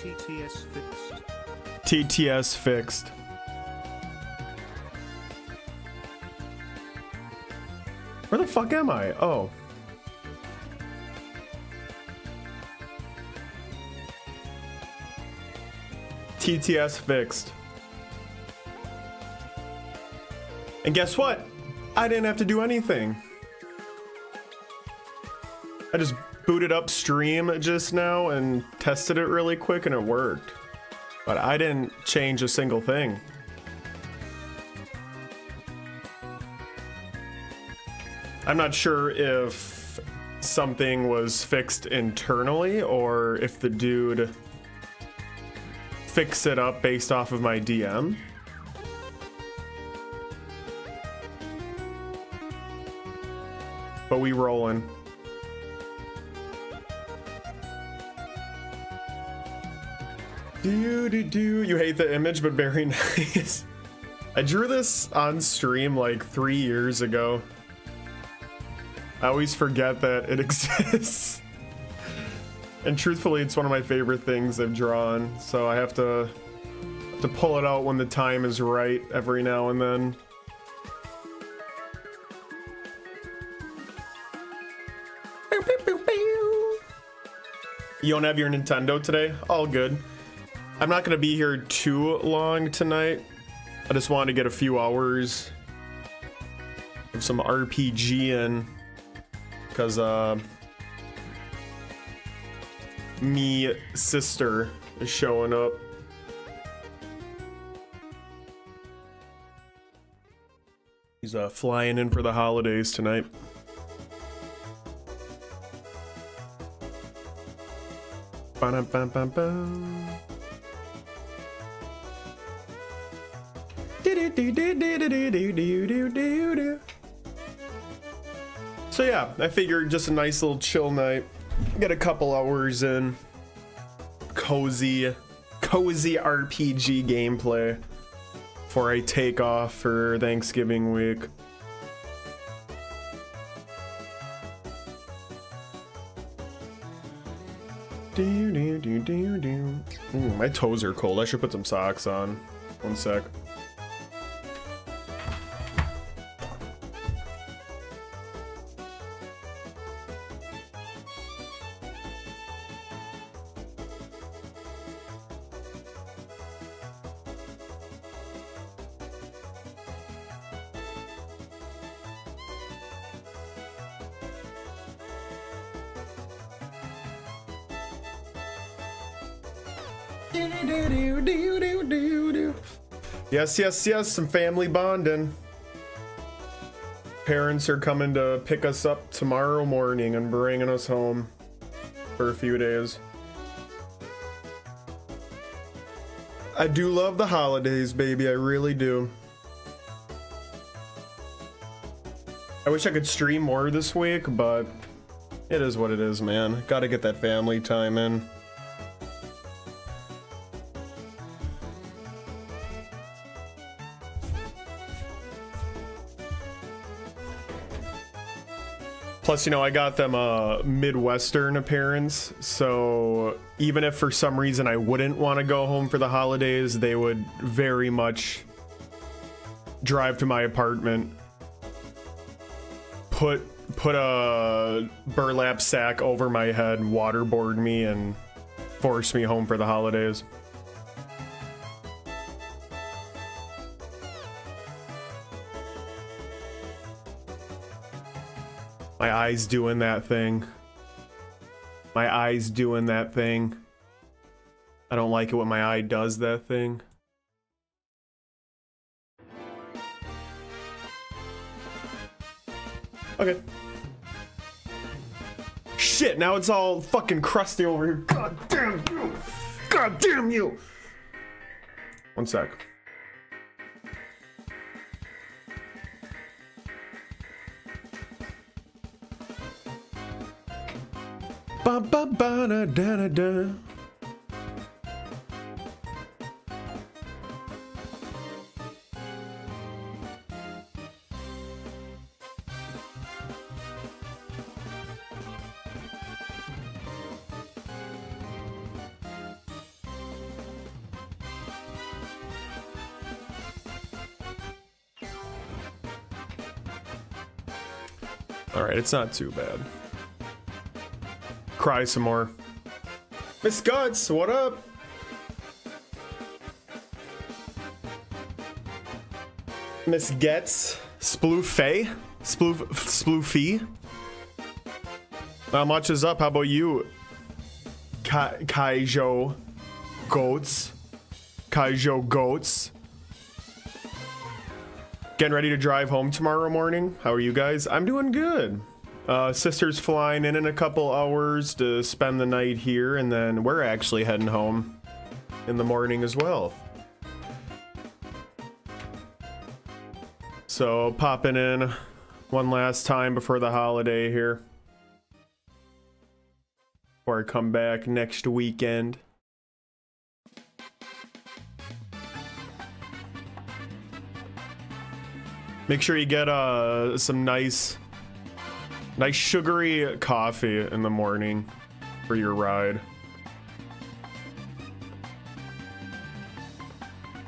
TTS fixed. TTS fixed. Where the fuck am I? Oh. TTS fixed. And guess what? I didn't have to do anything. I just booted up stream just now and tested it really quick and it worked. But I didn't change a single thing. I'm not sure if something was fixed internally or if the dude fixed it up based off of my DM. But we rolling. Do do. You hate the image, but very nice. I drew this on stream like three years ago. I always forget that it exists. and truthfully, it's one of my favorite things I've drawn, so I have to to pull it out when the time is right every now and then. You don't have your Nintendo today? All good. I'm not gonna be here too long tonight. I just wanted to get a few hours of some RPG in because uh me sister is showing up. He's uh flying in for the holidays tonight. Ba-dum-bum-bum-bum. So yeah, I figured just a nice little chill night. Get a couple hours in. Cozy, cozy RPG gameplay before I take off for Thanksgiving week. Do, do, do, do, do. Ooh, mm, my toes are cold. I should put some socks on. One sec. Yes, yes, yes, some family bonding. Parents are coming to pick us up tomorrow morning and bringing us home for a few days. I do love the holidays, baby. I really do. I wish I could stream more this week, but it is what it is, man. Gotta get that family time in. Plus, you know, I got them a Midwestern appearance, so even if for some reason I wouldn't want to go home for the holidays, they would very much drive to my apartment, put put a burlap sack over my head, waterboard me, and force me home for the holidays. My eyes doing that thing. My eyes doing that thing. I don't like it when my eye does that thing. Okay. Shit, now it's all fucking crusty over here. God damn you! God damn you! One sec. Ba ba ba da da da da. All right, it's not too bad. Cry some more. Miss Guts, what up? Miss Getz, Splufay, Sploof, Sploofy. Not much is up. How about you, Ka Kaijo Goats? Kaijo Goats. Getting ready to drive home tomorrow morning. How are you guys? I'm doing good. Uh, sister's flying in in a couple hours to spend the night here, and then we're actually heading home in the morning as well. So popping in one last time before the holiday here. Before I come back next weekend. Make sure you get uh, some nice, nice sugary coffee in the morning for your ride.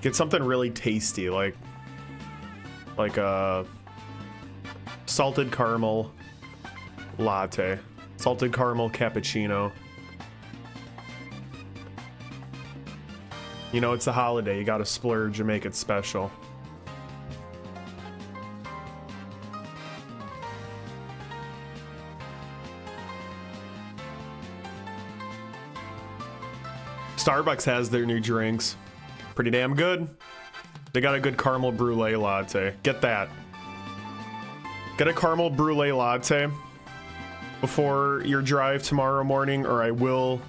Get something really tasty, like, like a salted caramel latte, salted caramel cappuccino. You know, it's a holiday. You gotta splurge and make it special. Starbucks has their new drinks. Pretty damn good. They got a good caramel brulee latte. Get that. Get a caramel brulee latte before your drive tomorrow morning, or I will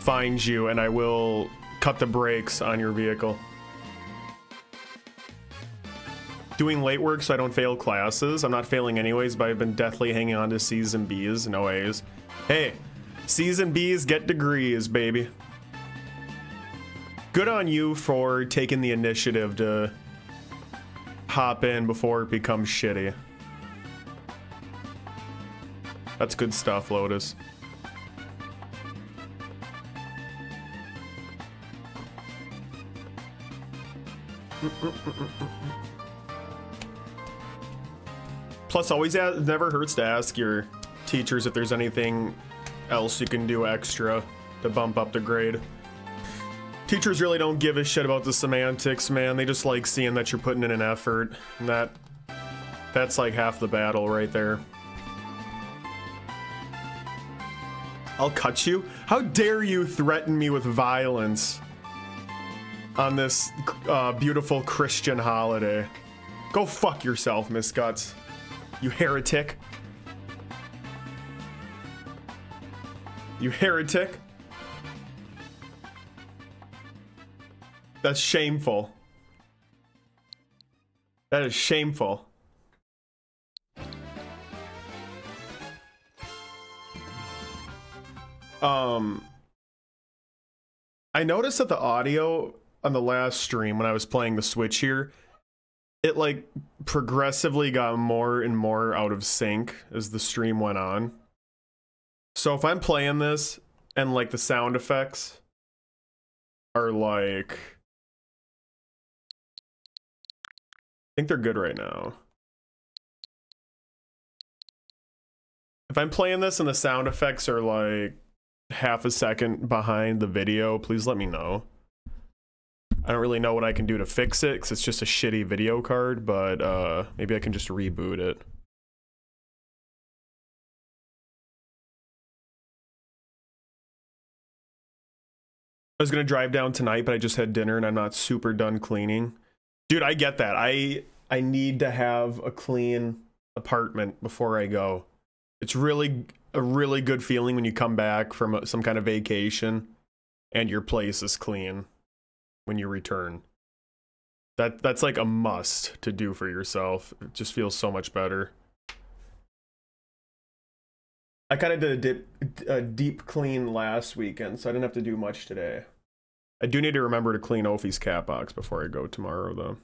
find you and I will cut the brakes on your vehicle. Doing late work so I don't fail classes. I'm not failing anyways, but I've been deathly hanging on to C's and B's and OAs. Hey, C's and B's get degrees, baby good on you for taking the initiative to hop in before it becomes shitty. That's good stuff, Lotus. Plus, always never hurts to ask your teachers if there's anything else you can do extra to bump up the grade. Teachers really don't give a shit about the semantics, man. They just like seeing that you're putting in an effort. And that that's like half the battle right there. I'll cut you? How dare you threaten me with violence on this uh, beautiful Christian holiday? Go fuck yourself, Miss Guts. You heretic. You heretic. That's shameful. That is shameful. Um, I noticed that the audio on the last stream when I was playing the Switch here, it like progressively got more and more out of sync as the stream went on. So if I'm playing this and like the sound effects are like think they're good right now. If I'm playing this and the sound effects are like half a second behind the video, please let me know. I don't really know what I can do to fix it because it's just a shitty video card, but uh, maybe I can just reboot it. I was gonna drive down tonight, but I just had dinner and I'm not super done cleaning. Dude, I get that. I I need to have a clean apartment before I go. It's really a really good feeling when you come back from some kind of vacation and your place is clean when you return. That that's like a must to do for yourself. It just feels so much better. I kind of did a, dip, a deep clean last weekend, so I didn't have to do much today. I do need to remember to clean Ophi's cat box before I go tomorrow, though.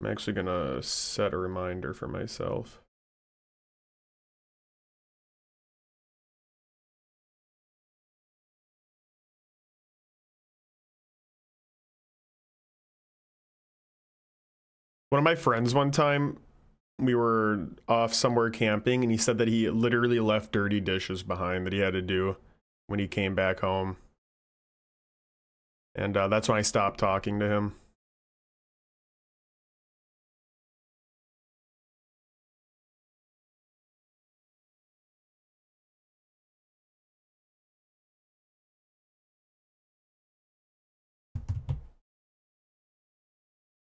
I'm actually gonna set a reminder for myself. One of my friends one time we were off somewhere camping, and he said that he literally left dirty dishes behind that he had to do when he came back home. And uh, that's when I stopped talking to him.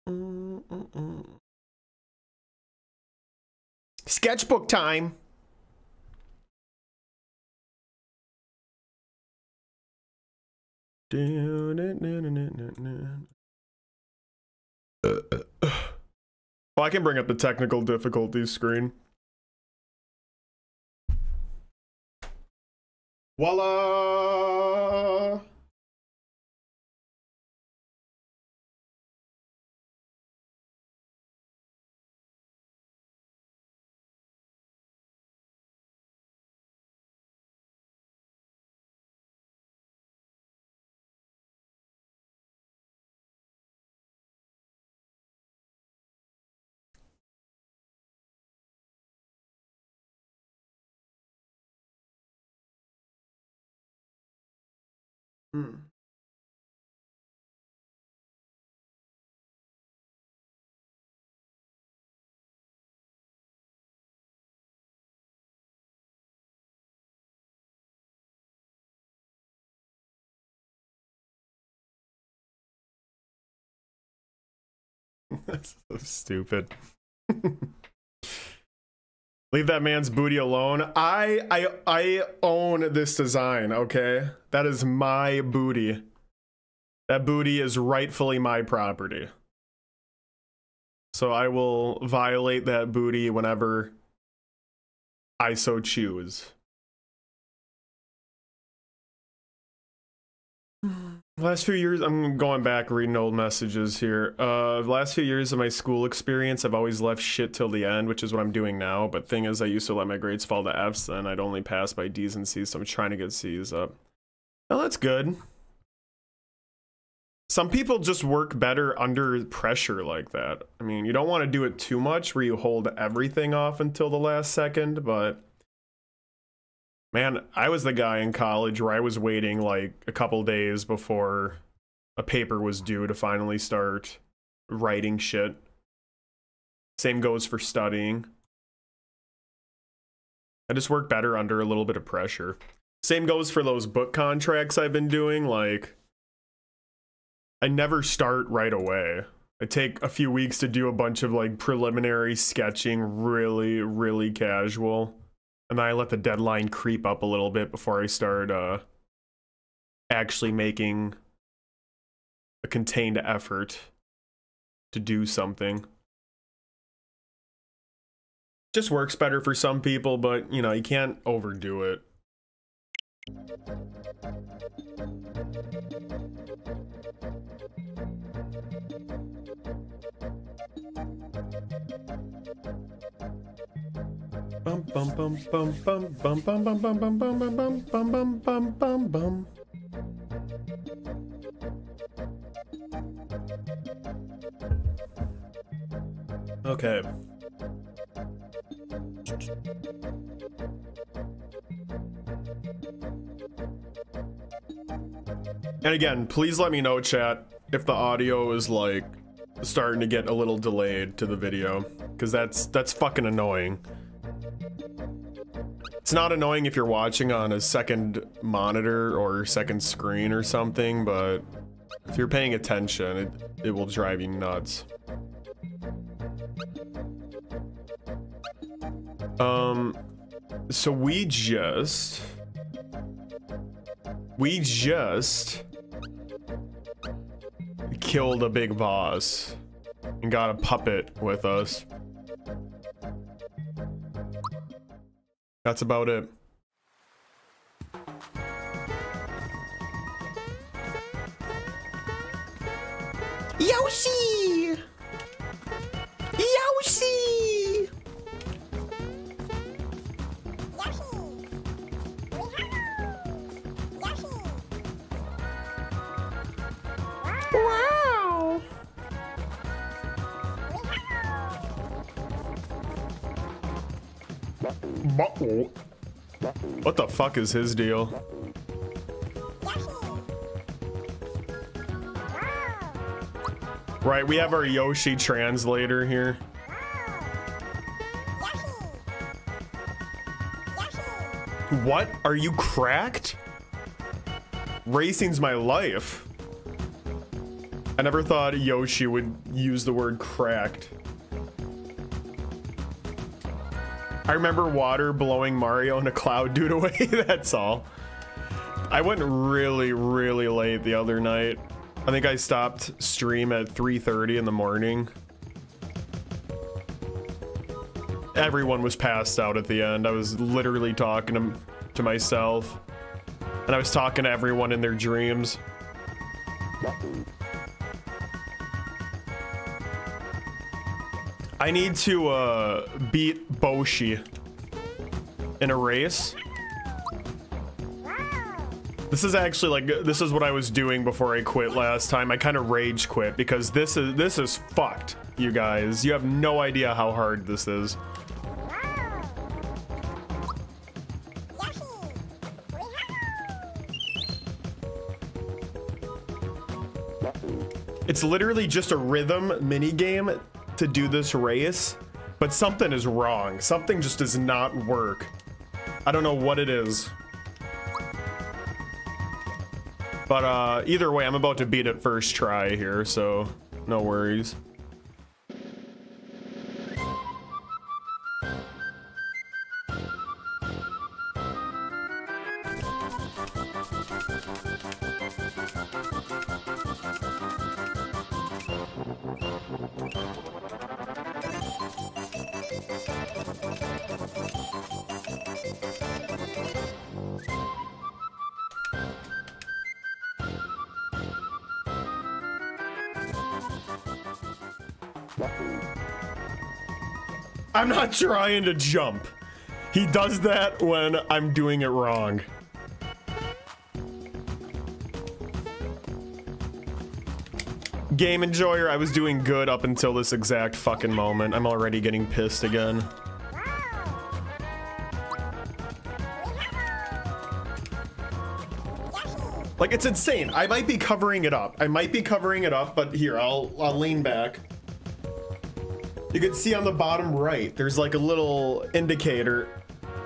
Mm, mm, mm. Sketchbook time. Well, I can bring up the technical difficulties screen. Voila! Hmm. That's so stupid. Leave that man's booty alone. I I I own this design, okay? That is my booty. That booty is rightfully my property. So I will violate that booty whenever I so choose. Mm. Last few years, I'm going back reading old messages here. Uh, last few years of my school experience, I've always left shit till the end, which is what I'm doing now. But thing is, I used to let my grades fall to Fs, then I'd only pass by Ds and Cs, so I'm trying to get Cs up. Oh, that's good. Some people just work better under pressure like that. I mean, you don't want to do it too much where you hold everything off until the last second, but Man, I was the guy in college where I was waiting like a couple days before a paper was due to finally start writing shit. Same goes for studying. I just work better under a little bit of pressure. Same goes for those book contracts I've been doing. Like, I never start right away. I take a few weeks to do a bunch of like preliminary sketching, really, really casual and then I let the deadline creep up a little bit before I start uh, actually making a contained effort to do something. Just works better for some people, but you know, you can't overdo it. Bum bum bum bum bum bum bum bum bum bum bum bum bum bum bum bum bum Okay. And again, please let me know, chat, if the audio is like starting to get a little delayed to the video, because that's that's fucking annoying. It's not annoying if you're watching on a second monitor or second screen or something, but if you're paying attention, it, it will drive you nuts. Um, so we just... We just... Killed a big boss. And got a puppet with us. That's about it. Yoshi! Yoshi! What the fuck is his deal? Right, we have our Yoshi translator here. What? Are you cracked? Racing's my life. I never thought Yoshi would use the word cracked. I remember water blowing Mario in a cloud dude away, that's all. I went really, really late the other night. I think I stopped stream at 3.30 in the morning. Everyone was passed out at the end. I was literally talking to, to myself. And I was talking to everyone in their dreams. I need to uh, beat Boshi in a race. This is actually like this is what I was doing before I quit last time. I kind of rage quit because this is this is fucked, you guys. You have no idea how hard this is. It's literally just a rhythm mini game to do this race, but something is wrong. Something just does not work. I don't know what it is. But uh, either way, I'm about to beat it first try here, so no worries. I'm not trying to jump. He does that when I'm doing it wrong. Game enjoyer, I was doing good up until this exact fucking moment. I'm already getting pissed again. Like, it's insane. I might be covering it up. I might be covering it up, but here, I'll, I'll lean back. You can see on the bottom right, there's like a little indicator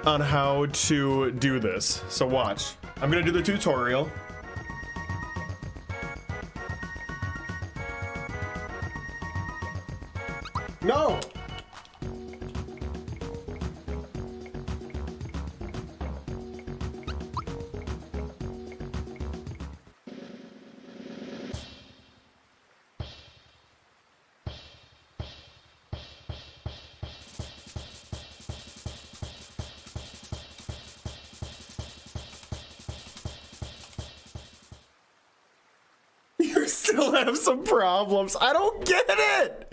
on how to do this. So watch. I'm gonna do the tutorial. No! Some problems. I don't get it.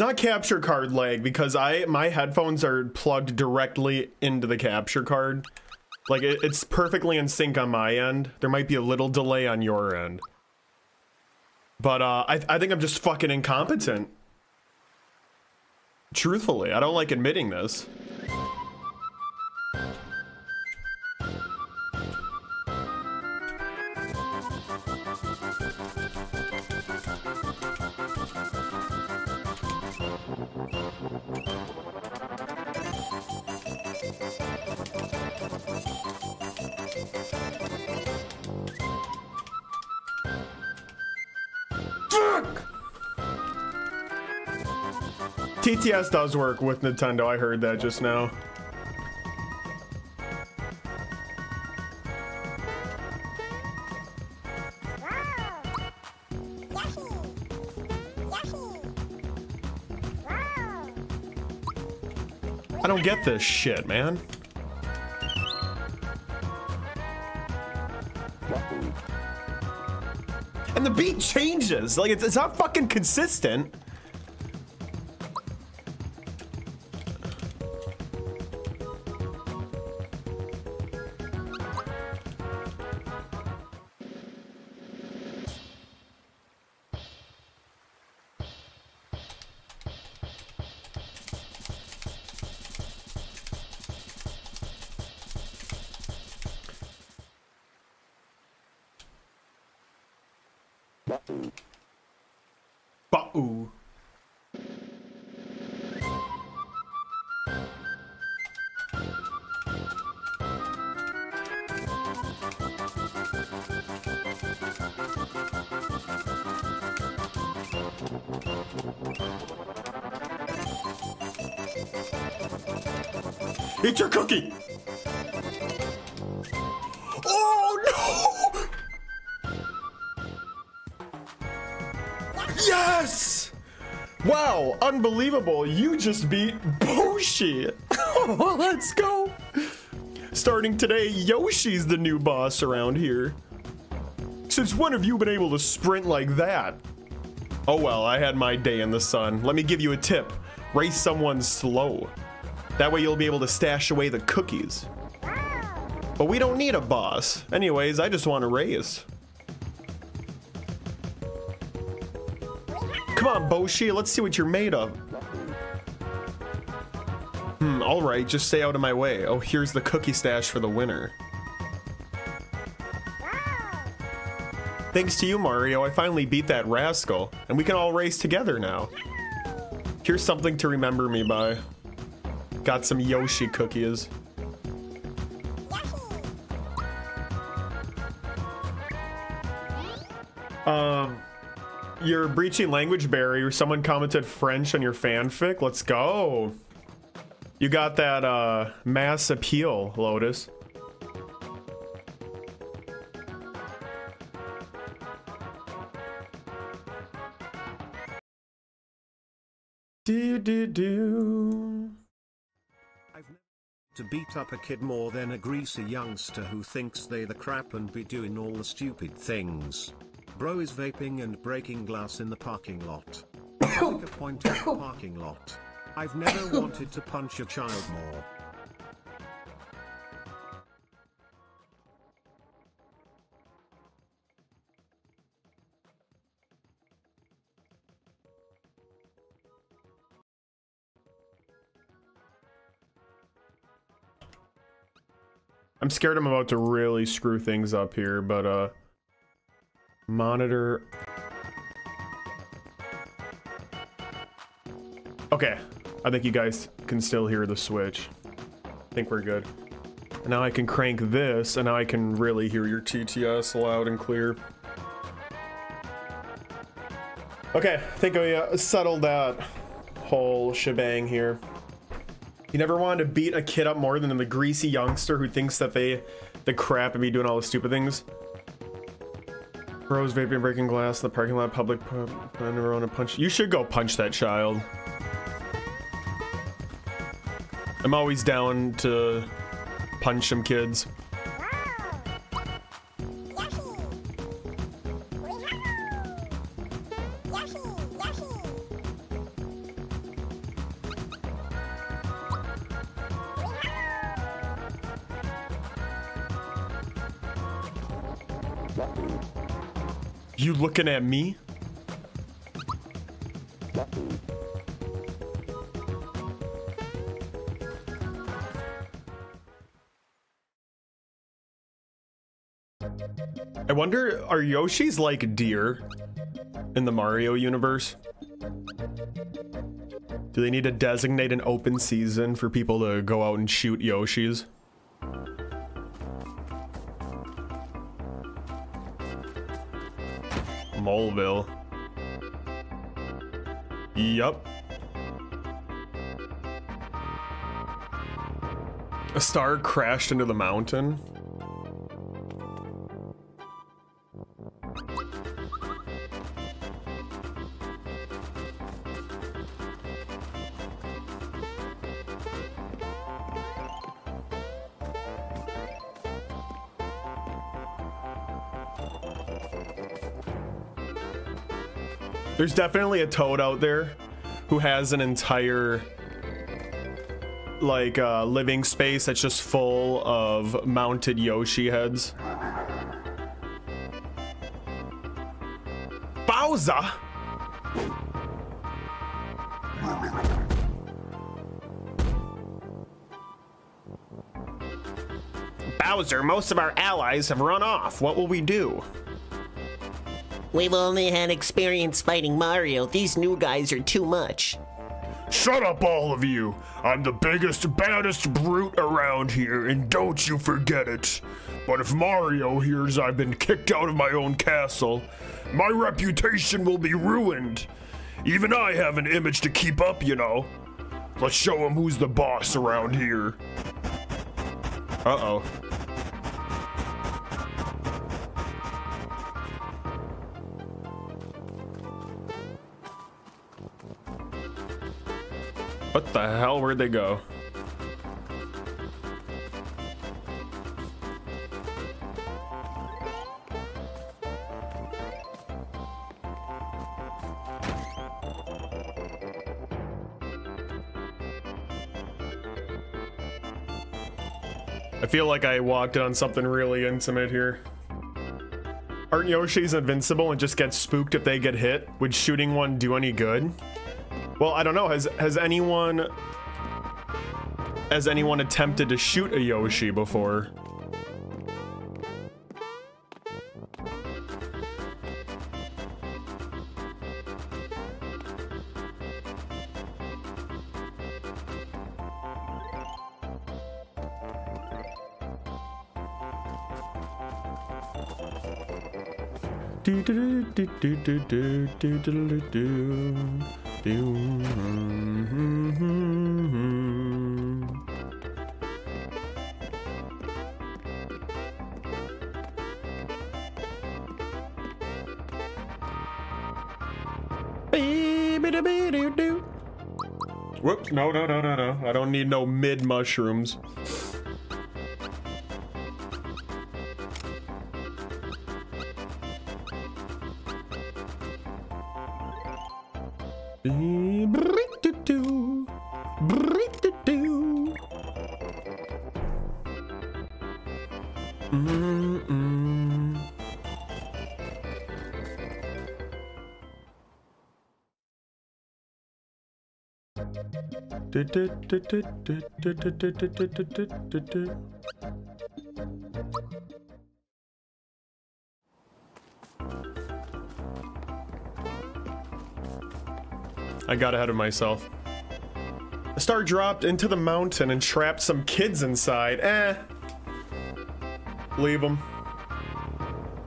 It's not capture card lag because I my headphones are plugged directly into the capture card. Like it, it's perfectly in sync on my end. There might be a little delay on your end. But uh, I, I think I'm just fucking incompetent. Truthfully, I don't like admitting this. TTS does work with Nintendo. I heard that just now. I don't get this shit, man. And the beat changes. Like, it's, it's not fucking consistent. Unbelievable. You just beat Boshi. Let's go. Starting today, Yoshi's the new boss around here. Since when have you been able to sprint like that? Oh well, I had my day in the sun. Let me give you a tip. Race someone slow. That way you'll be able to stash away the cookies. But we don't need a boss. Anyways, I just want to race. On, Boshi, let's see what you're made of. Hmm, alright, just stay out of my way. Oh, here's the cookie stash for the winner. Thanks to you, Mario, I finally beat that rascal, and we can all race together now. Here's something to remember me by. Got some Yoshi cookies. Um, you're breaching language barrier. Someone commented French on your fanfic. Let's go. You got that uh, mass appeal, Lotus. Do do do. To beat up a kid more than a greasy youngster who thinks they the crap and be doing all the stupid things. Bro is vaping and breaking glass in the parking lot. Make a point at the parking lot. I've never wanted to punch a child more. I'm scared I'm about to really screw things up here, but uh monitor Okay. I think you guys can still hear the switch. I think we're good. And now I can crank this, and now I can really hear your TTS loud and clear. Okay, I think we uh, settled that whole shebang here. You never wanted to beat a kid up more than the greasy youngster who thinks that they the crap and be doing all the stupid things. Bros vaping, breaking glass the parking lot, public plan to run a punch. You should go punch that child. I'm always down to punch some kids. Looking at me? I wonder, are Yoshis like deer in the Mario universe? Do they need to designate an open season for people to go out and shoot Yoshis? Moleville. Yup. A star crashed into the mountain. There's definitely a toad out there who has an entire like uh, living space that's just full of mounted Yoshi heads. Bowser! Bowser, most of our allies have run off. What will we do? We've only had experience fighting Mario. These new guys are too much. Shut up, all of you. I'm the biggest, baddest brute around here, and don't you forget it. But if Mario hears I've been kicked out of my own castle, my reputation will be ruined. Even I have an image to keep up, you know. Let's show him who's the boss around here. Uh-oh. What the hell? Where'd they go? I feel like I walked on something really intimate here. Aren't Yoshi's invincible and just get spooked if they get hit? Would shooting one do any good? Well, I don't know. Has has anyone has anyone attempted to shoot a Yoshi before? Mm-hmm. Mm-hmm. Mm-hmm. Whoops, no, no, no, no, no. I don't need no mid mushrooms. I got ahead of myself. A star dropped into the mountain and trapped some kids inside. Eh. Leave them.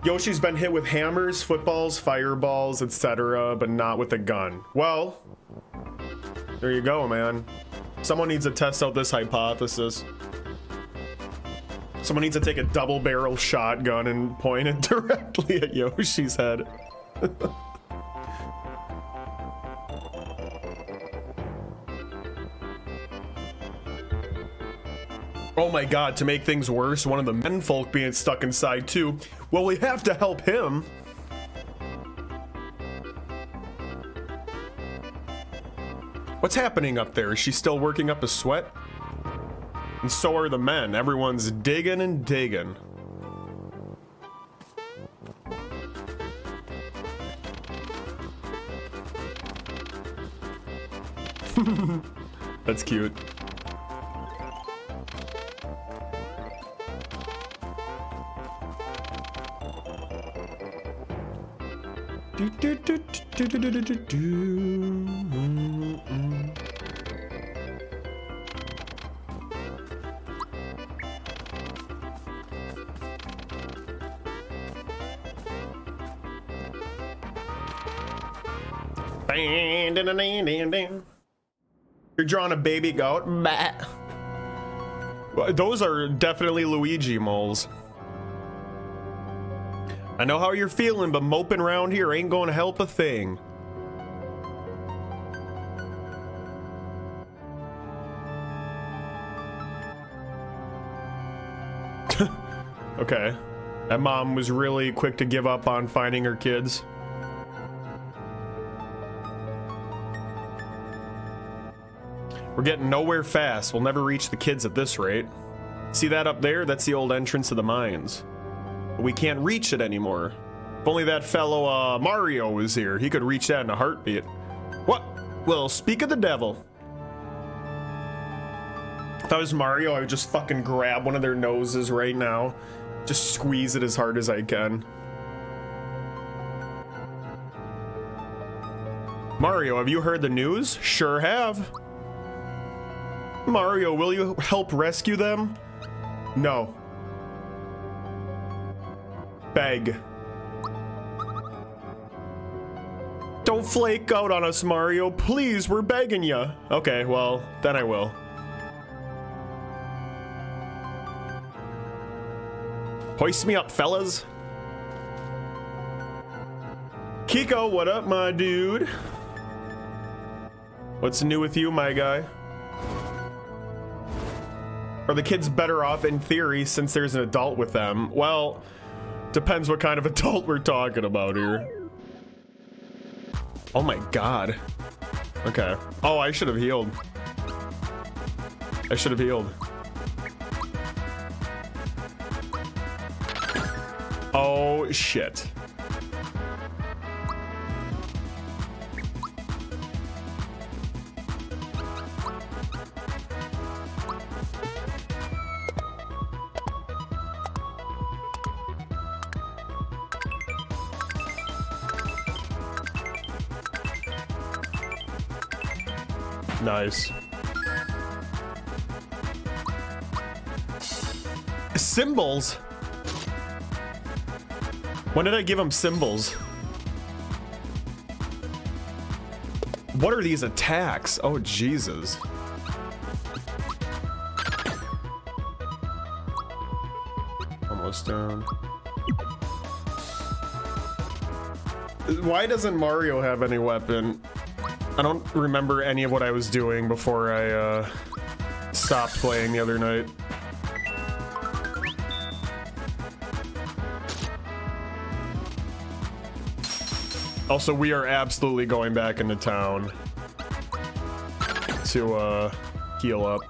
Yoshi's been hit with hammers, footballs, fireballs, etc., but not with a gun. Well, there you go, man. Someone needs to test out this hypothesis. Someone needs to take a double barrel shotgun and point it directly at Yoshi's head. oh my god, to make things worse, one of the menfolk being stuck inside too. Well, we have to help him. What's happening up there? Is she still working up a sweat? And so are the men. Everyone's digging and digging. That's cute. Do, do, do, You're drawing a baby goat? Those are definitely Luigi moles. I know how you're feeling, but moping around here ain't gonna help a thing. okay. That mom was really quick to give up on finding her kids. We're getting nowhere fast. We'll never reach the kids at this rate. See that up there? That's the old entrance to the mines. But we can't reach it anymore. If only that fellow uh, Mario was here, he could reach that in a heartbeat. What? Well, speak of the devil. If I was Mario, I would just fucking grab one of their noses right now. Just squeeze it as hard as I can. Mario, have you heard the news? Sure have. Mario, will you help rescue them? No. Beg. Don't flake out on us, Mario. Please, we're begging you. Okay, well, then I will. Hoist me up, fellas. Kiko, what up, my dude? What's new with you, my guy? Are the kids better off in theory since there's an adult with them? Well, depends what kind of adult we're talking about here. Oh my god. Okay. Oh, I should have healed. I should have healed. Oh, shit. Nice. Cymbals? When did I give him cymbals? What are these attacks? Oh, Jesus. Almost down. Why doesn't Mario have any weapon? I don't remember any of what I was doing before I uh, stopped playing the other night. Also, we are absolutely going back into town to uh, heal up.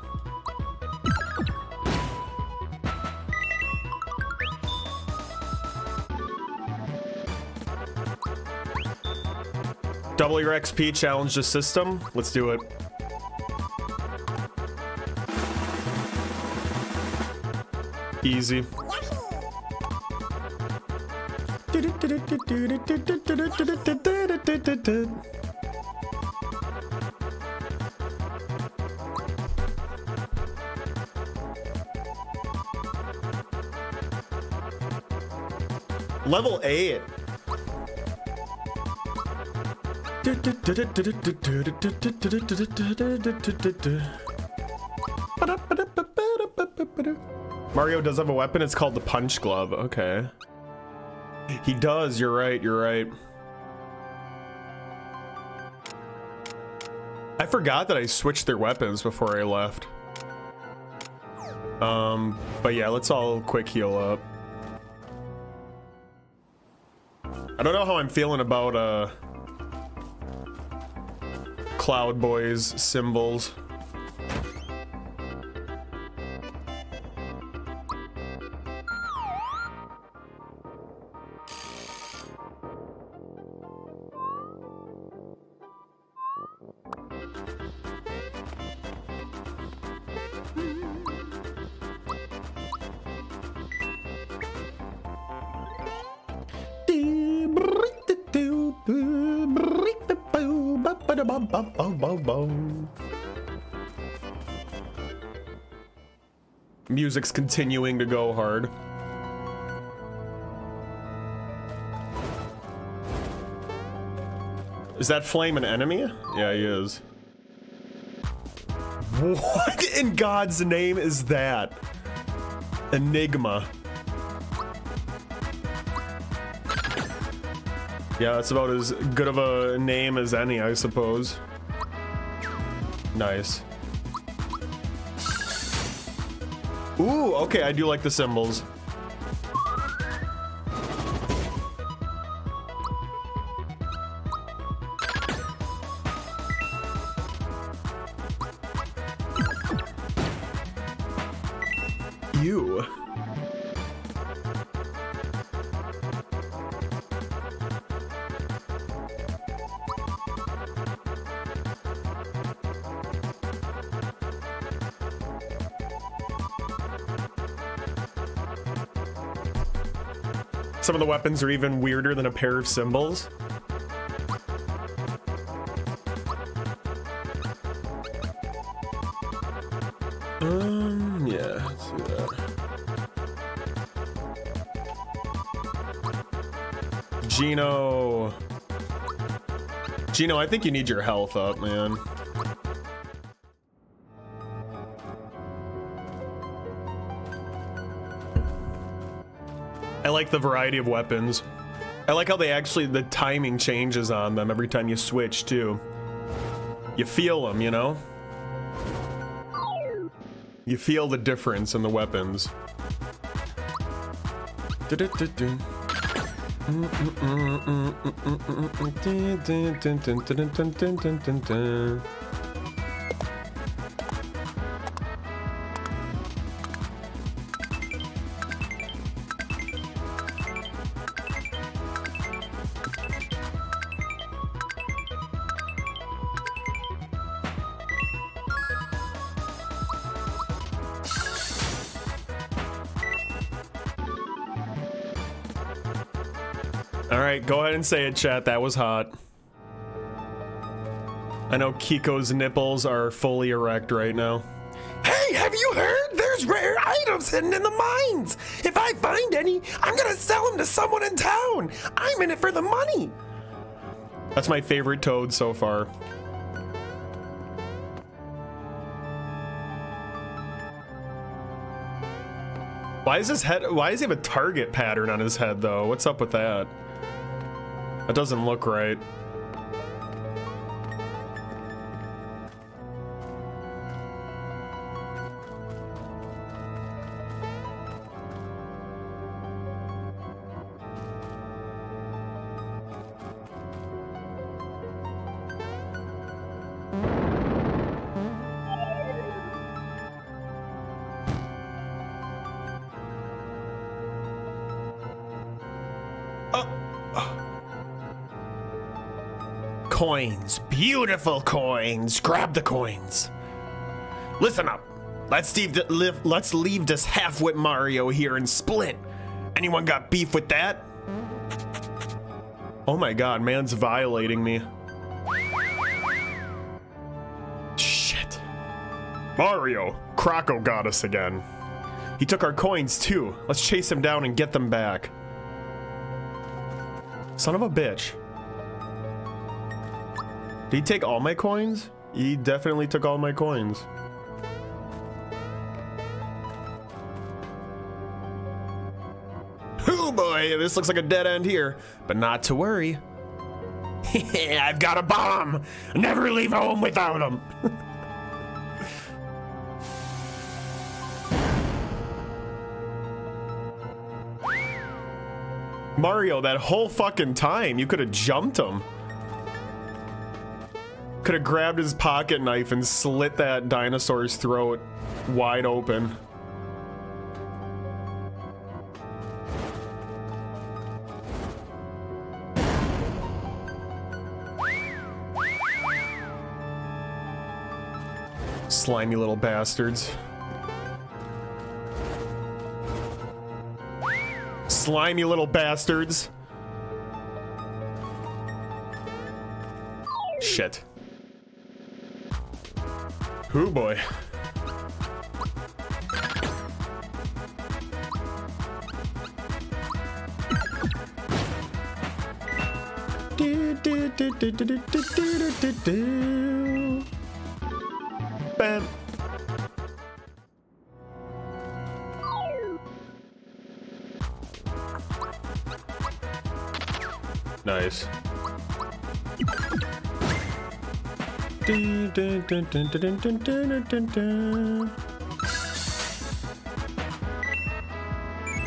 Double your XP, challenge the system. Let's do it. Easy. Level 8. Mario does have a weapon, it's called the Punch Glove, okay. He does, you're right, you're right. I forgot that I switched their weapons before I left. Um, but yeah, let's all quick heal up. I don't know how I'm feeling about, uh, Cloud Boy's cymbals. Music's continuing to go hard. Is that Flame an enemy? Yeah, he is. What in God's name is that? Enigma. Yeah, that's about as good of a name as any, I suppose. Nice. Okay, I do like the cymbals. Some of the weapons are even weirder than a pair of cymbals. Um, yeah, do that. Geno. Geno, I think you need your health up, man. Like the variety of weapons. I like how they actually, the timing changes on them every time you switch, too. You feel them, you know? You feel the difference in the weapons. Right, go ahead and say it, chat. That was hot. I know Kiko's nipples are fully erect right now. Hey, have you heard? There's rare items hidden in the mines. If I find any, I'm gonna sell them to someone in town. I'm in it for the money. That's my favorite toad so far. Why is his head? Why does he have a target pattern on his head though? What's up with that? That doesn't look right. Coins, beautiful coins. Grab the coins. Listen up. Let's leave, let's leave this half-wit Mario here and split. Anyone got beef with that? Oh my god, man's violating me. Shit. Mario, Croco got us again. He took our coins too. Let's chase him down and get them back. Son of a bitch. Did he take all my coins? He definitely took all my coins. Oh boy, this looks like a dead end here, but not to worry. I've got a bomb. Never leave home without them. Mario, that whole fucking time, you could have jumped him. Could have grabbed his pocket knife and slit that dinosaur's throat wide open. Slimy little bastards. Slimy little bastards. Shit. Hoo boy. Do, do, do, do, do, do, do, do, do,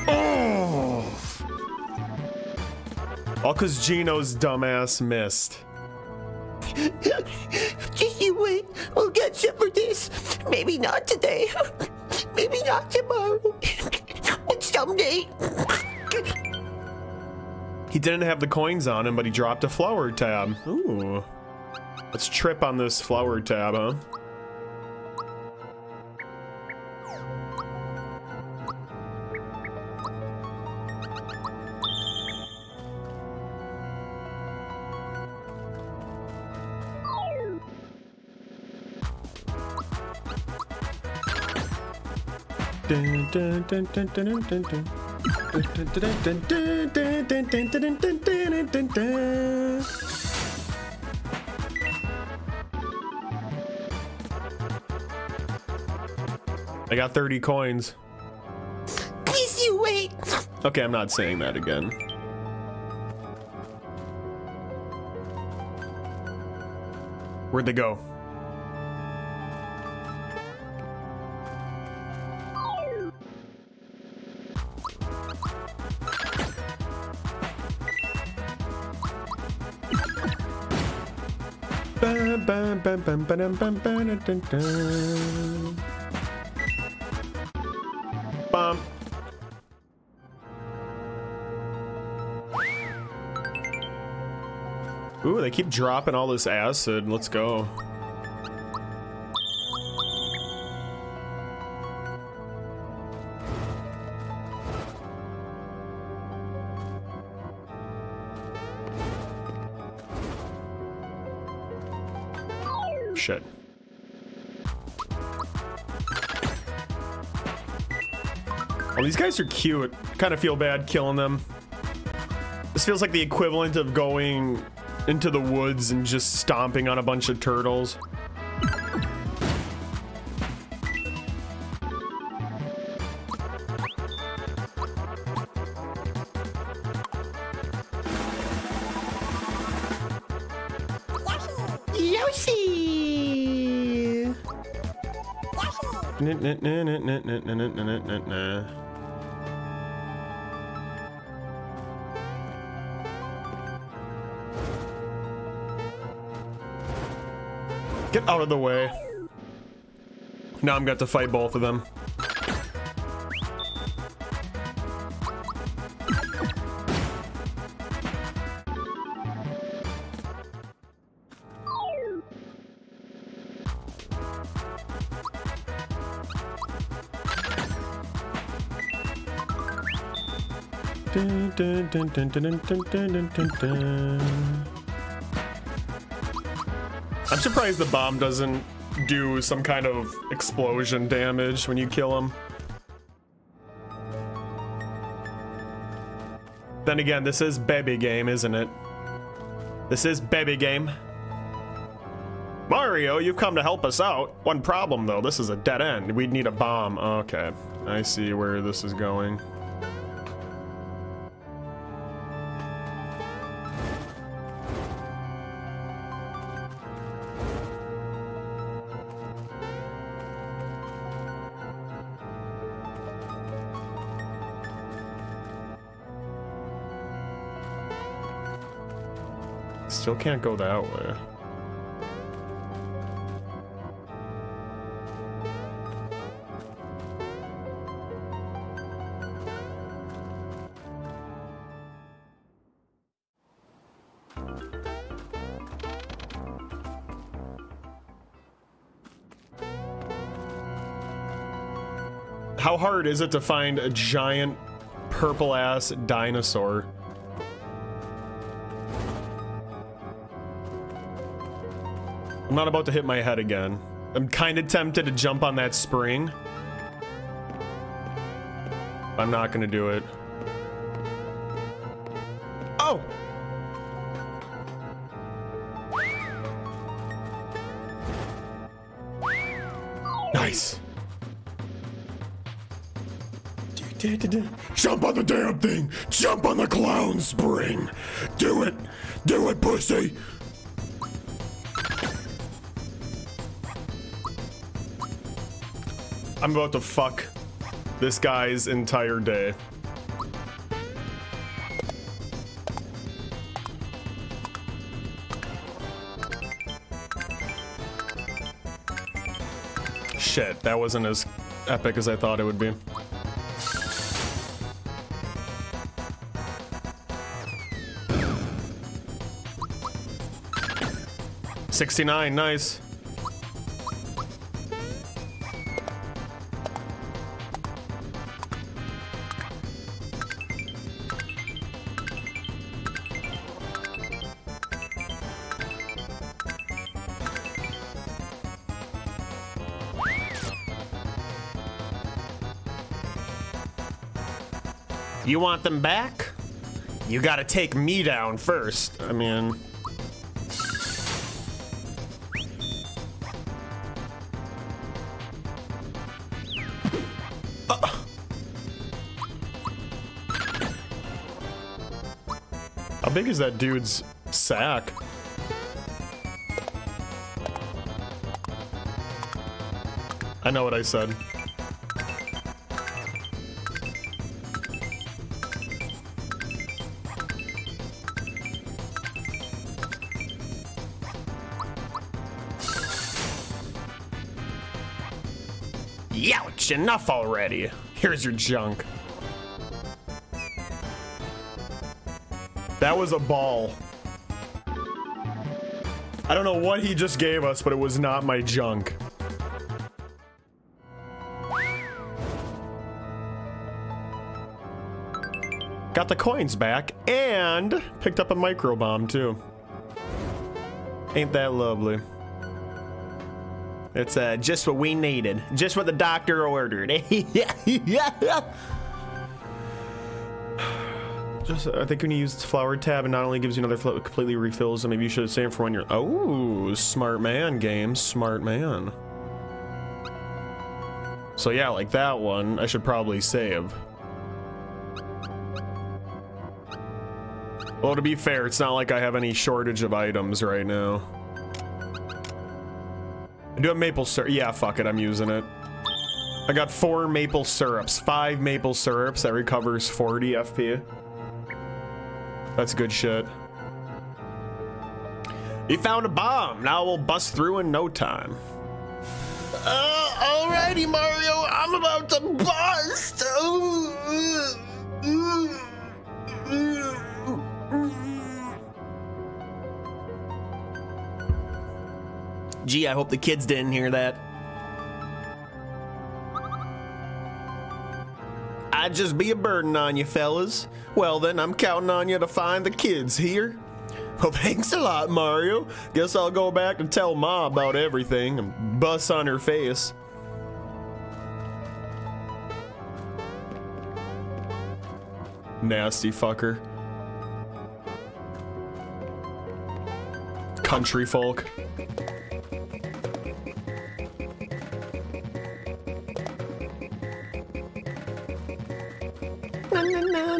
Oh! All because Geno's dumbass missed. Just you wait. We'll get you for this. Maybe not today. Maybe not tomorrow. but someday. He didn't have the coins on him, but he dropped a flower tab. Ooh. Let's trip on this flower tab, huh? I got 30 coins. Please you wait. Okay, I'm not saying that again. Where'd they go? Bam, bam, bam, they keep dropping all this acid. Let's go. Shit. Well, these guys are cute. Kind of feel bad killing them. This feels like the equivalent of going into the woods and just stomping on a bunch of turtles. Get out of the way. Now I'm got to fight both of them. Dun, dun, dun, surprised the bomb doesn't do some kind of explosion damage when you kill him. Then again, this is baby game, isn't it? This is baby game. Mario, you've come to help us out. One problem though, this is a dead end. We'd need a bomb. Okay, I see where this is going. Still can't go that way. How hard is it to find a giant purple ass dinosaur? I'm not about to hit my head again. I'm kind of tempted to jump on that spring. I'm not gonna do it. Oh! Nice. Jump on the damn thing! Jump on the clown spring! Do it! Do it, pussy! I'm about to fuck this guy's entire day. Shit, that wasn't as epic as I thought it would be. Sixty-nine, nice. You want them back? You gotta take me down first. I mean, uh. How big is that dude's sack? I know what I said. Enough already. Here's your junk. That was a ball. I don't know what he just gave us, but it was not my junk. Got the coins back and picked up a micro bomb too. Ain't that lovely? It's uh, just what we needed. Just what the doctor ordered. Just, I think when you use the flower tab, it not only gives you another float, it completely refills, and maybe you should save for when you're. Oh, smart man, game, smart man. So yeah, like that one, I should probably save. Well, to be fair, it's not like I have any shortage of items right now. I do have maple syrup. Yeah, fuck it, I'm using it. I got four maple syrups, five maple syrups. That recovers 40 FP. That's good shit. You found a bomb. Now we'll bust through in no time. Uh, alrighty, Mario. I'm about to bust. I hope the kids didn't hear that. I'd just be a burden on you, fellas. Well, then, I'm counting on you to find the kids here. Well, thanks a lot, Mario. Guess I'll go back and tell Ma about everything and bust on her face. Nasty fucker. Country folk.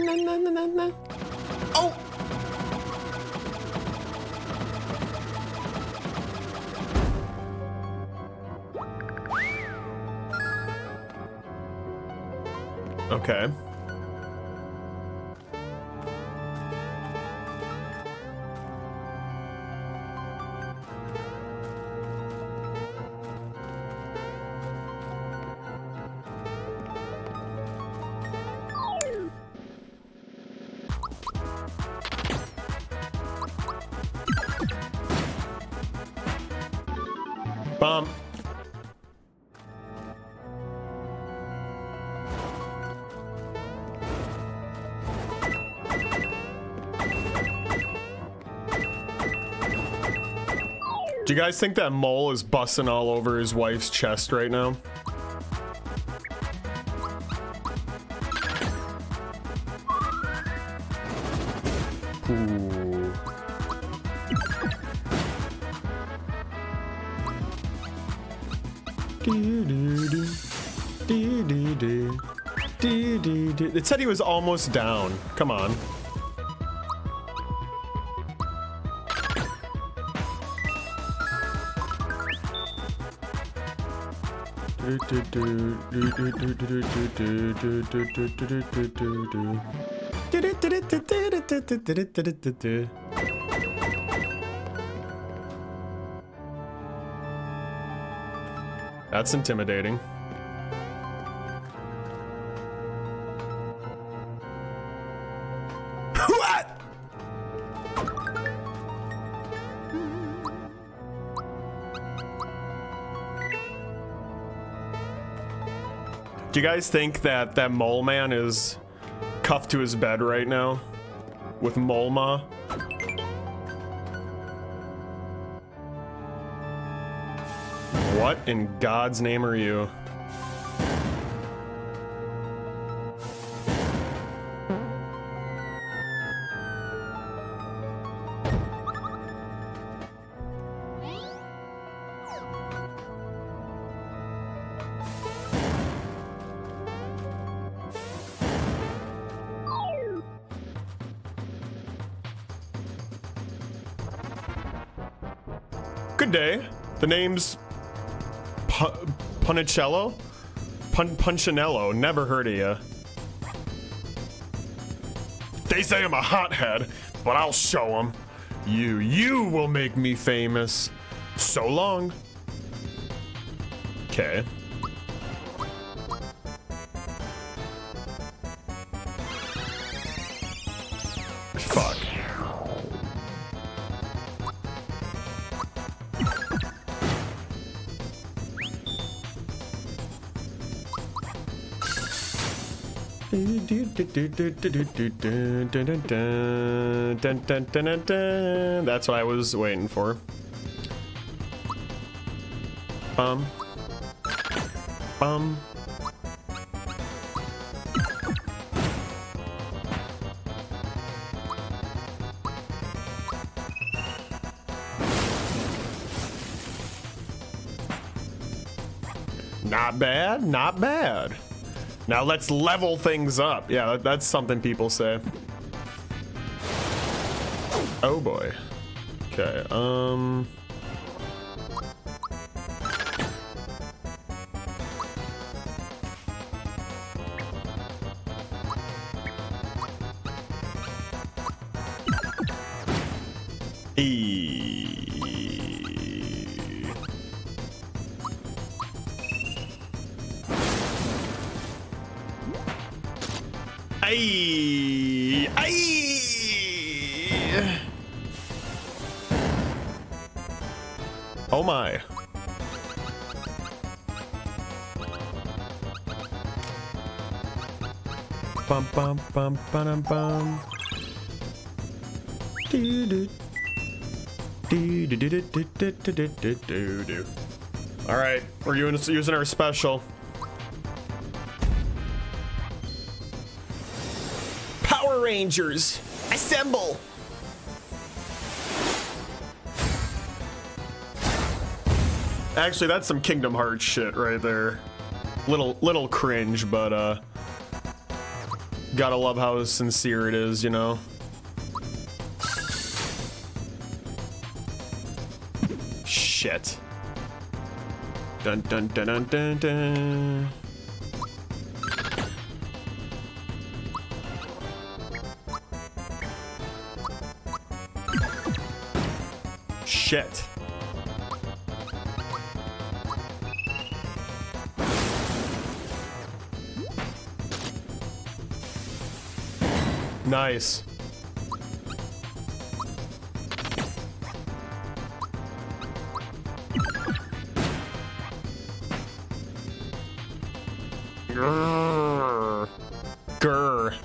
Oh! Okay. You guys think that mole is busting all over his wife's chest right now? It said he was almost down. Come on. That's intimidating. Do you guys think that that mole man is cuffed to his bed right now with Molma? What in God's name are you? The name's Pu- Punicello? Pun Punchinello. Never heard of you. They say I'm a hothead, but I'll show them. You, you will make me famous. So long. Okay. That's what I was waiting for. Bum. Bum. Not bad, not bad. Now let's level things up. Yeah, that, that's something people say. Oh boy. Okay, um... Bum bum bum. All right, we're using our special. Power Rangers, assemble! Actually, that's some Kingdom Hearts shit right there. Little little cringe, but uh gotta love how sincere it is, you know. Shit. Dun dun dun dun dun dun. Shit. Nice. Grr.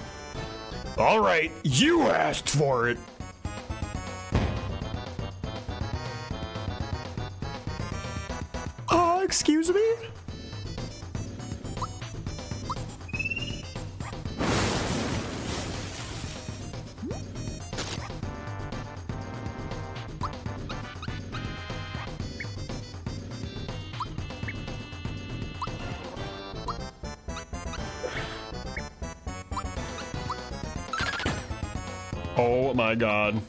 All right, you asked for it. My god.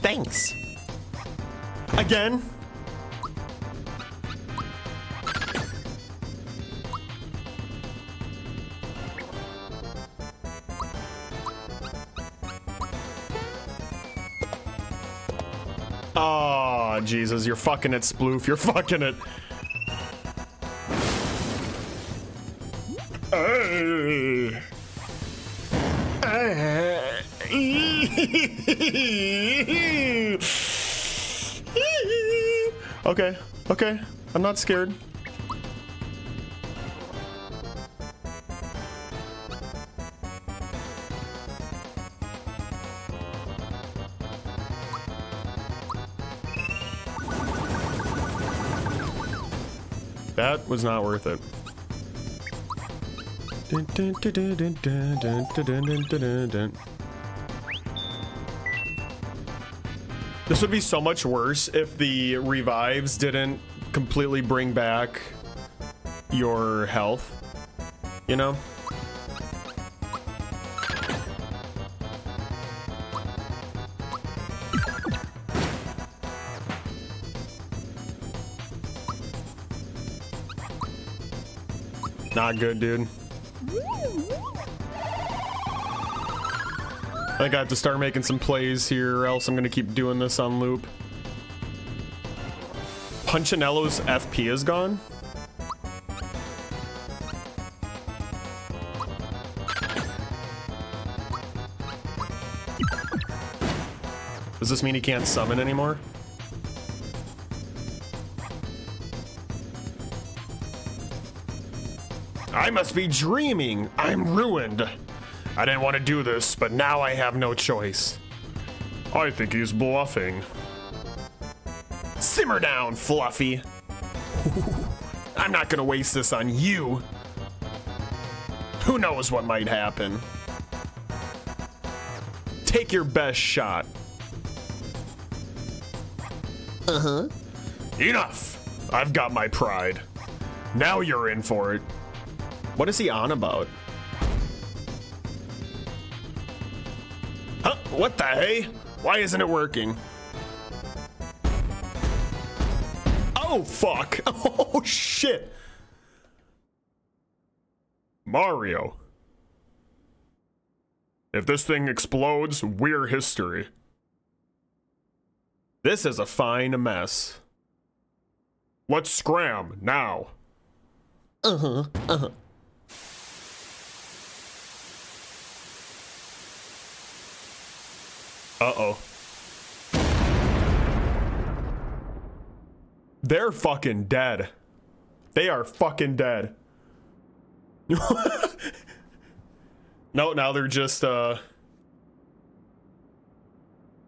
Thanks. Again? Oh, Jesus, you're fucking it, Sploof. You're fucking it. Not scared. That was not worth it. This would be so much worse if the revives didn't completely bring back your health, you know? Not good, dude. I think I have to start making some plays here, or else I'm gonna keep doing this on loop. Punchinello's FP is gone? Does this mean he can't summon anymore? I must be dreaming. I'm ruined. I didn't want to do this, but now I have no choice. I think he's bluffing. Simmer down, Fluffy. I'm not gonna waste this on you. Who knows what might happen? Take your best shot. Uh-huh. Enough! I've got my pride. Now you're in for it. What is he on about? Huh? What the hey? Why isn't it working? Oh, fuck. Oh, shit. Mario. If this thing explodes, we're history. This is a fine mess. Let's scram now. Uh-huh. Uh-huh. Uh-oh. They're fucking dead. They are fucking dead. no, now they're just, uh...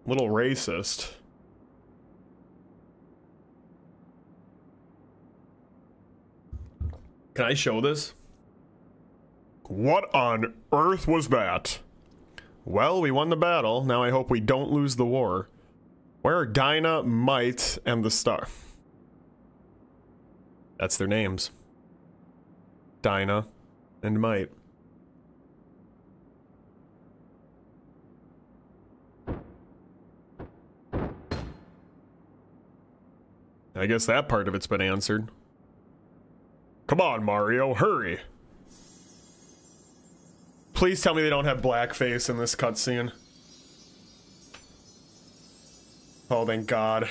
Little racist. Can I show this? What on earth was that? Well, we won the battle. Now I hope we don't lose the war. Where are Dyna, Mite, and the Star? That's their names. Dyna and Mite. I guess that part of it's been answered. Come on, Mario, hurry. Please tell me they don't have blackface in this cutscene. Oh, thank God.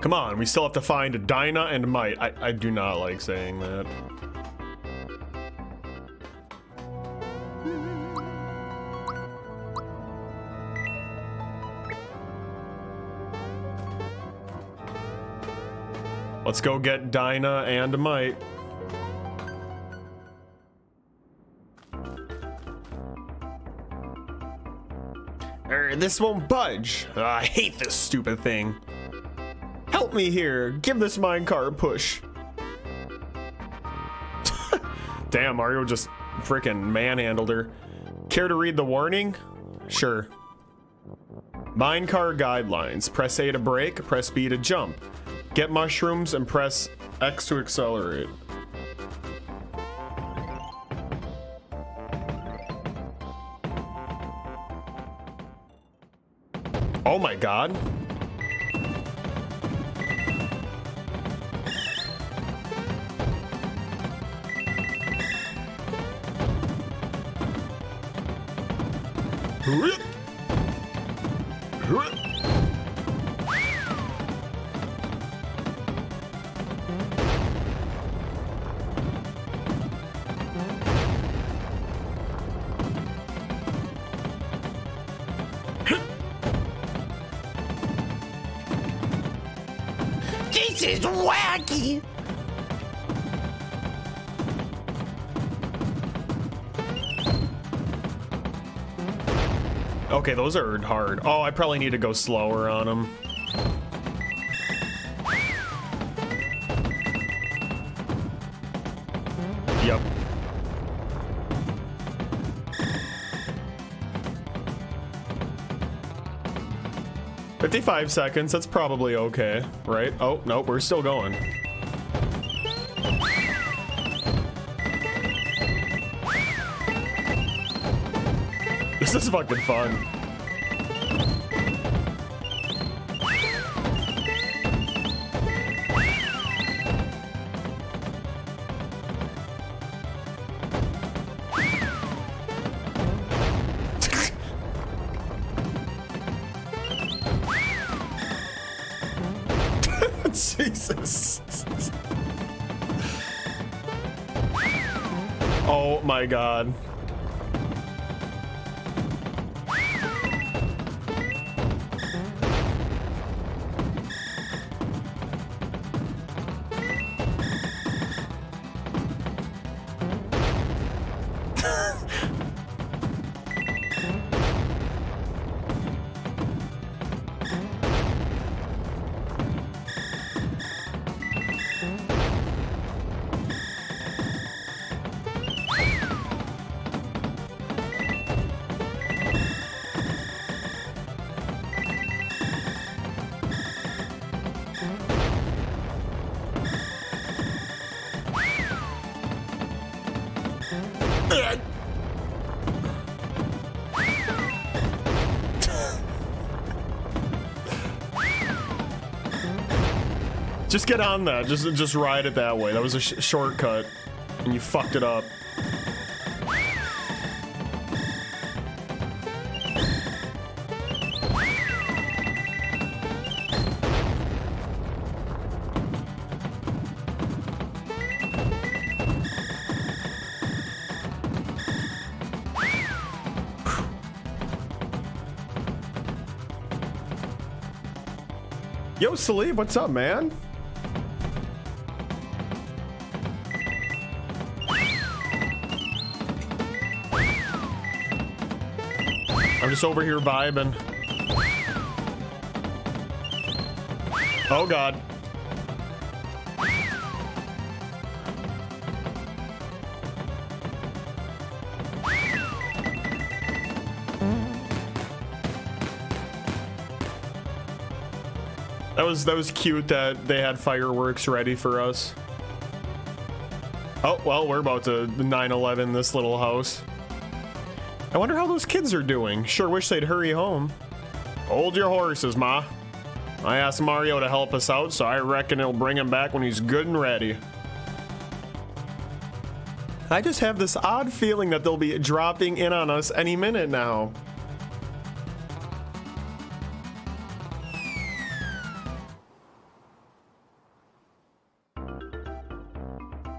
Come on, we still have to find Dyna and Mite. I, I do not like saying that. Let's go get Dyna and Mite. There, this won't budge. I hate this stupid thing. Help me here. Give this minecart a push. Damn, Mario just freaking manhandled her. Care to read the warning? Sure. Minecart guidelines. Press A to brake, press B to jump. Get mushrooms and press X to accelerate. Oh my god. Okay, those are hard. Oh, I probably need to go slower on them. Yep. Fifty-five seconds. That's probably okay, right? Oh no, we're still going. This is fucking fun. Jesus. Oh my god. Just get on that. Just just ride it that way. That was a sh shortcut, and you fucked it up. Yo, Salib, what's up, man? Just over here vibing. Oh god. That was that was cute that they had fireworks ready for us. Oh, well, we're about to 9/11 this little house. I wonder how those kids are doing. Sure wish they'd hurry home. Hold your horses, Ma. I asked Mario to help us out, so I reckon he'll bring him back when he's good and ready. I just have this odd feeling that they'll be dropping in on us any minute now.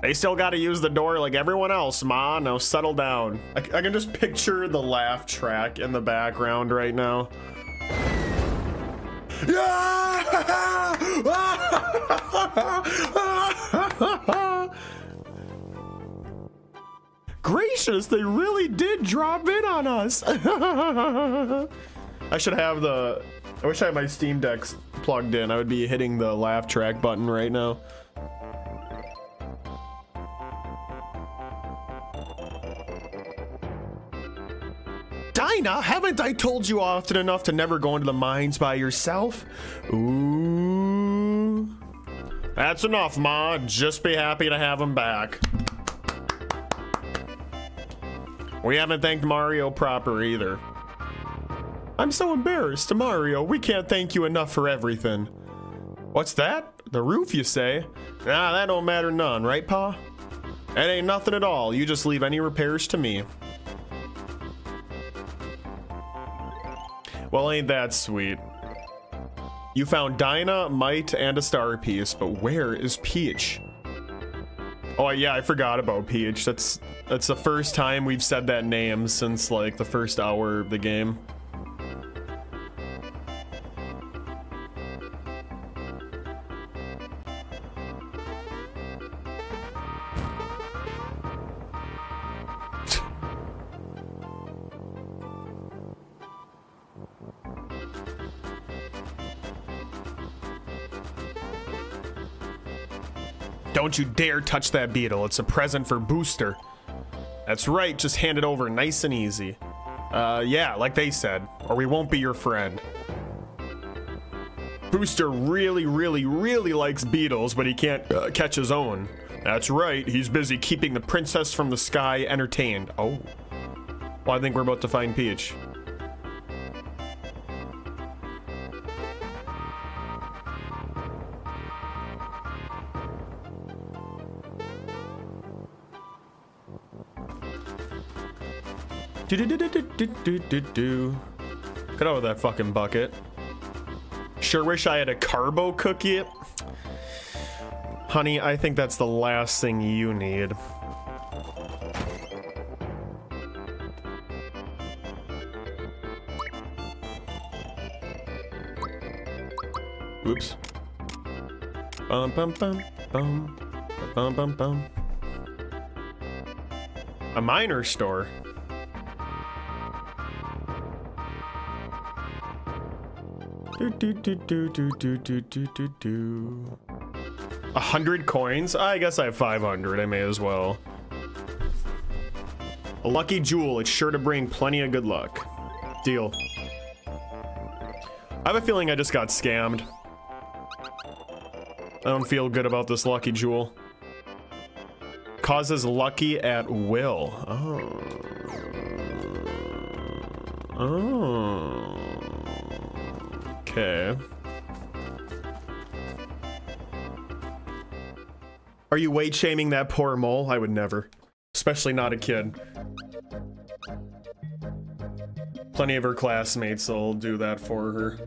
They still got to use the door like everyone else, Ma. Now settle down. I, I can just picture the laugh track in the background right now. Gracious, they really did drop in on us. I should have the. I wish I had my Steam Decks plugged in. I would be hitting the laugh track button right now. Haven't I told you often enough to never go into the mines by yourself? Ooh. That's enough, Ma. Just be happy to have him back. We haven't thanked Mario proper either. I'm so embarrassed. Mario, we can't thank you enough for everything. What's that? The roof, you say? Nah, that don't matter none, right, Pa? It ain't nothing at all. You just leave any repairs to me. Well, ain't that sweet. You found Dyna, Mite, and a star piece, but where is Peach? Oh yeah, I forgot about Peach. That's that's the first time we've said that name since like the first hour of the game. Don't you dare touch that beetle. It's a present for Booster. That's right, just hand it over nice and easy. Uh, yeah, like they said, or we won't be your friend. Booster really, really, really likes beetles, but he can't uh, catch his own. That's right, he's busy keeping the princess from the sky entertained. Oh. Well, I think we're about to find Peach. Do do do do do do do do. Get out of that fucking bucket. Sure wish I had a carbo cookie. Honey, I think that's the last thing you need. Oops. Bum bum bum bum bum bum bum. A minor store. Do do do do do do do do do do. A hundred coins? I guess I have 500. I may as well. A lucky jewel. It's sure to bring plenty of good luck. Deal. I have a feeling I just got scammed. I don't feel good about this lucky jewel. Causes lucky at will. Oh. Oh. Okay. Are you weight shaming that poor mole? I would never. Especially not a kid. Plenty of her classmates will do that for her.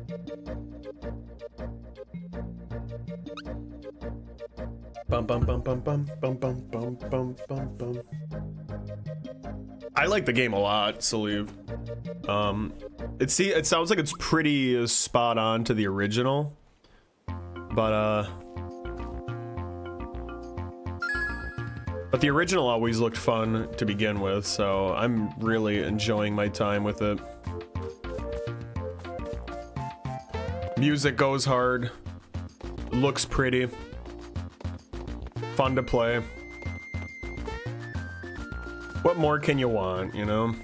Bum bum bum bum bum bum bum bum bum bum bum. I like the game a lot, Salive. Um, it see it sounds like it's pretty spot on to the original, but uh, but the original always looked fun to begin with, so I'm really enjoying my time with it. Music goes hard, looks pretty, fun to play. What more can you want, you know?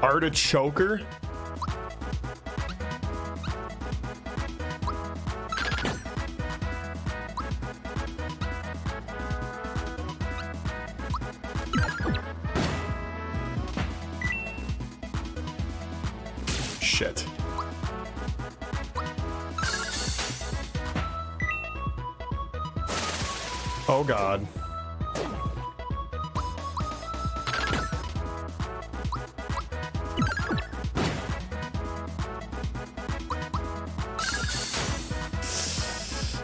Artichoker? God.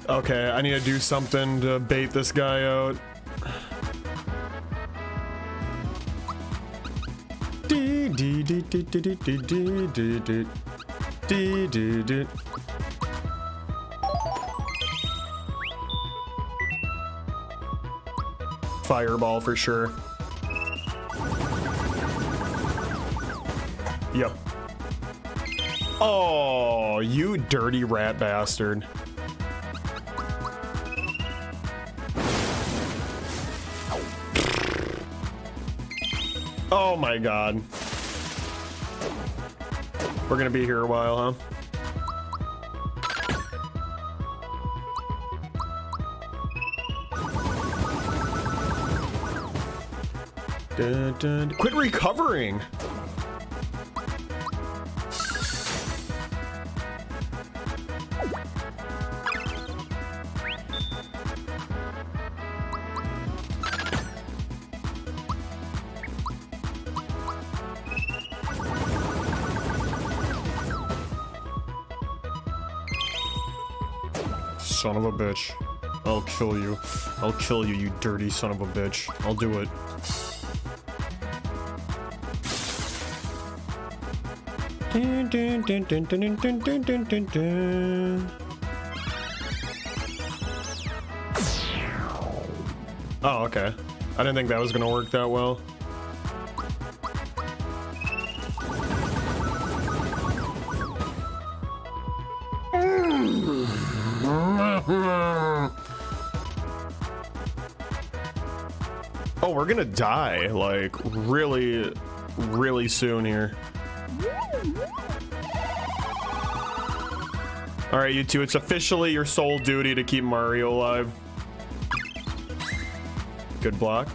Okay, I need to do something to bait this guy out. Dee dee dee dee dee dee dee dee dee dee dee fireball for sure. Yep. Oh, you dirty rat bastard. Oh my god. We're gonna be here a while, huh? Dun, dun. Quit recovering! Son of a bitch. I'll kill you. I'll kill you, you dirty son of a bitch. I'll do it. Oh, okay. I didn't think that was gonna work that well. Oh, we're gonna die, like, really, really soon here. Alright, you two, it's officially your sole duty to keep Mario alive. Good block.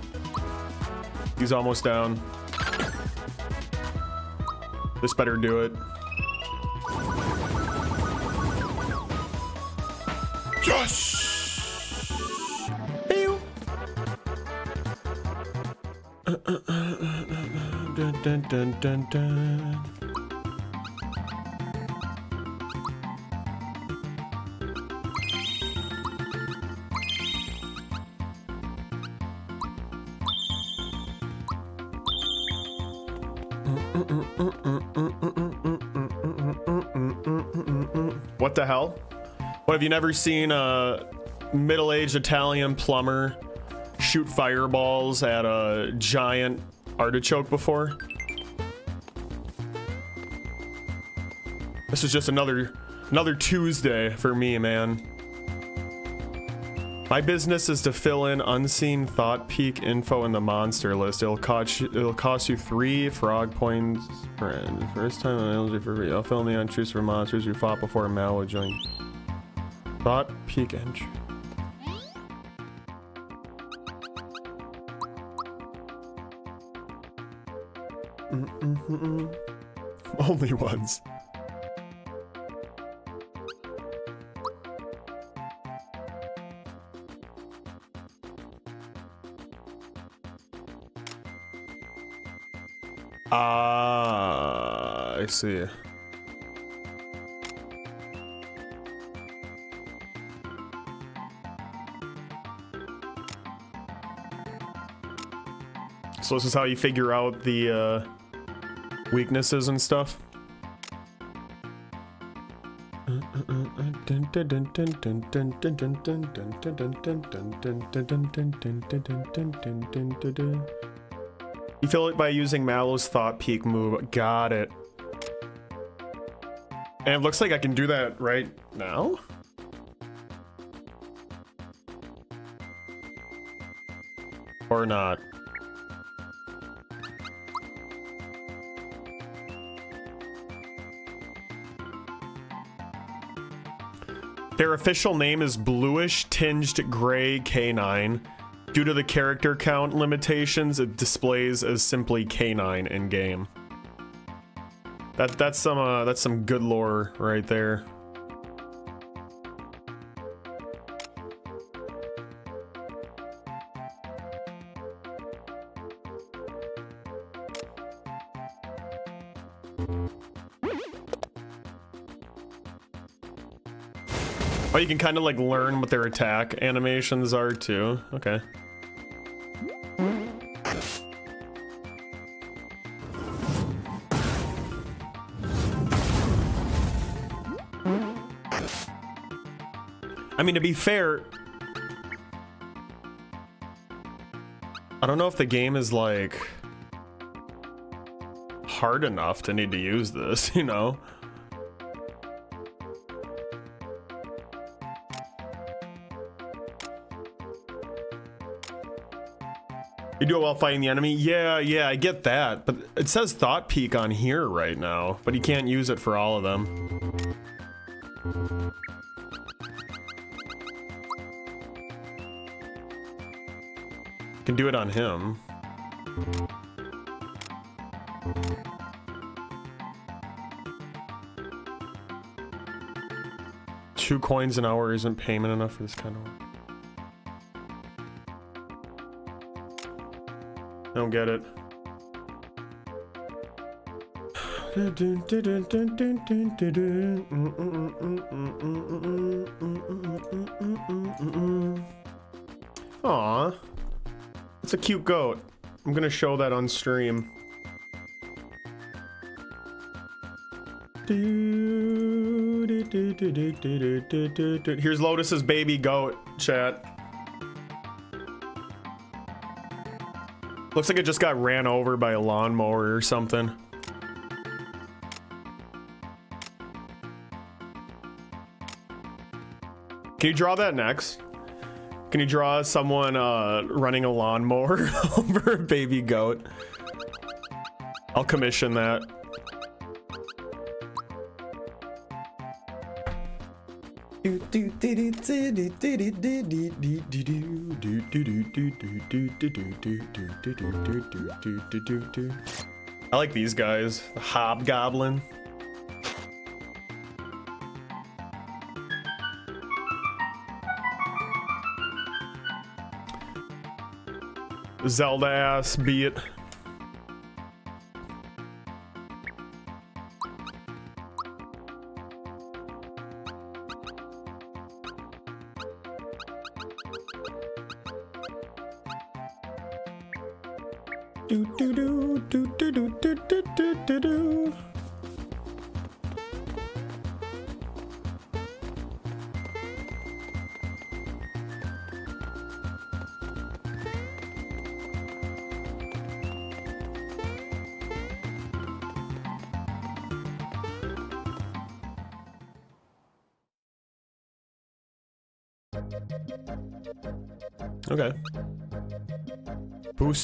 He's almost down. This better do it. Yes! Pew. Dun, dun, dun, dun, dun. Have you never seen a middle-aged Italian plumber shoot fireballs at a giant artichoke before? This is just another another Tuesday for me, man. My business is to fill in unseen thought peek info in the monster list. It'll cost you, it'll cost you three frog points. First time on eligible for. I'll fill in the untruths for monsters who fought before Mal would join. Bot peak entry. Mm -mm -mm Only ones. Ah, uh, I see. So this is how you figure out the uh, weaknesses and stuff. You fill it by using Mallow's Thought Peek move. Got it. And it looks like I can do that right now. Or not. Their official name is Bluish Tinged Gray K9. Due to the character count limitations, it displays as simply K9 in game. That that's some uh, that's some good lore right there. Oh, you can kind of like learn what their attack animations are too. Okay. I mean, to be fair, I don't know if the game is like hard enough to need to use this, you know? You do it while fighting the enemy? Yeah, yeah, I get that. But it says Thought Peek on here right now, but you can't use it for all of them. Can do it on him. Two coins an hour isn't payment enough for this kind of work. I don't get it. Aw. It's a cute goat. I'm gonna show that on stream. Here's Lotus's baby goat, chat. Looks like it just got ran over by a lawnmower or something. Can you draw that next? Can you draw someone uh, running a lawnmower over a baby goat? I'll commission that. I like these guys. The Hobgoblin. Zelda ass, be it.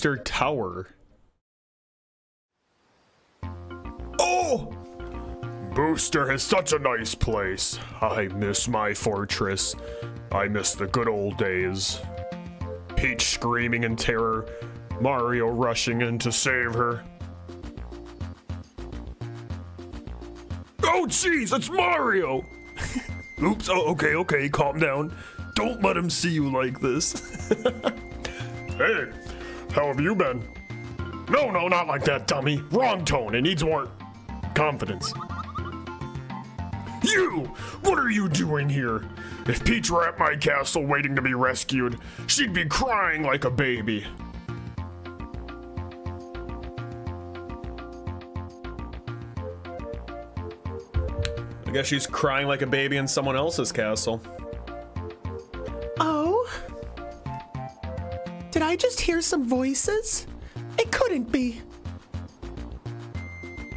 Booster Tower. Oh! Booster has such a nice place. I miss my fortress. I miss the good old days. Peach screaming in terror, Mario rushing in to save her. Oh, jeez, it's Mario! Oops, oh, okay, okay, calm down. Don't let him see you like this. hey, how have you been? No, no, not like that, dummy. Wrong tone. It needs more confidence. You! What are you doing here? If Peach were at my castle waiting to be rescued, she'd be crying like a baby. I guess she's crying like a baby in someone else's castle. I just hear some voices? It couldn't be.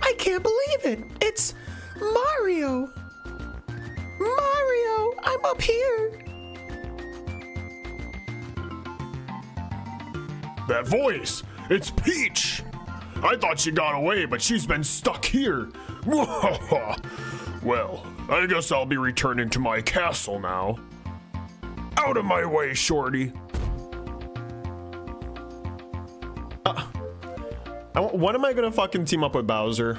I can't believe it. It's Mario. Mario, I'm up here. That voice! It's Peach! I thought she got away, but she's been stuck here. well, I guess I'll be returning to my castle now. Out of my way, Shorty. I, when am I gonna fucking team up with Bowser?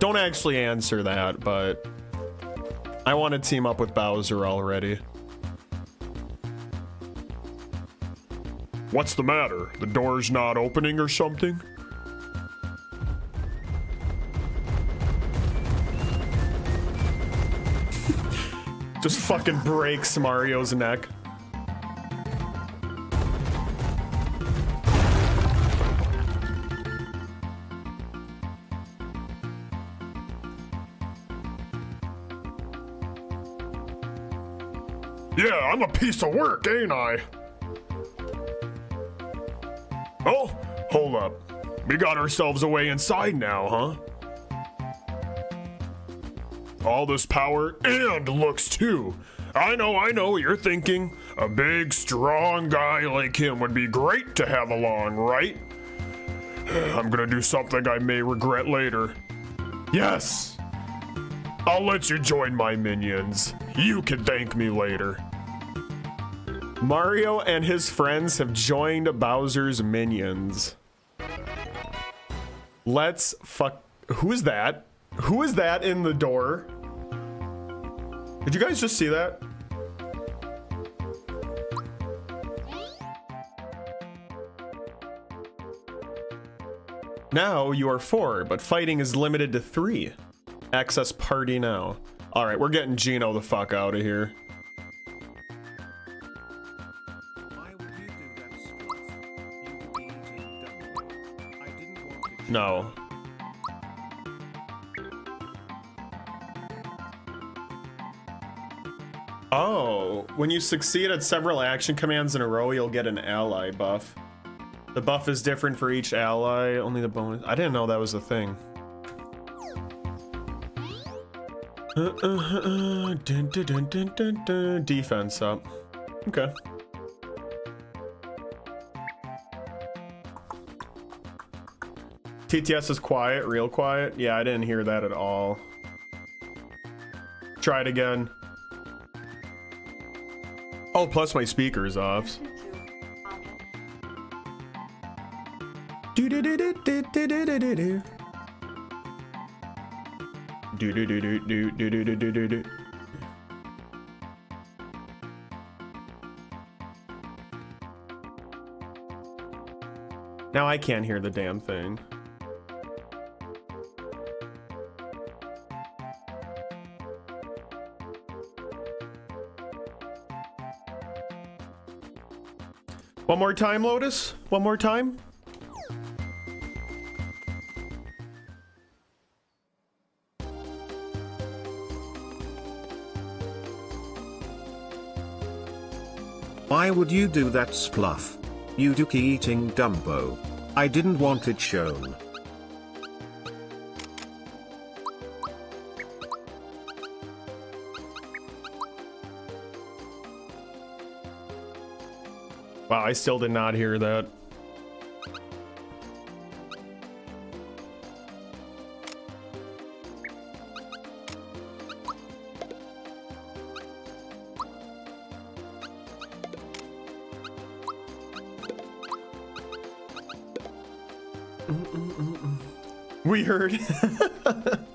Don't actually answer that, but I want to team up with Bowser already. What's the matter? The door's not opening or something? Just fucking breaks Mario's neck. I'm a piece of work, ain't I? Oh, hold up. We got ourselves away inside now, huh? All this power and looks too. I know, I know, what you're thinking. A big, strong guy like him would be great to have along, right? I'm gonna do something I may regret later. Yes! I'll let you join my minions. You can thank me later. Mario and his friends have joined Bowser's minions. Let's fuck. Who is that? Who is that in the door? Did you guys just see that? Now you are four, but fighting is limited to three. Access party now. All right, we're getting Geno the fuck out of here. No. Oh, when you succeed at several action commands in a row, you'll get an ally buff. The buff is different for each ally, only the bonus. I didn't know that was a thing. Defense up. Okay. TTS is quiet, real quiet. Yeah, I didn't hear that at all. Try it again. Oh, plus my speaker's off. Now I can't hear the damn thing. One more time, Lotus. One more time. Why would you do that spluff? You dookie eating Dumbo. I didn't want it shown. I still did not hear that. Mm, mm, mm, Weird. um.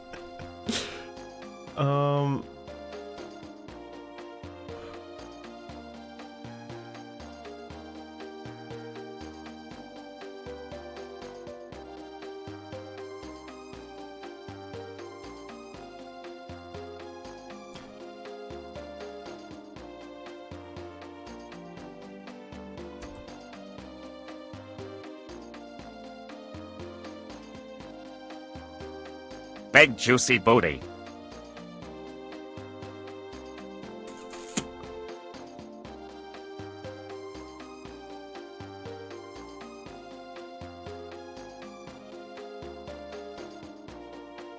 Big juicy booty.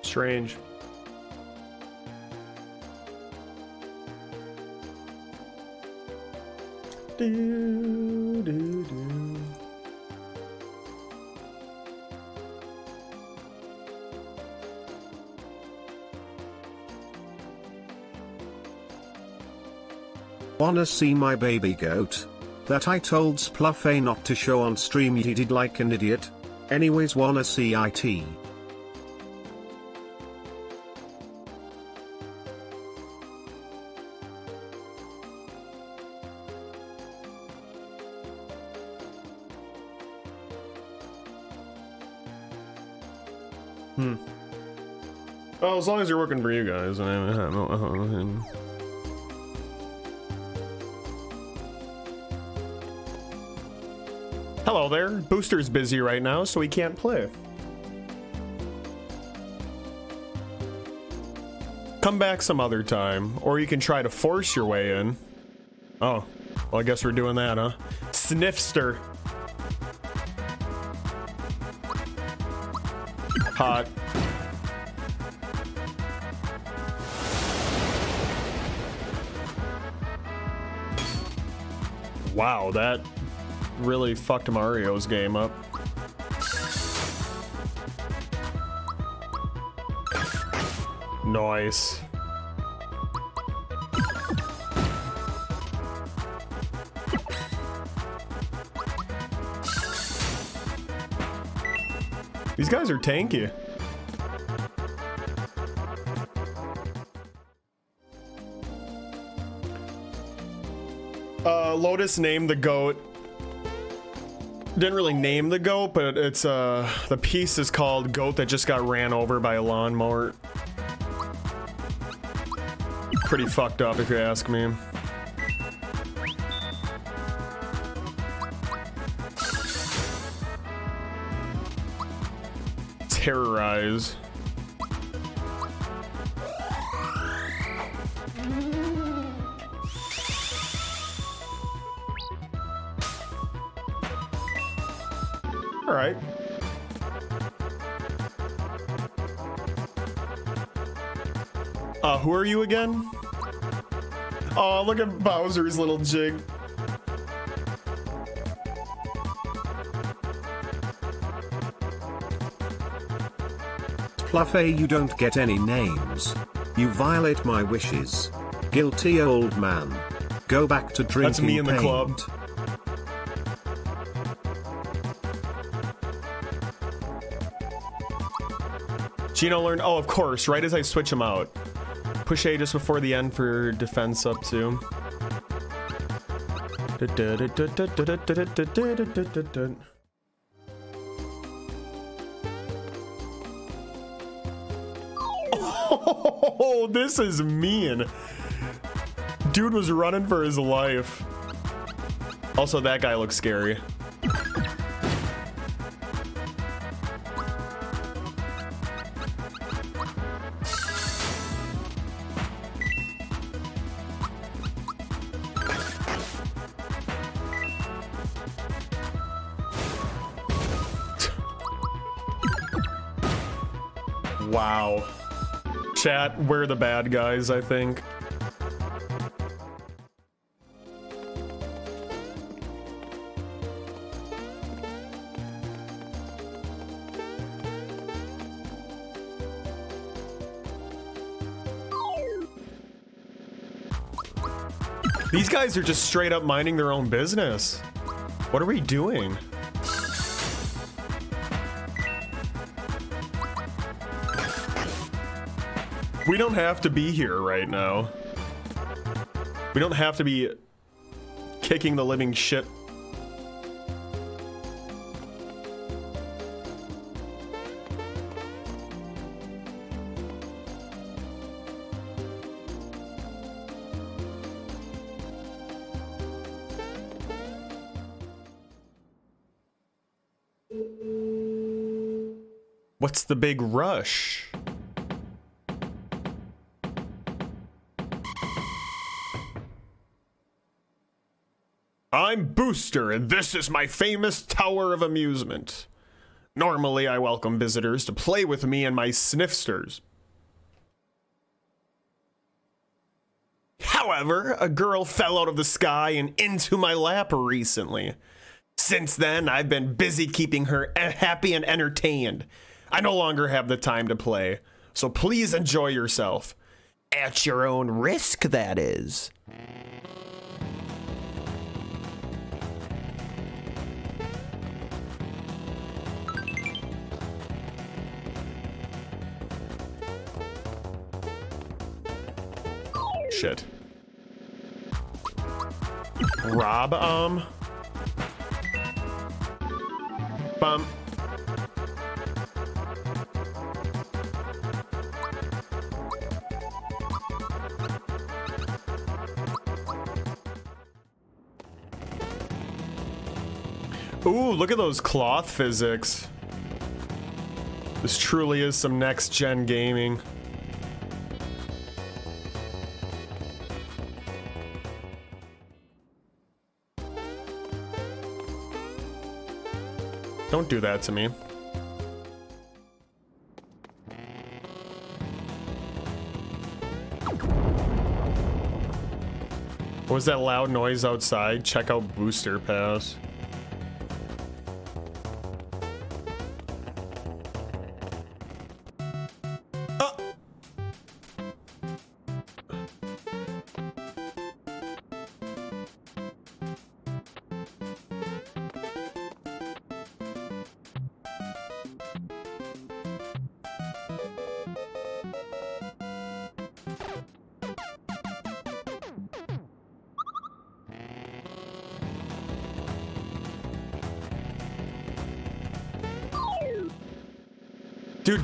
Strange. Do, Wanna see my baby goat? That I told Splufay not to show on stream he did like an idiot. Anyways wanna see IT. Hmm. Well, as long as you're working for you guys, I I don't- Hello there. Booster's busy right now, so he can't play. Come back some other time, or you can try to force your way in. Oh, well, I guess we're doing that, huh? Sniffster. Hot. Wow, that really fucked Mario's game up. Nice. These guys are tanky. Uh, Lotus named the goat. Didn't really name the goat, but it's uh the piece is called "Goat that just got ran over by a lawnmower." Pretty fucked up, if you ask me. Terrorize. Who are you again? Oh, look at Bowser's little jig. Fluffy, you don't get any names. You violate my wishes. Guilty old man. Go back to drinking That's me in the club. paint. Geno learned. Oh, of course. Right as I switch him out. Push A just before the end for defense up too. Oh, this is mean. Dude was running for his life. Also, that guy looks scary. We're the bad guys, I think. These guys are just straight up minding their own business. What are we doing? We don't have to be here right now. We don't have to be kicking the living shit. What's the big rush? I'm Booster, and this is my famous Tower of Amusement. Normally, I welcome visitors to play with me and my sniffsters. However, a girl fell out of the sky and into my lap recently. Since then, I've been busy keeping her happy and entertained. I no longer have the time to play, so please enjoy yourself. At your own risk, that is. Shit. Rob, um. Bum. Ooh, look at those cloth physics. This truly is some next gen gaming. Don't do that to me. What was that loud noise outside? Check out booster pass.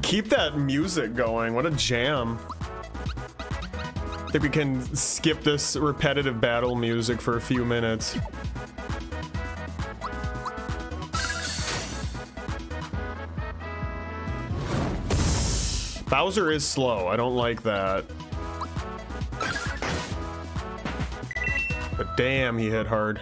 Keep that music going. What a jam. I think we can skip this repetitive battle music for a few minutes. Bowser is slow. I don't like that. But damn, he hit hard.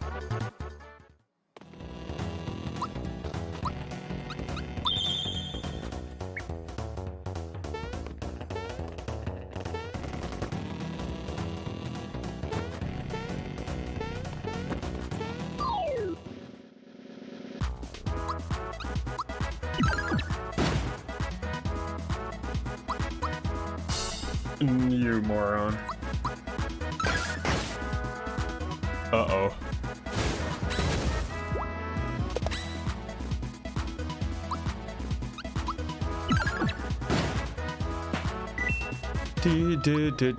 Bump.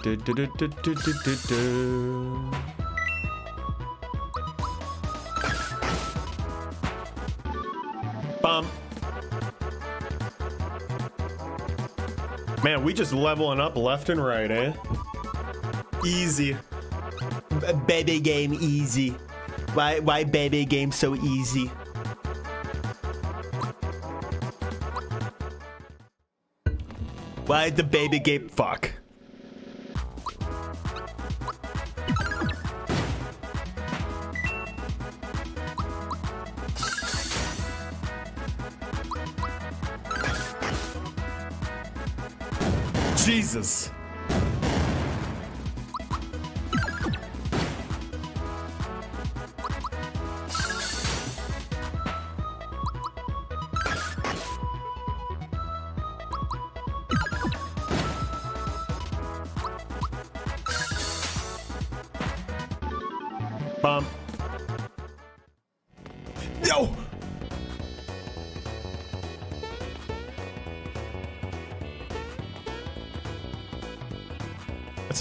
Man, we just leveling up left and right, eh? Easy. B baby game easy. Why why baby game so easy? Why the baby game fuck? Jesus.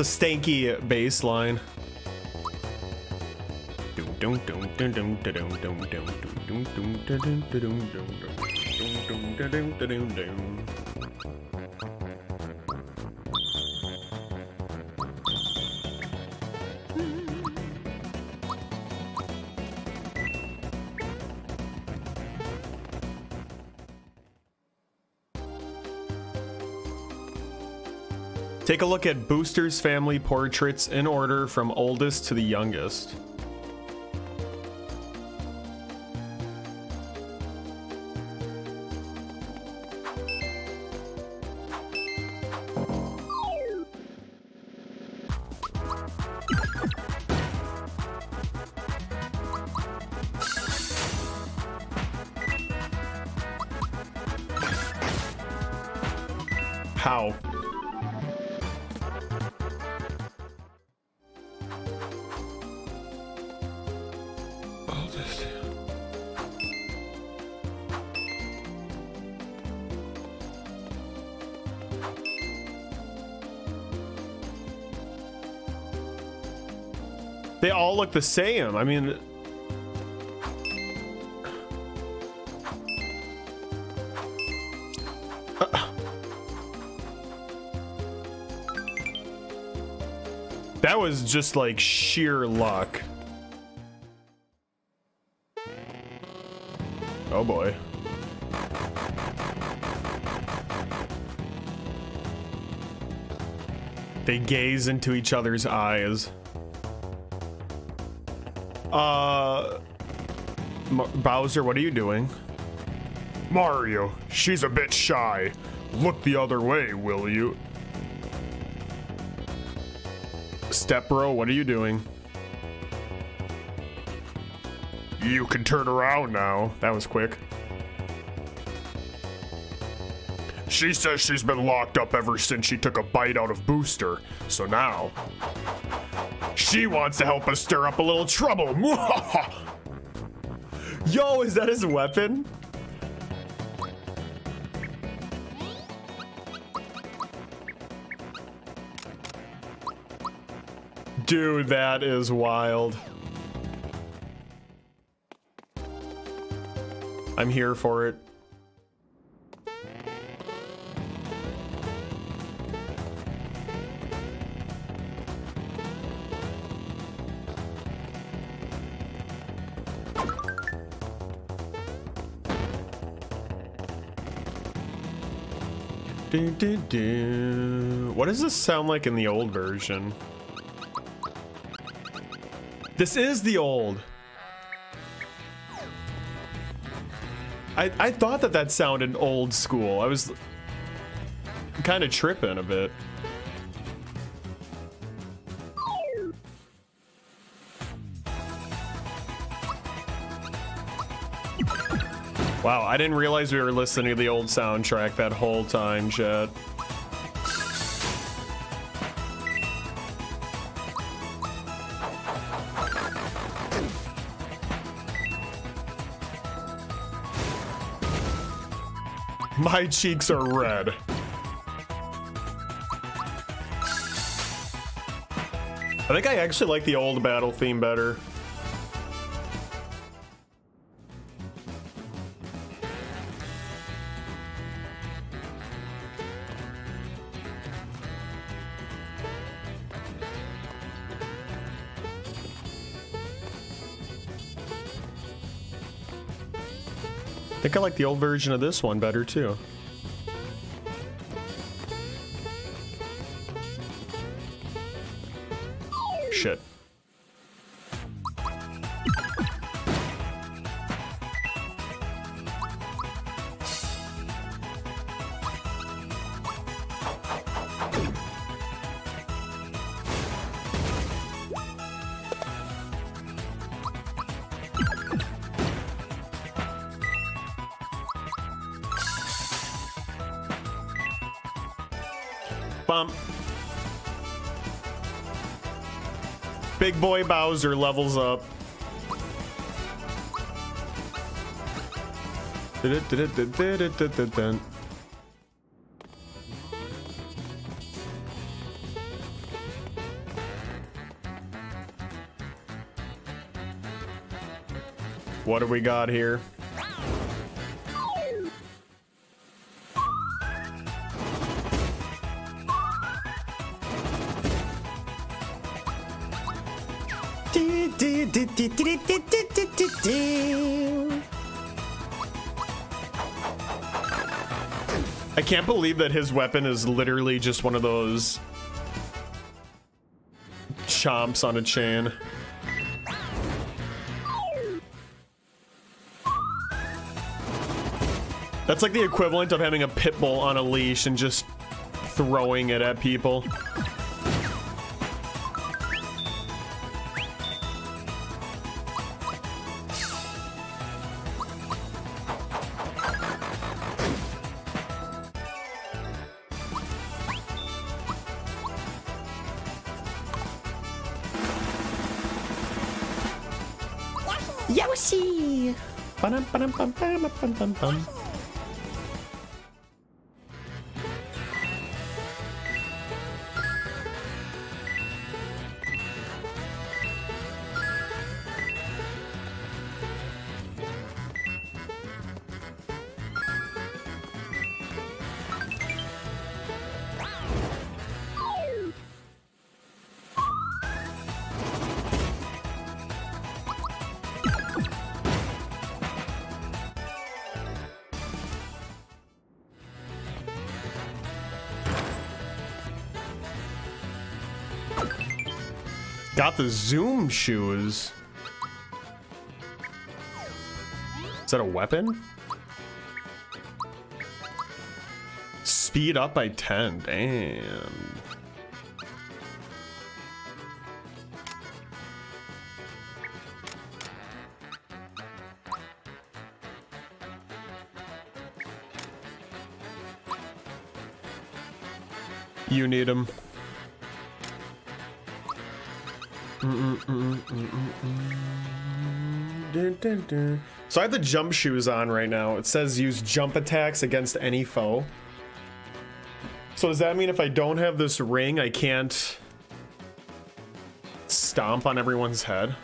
A stanky bass line. Take a look at Booster's family portraits in order from oldest to the youngest. The same. I mean, that was just like sheer luck. Oh boy. They gaze into each other's eyes. Bowser, what are you doing? Mario, she's a bit shy. Look the other way, will you? Step bro, what are you doing? You can turn around now. That was quick. She says she's been locked up ever since she took a bite out of Booster. So now, she wants to help us stir up a little trouble. Yo, is that his weapon? Dude, that is wild. I'm here for it. Do, do. What does this sound like in the old version? This is the old. I, I thought that that sounded old school. I was kind of tripping a bit. Wow, I didn't realize we were listening to the old soundtrack that whole time, chat. My cheeks are red. I think I actually like the old battle theme better. Think I like the old version of this one better too. Bowser levels up. What do we got here? Can't believe that his weapon is literally just one of those chomps on a chain. That's like the equivalent of having a pit bull on a leash and just throwing it at people. Bum, bum, bum, Got the zoom shoes. Is that a weapon? speed up by 10. Damn. You need him. So I have the jump shoes on right now. It says use jump attacks against any foe. So does that mean if I don't have this ring, I can't stomp on everyone's head?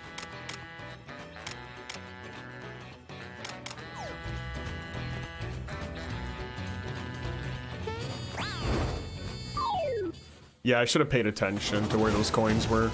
Yeah, I should have paid attention to where those coins were.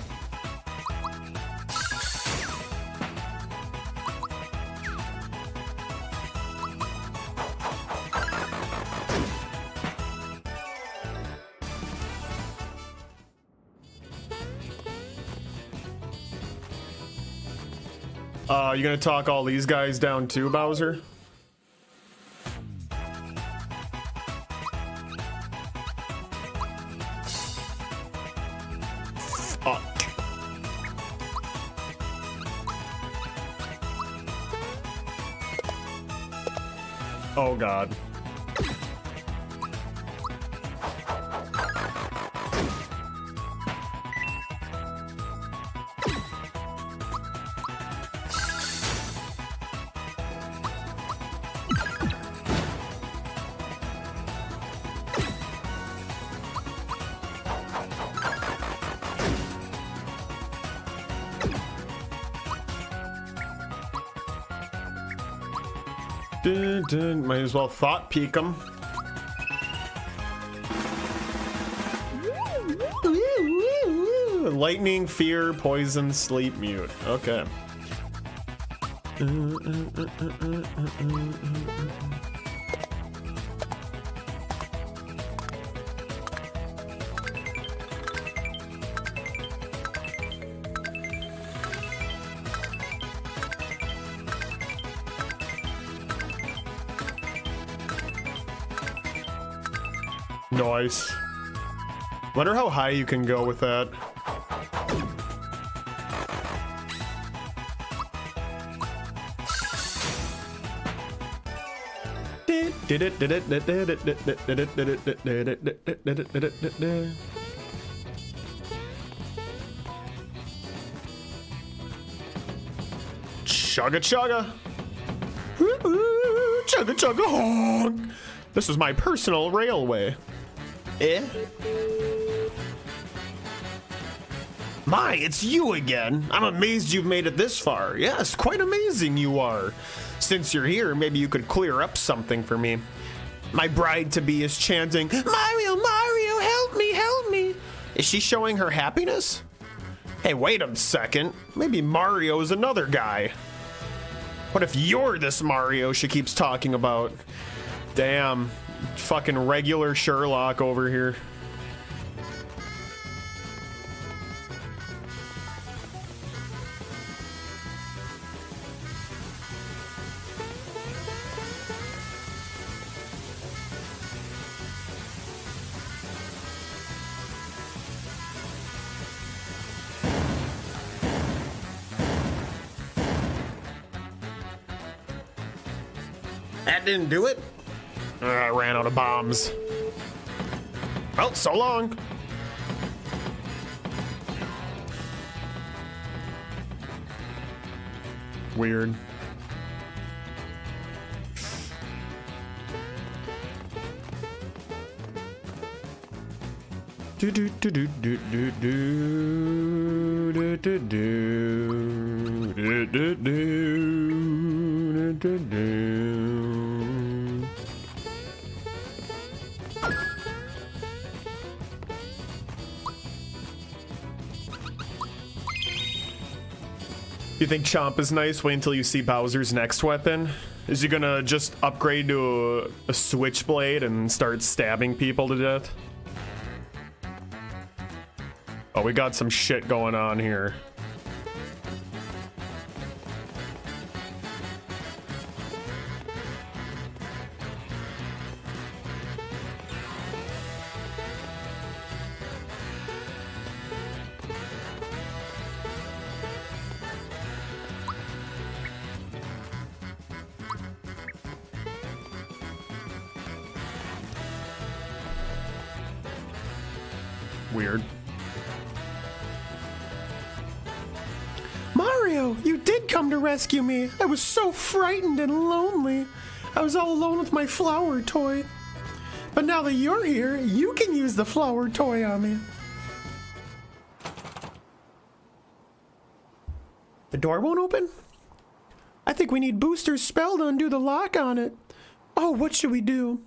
You gonna talk all these guys down too, Bowser? As well thought peek them. Lightning, fear, poison, sleep, mute. Okay. Nice. Wonder how high you can go with that. Chugga chugga. Chugga chugga honk. This is my personal railway. Eh? My, it's you again. I'm amazed you've made it this far. Yes, quite amazing you are. Since you're here, maybe you could clear up something for me. My bride to be is chanting, Mario, Mario, help me, help me. Is she showing her happiness? Hey, wait a second. Maybe Mario is another guy. What if you're this Mario she keeps talking about? Damn, fucking regular Sherlock over here. That didn't do it. Uh, I ran out of bombs. Well, so long. Weird. Do do do do do do do do do do do do do do do. You think Chomp is nice? Wait until you see Bowser's next weapon. Is he gonna just upgrade to a, a switchblade and start stabbing people to death? Oh, we got some shit going on here. Rescue me. I was so frightened and lonely. I was all alone with my flower toy. But now that you're here, you can use the flower toy on me. The door won't open? I think we need Booster's spell to undo the lock on it. Oh, what should we do?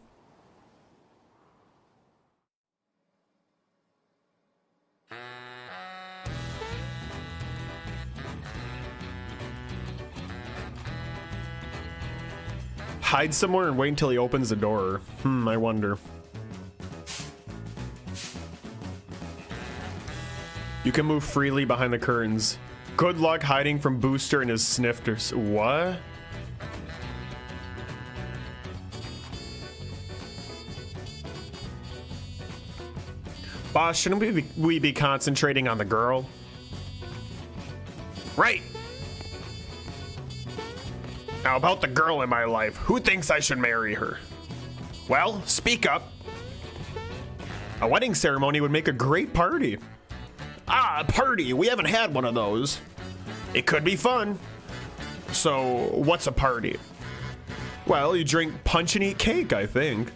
Hide somewhere and wait until he opens the door. Hmm, I wonder. You can move freely behind the curtains. Good luck hiding from Booster and his snifters. What? Boss, shouldn't we be, we be concentrating on the girl? Right. Now, about the girl in my life, who thinks I should marry her? Well, speak up. A wedding ceremony would make a great party. Ah, a party. We haven't had one of those. It could be fun. So, what's a party? Well, you drink punch and eat cake, I think.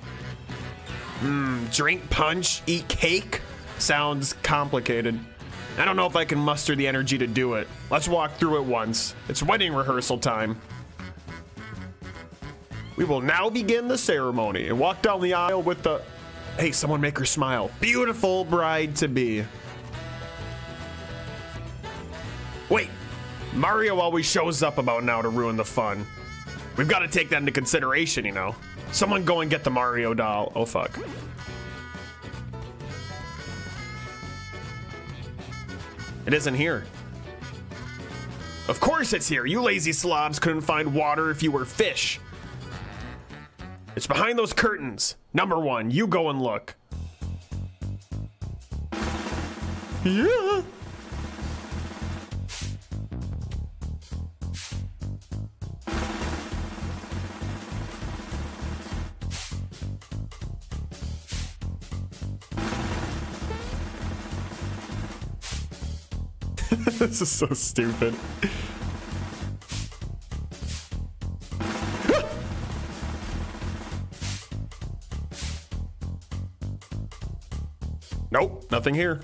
Hmm, drink punch, eat cake? Sounds complicated. I don't know if I can muster the energy to do it. Let's walk through it once. It's wedding rehearsal time. We will now begin the ceremony and walk down the aisle with the. Hey, someone make her smile. Beautiful bride to be. Wait, Mario always shows up about now to ruin the fun. We've got to take that into consideration, you know. Someone go and get the Mario doll. Oh, fuck. It isn't here. Of course it's here. You lazy slobs couldn't find water if you were fish. It's behind those curtains. Number one, you go and look. Yeah. this is so stupid. Nope, nothing here.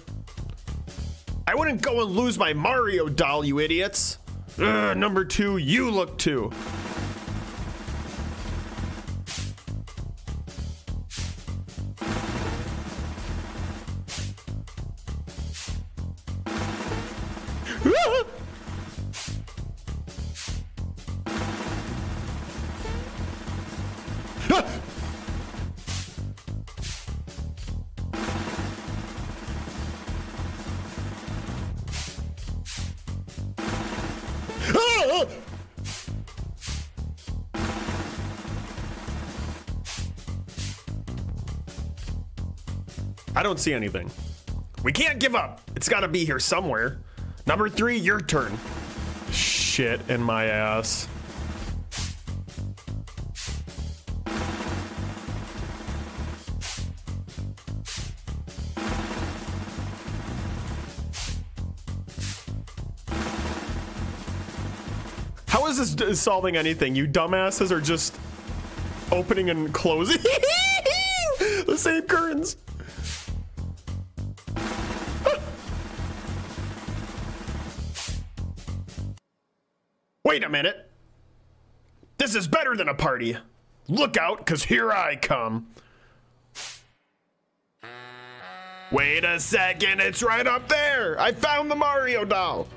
I wouldn't go and lose my Mario doll, you idiots. Ugh, number two, you look too. I don't see anything. We can't give up. It's got to be here somewhere. Number three, your turn. Shit in my ass. How is this solving anything? You dumbasses are just opening and closing the same curtains. Wait a minute. This is better than a party. Look out, because here I come. Wait a second, it's right up there. I found the Mario doll.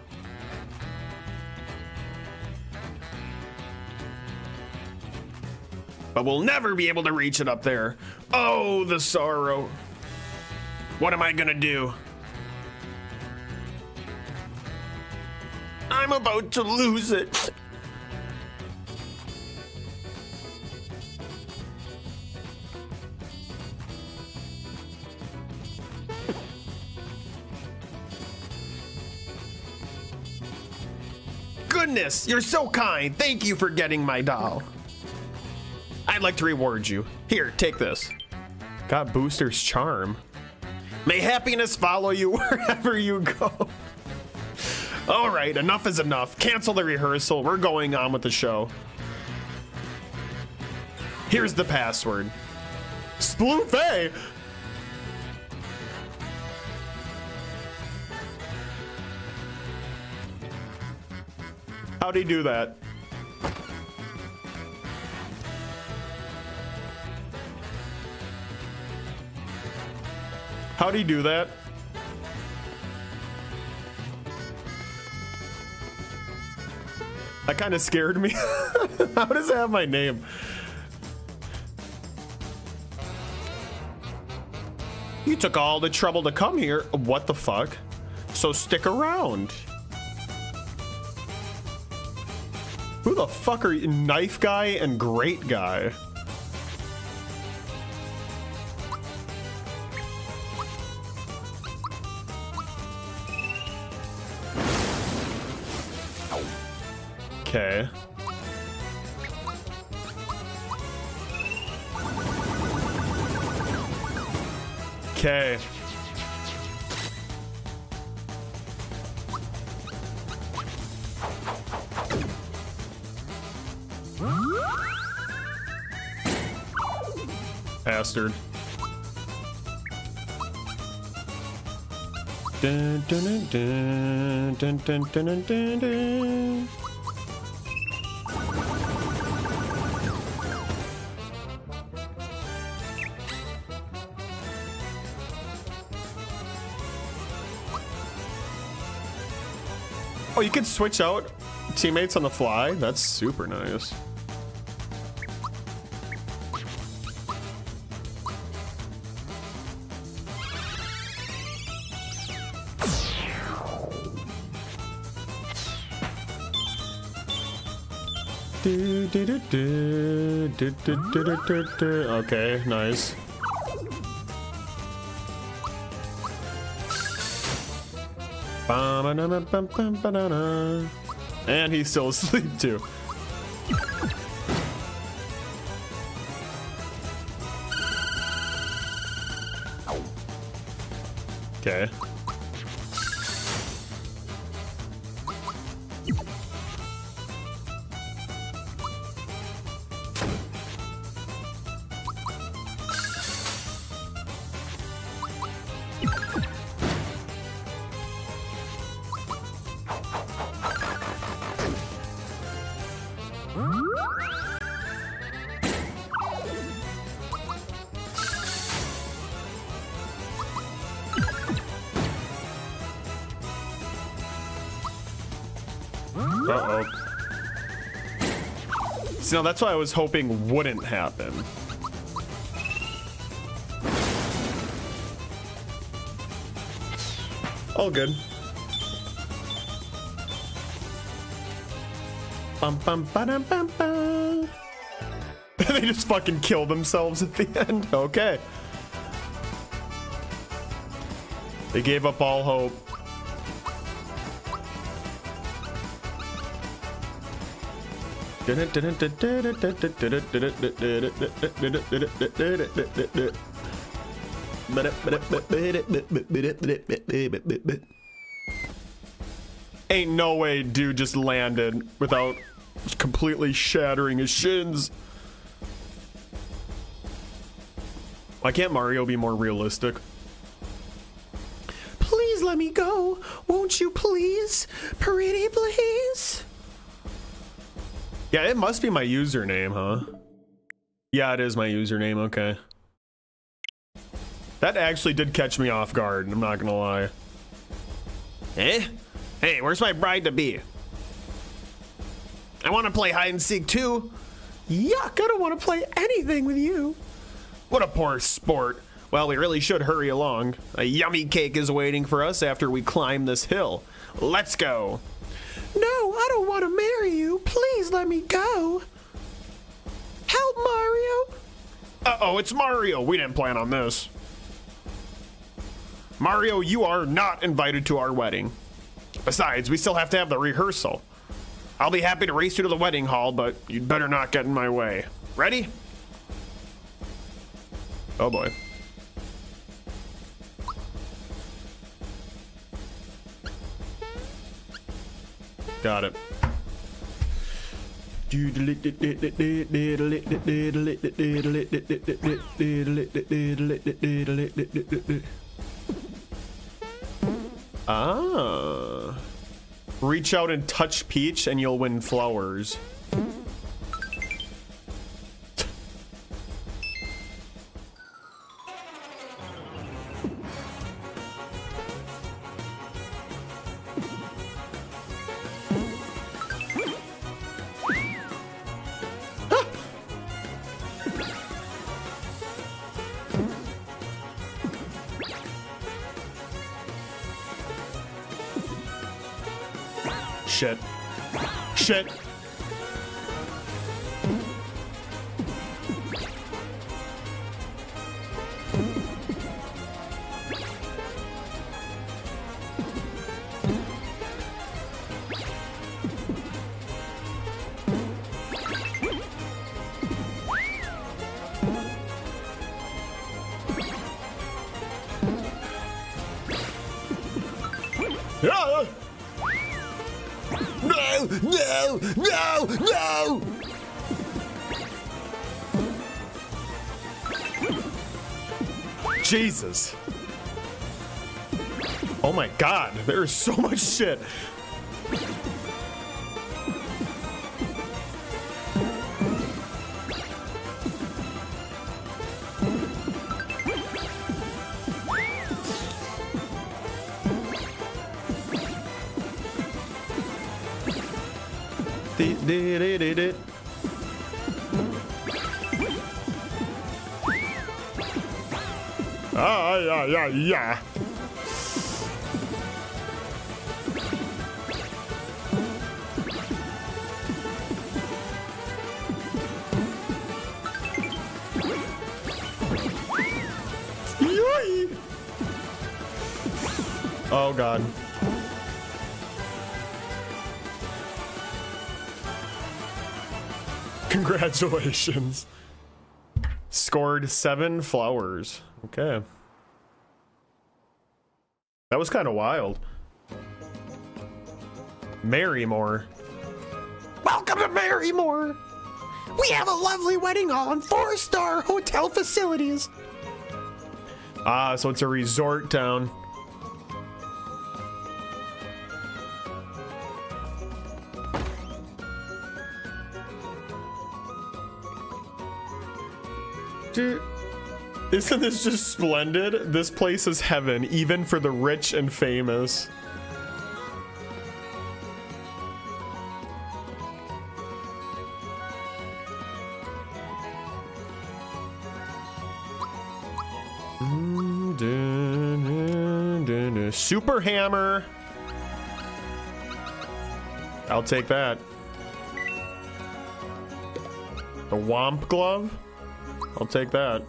But we'll never be able to reach it up there. Oh, the sorrow. What am I gonna do? I'm about to lose it. Goodness, you're so kind. Thank you for getting my doll. I'd like to reward you. Here, take this. Got Booster's charm. May happiness follow you wherever you go. All right, enough is enough. Cancel the rehearsal. We're going on with the show. Here's the password. Splufay. How'd he do that? How'd he do that? That kind of scared me. How does it have my name? You took all the trouble to come here. What the fuck? So stick around. Who the fuck are you? Knife guy and Grate Guy. Okay. Okay. Bastard. Dun, dun, dun, Oh, you can switch out teammates on the fly? That's super nice. Okay, nice. And he's still asleep too. Okay. See, now that's what I was hoping wouldn't happen. All good. Bum, bum, ba-dum, bum, bum. they just fucking kill themselves at the end. Okay. They gave up all hope. Ain't no way dude just landed without completely shattering his shins. Why can't Mario be more realistic? Please let me go. Won't you please? Pretty please. Yeah, it must be my username, huh? Yeah, it is my username, okay. That actually did catch me off guard, I'm not gonna lie. Eh? Hey, where's my bride to be? I wanna play hide and seek too. Yuck, I don't want to play anything with you. What a poor sport. Well, we really should hurry along. A yummy cake is waiting for us after we climb this hill. Let's go. No, I don't want to marry you. Please let me go. Help, Mario. Uh-oh, it's Mario. We didn't plan on this. Mario, you are not invited to our wedding. Besides, we still have to have the rehearsal. I'll be happy to race you to the wedding hall, but you'd better not get in my way. Ready? Oh boy. Got it. Ah. Reach out and touch Peach and you'll win flowers. Shit. Shit. No, no! Jesus. Oh my god, there's so much shit. Yeah, yeah, yeah. Oh god. Congratulations. Scored seven flowers. Okay. That was kind of wild. Marrymore. Welcome to Marrymore. We have a lovely wedding hall and four-star hotel facilities. Ah, so it's a resort town. Isn't this just splendid? This place is heaven, even for the rich and famous. Super hammer. I'll take that. The Whomp glove. I'll take that.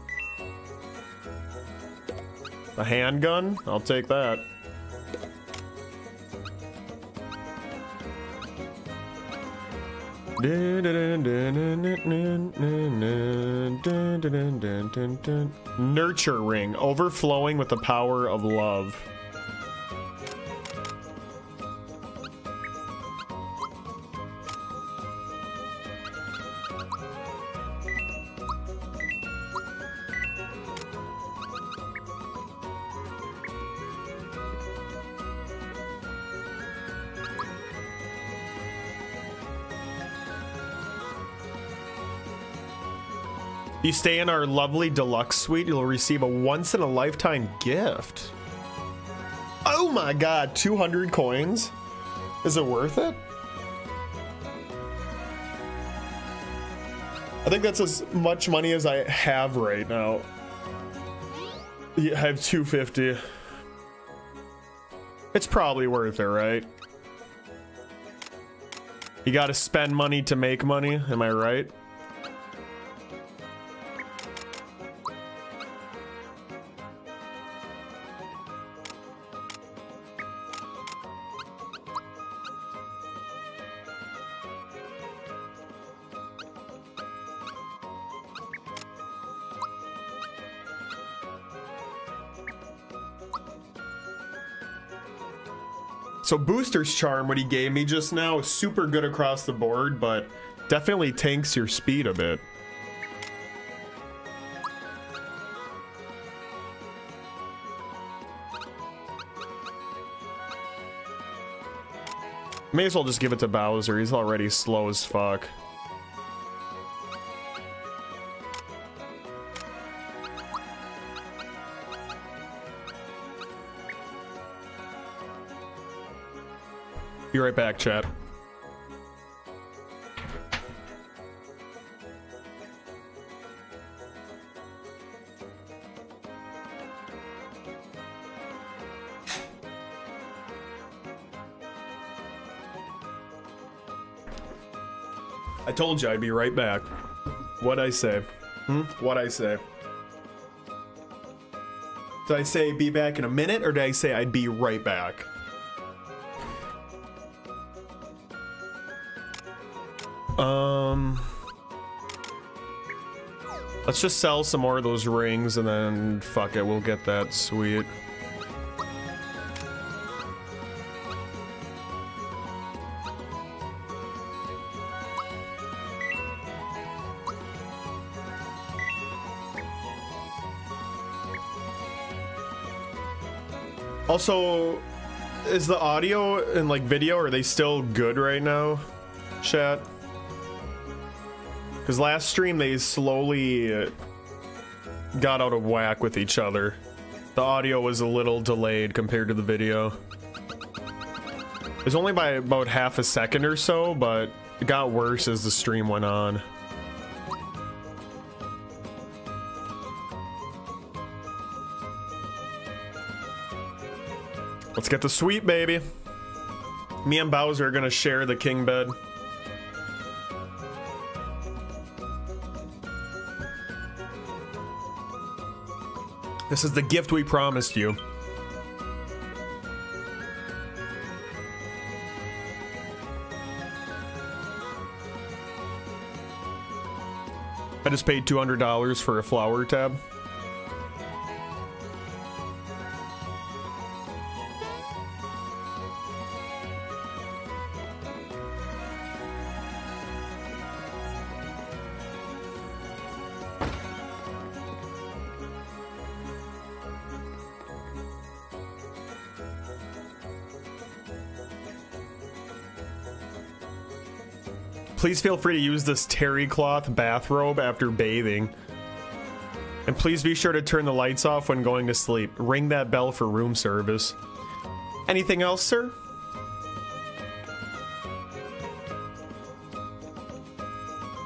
A handgun. I'll take that. Nurture ring, overflowing with the power of love. Stay in our lovely deluxe suite, you'll receive a once in a lifetime gift. Oh my god, 200 coins? Is it worth it? I think that's as much money as I have right now. Yeah, I have 250. It's probably worth it, right? You gotta spend money to make money, am I right? So Booster's Charm, what he gave me just now, is super good across the board, but definitely tanks your speed a bit. May as well just give it to Bowser. He's already slow as fuck. Be right back, chat. I told you I'd be right back. What'd I say? Hmm? What I say? Did I say be back in a minute or did I say I'd be right back? Um Let's just sell some more of those rings and then fuck it, we'll get that suite. Also, is the audio and like video are they still good right now, chat? Because last stream they slowly uh, got out of whack with each other. The audio was a little delayed compared to the video. It was only by about half a second or so, but it got worse as the stream went on. Let's get the suite, baby. Me and Bowser are gonna share the king bed. This is the gift we promised you. I just paid $200 for a flower tab. Please feel free to use this terry cloth bathrobe after bathing. And please be sure to turn the lights off when going to sleep. Ring that bell for room service. Anything else, sir?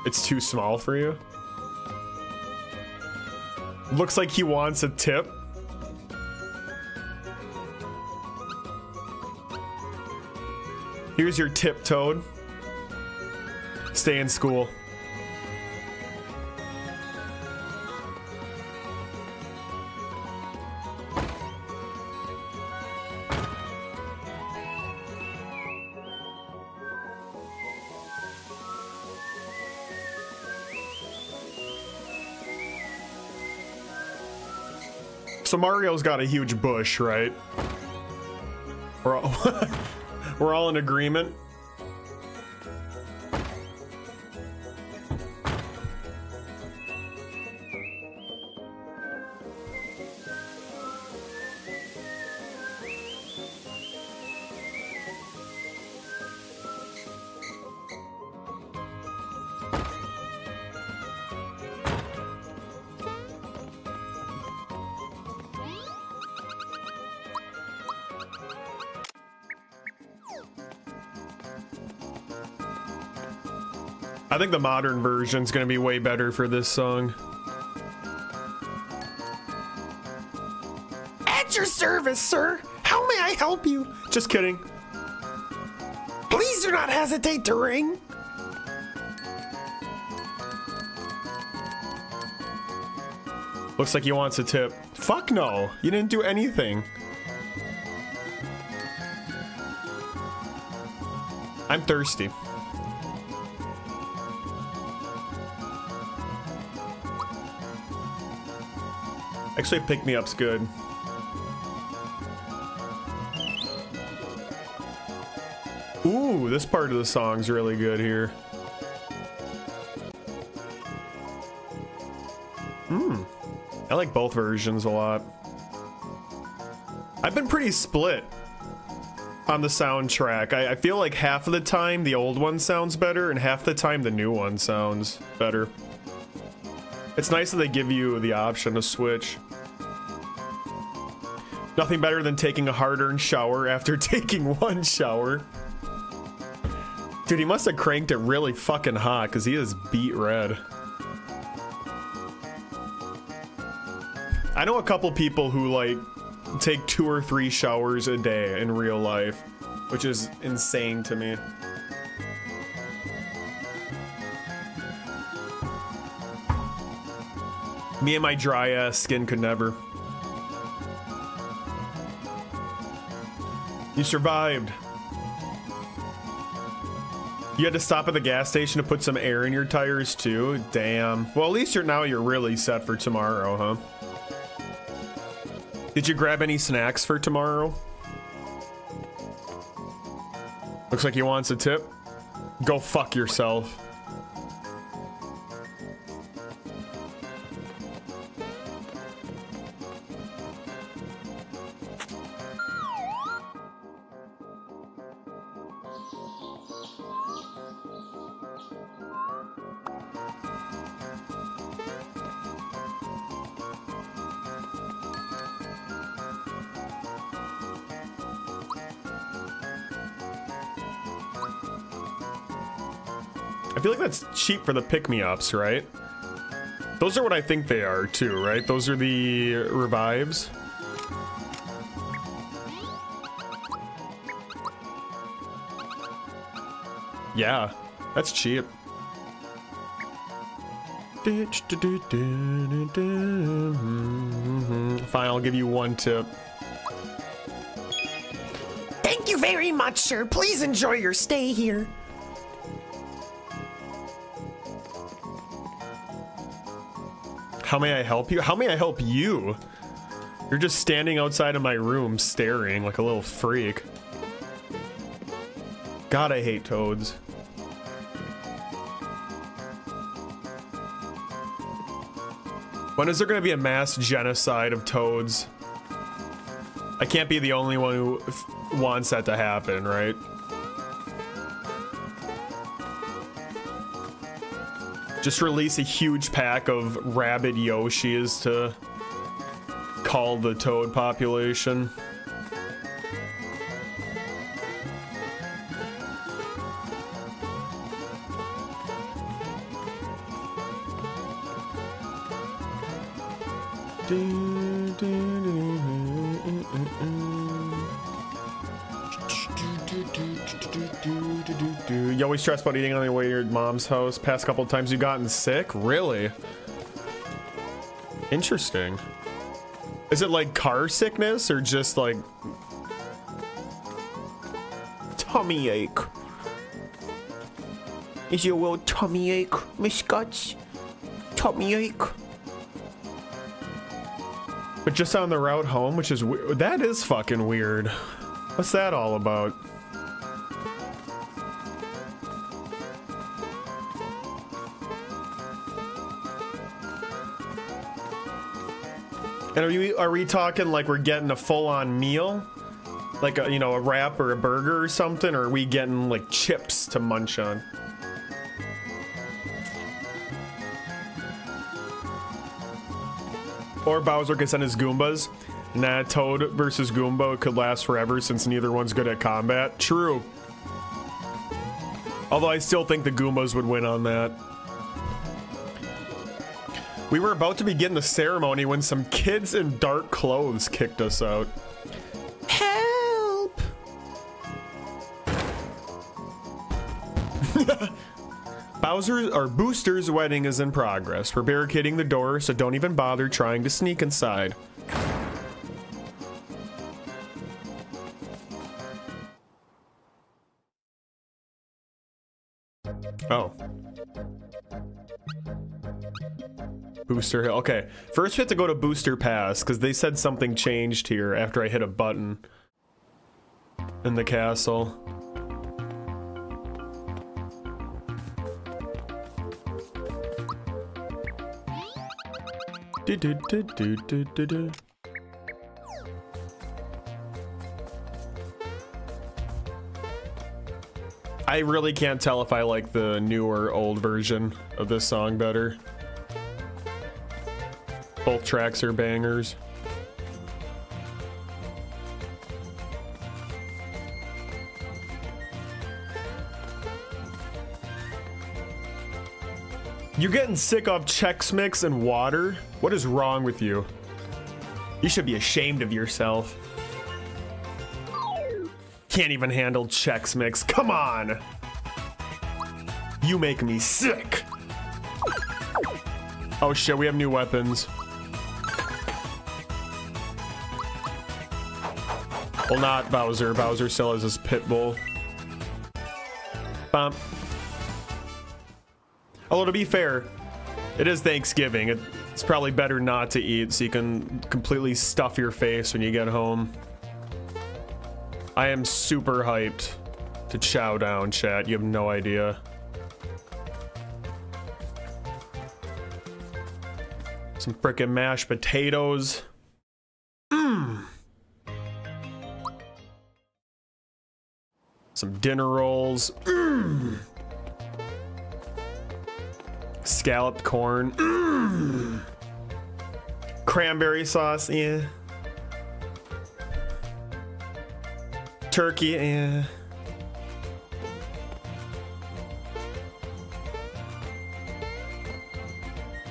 It's too small for you? Looks like he wants a tip. Here's your tip, Toad. Stay in school. So Mario's got a huge bush, right? We're all, we're all in agreement. The modern version's gonna be way better for this song. At your service, sir. How may I help you? Just kidding. Please do not hesitate to ring. Looks like he wants a tip. Fuck no, you didn't do anything. I'm thirsty. Actually, pick me up's good. Ooh, this part of the song's really good here. Hmm. I like both versions a lot. I've been pretty split on the soundtrack. I, I, feel like half of the time the old one sounds better and half the time the new one sounds better. It's nice that they give you the option to switch. Nothing better than taking a hard-earned shower after taking one shower. Dude, he must have cranked it really fucking hot because he is beet red. I know a couple people who like take two or three showers a day in real life, which is insane to me. Me and my dry ass skin could never. You survived. You had to stop at the gas station to put some air in your tires too? Damn. Well, at least you're now you're really set for tomorrow, huh? Did you grab any snacks for tomorrow? Looks like he wants a tip. Go fuck yourself. Cheap for the pick-me-ups, right? Those are what I think they are, too, right? Those are the revives. Yeah, that's cheap. Fine, I'll give you one tip. Thank you very much, sir. Please enjoy your stay here. How may I help you? How may I help you? You're just standing outside of my room staring like a little freak. God, I hate toads. When is there going to be a mass genocide of toads? I can't be the only one who wants that to happen, right? Just release a huge pack of rabid Yoshis to call the toad population. Always stress about eating on your way to your mom's house. Past couple times you've gotten sick? Really? Interesting. Is it like car sickness or just like tummy ache? Is your little tummy ache, Miss Guts? Tummy ache? But just on the route home, which is that is fucking weird. What's that all about? And are we are we talking like we're getting a full on meal? Like a, you know, a wrap or a burger or something? Or are we getting like chips to munch on? Or Bowser can send his Goombas. Nah, Toad versus Goomba could last forever since neither one's good at combat. True. Although I still think the Goombas would win on that. We were about to begin the ceremony when some kids in dark clothes kicked us out. Help! Bowser's or Booster's wedding is in progress. We're barricading the door, so don't even bother trying to sneak inside. Oh. Booster Hill. Okay, first we have to go to Booster Pass, because they said something changed here after I hit a button in the castle. Do, do, do, do, do, do, do. I really can't tell if I like the newer old version of this song better. Both tracks are bangers. You getting sick of Chex Mix and water? What is wrong with you? You should be ashamed of yourself. Can't even handle Chex Mix. Come on! You make me sick! Oh shit, we have new weapons. Well, not Bowser. Bowser still has his pit bull. Bump. Although to be fair, it is Thanksgiving. It's probably better not to eat so you can completely stuff your face when you get home. I am super hyped to chow down, chat. You have no idea. Some frickin' mashed potatoes. Some dinner rolls. Mmm. Scalloped corn. Mmm. Cranberry sauce, yeah. Turkey, yeah.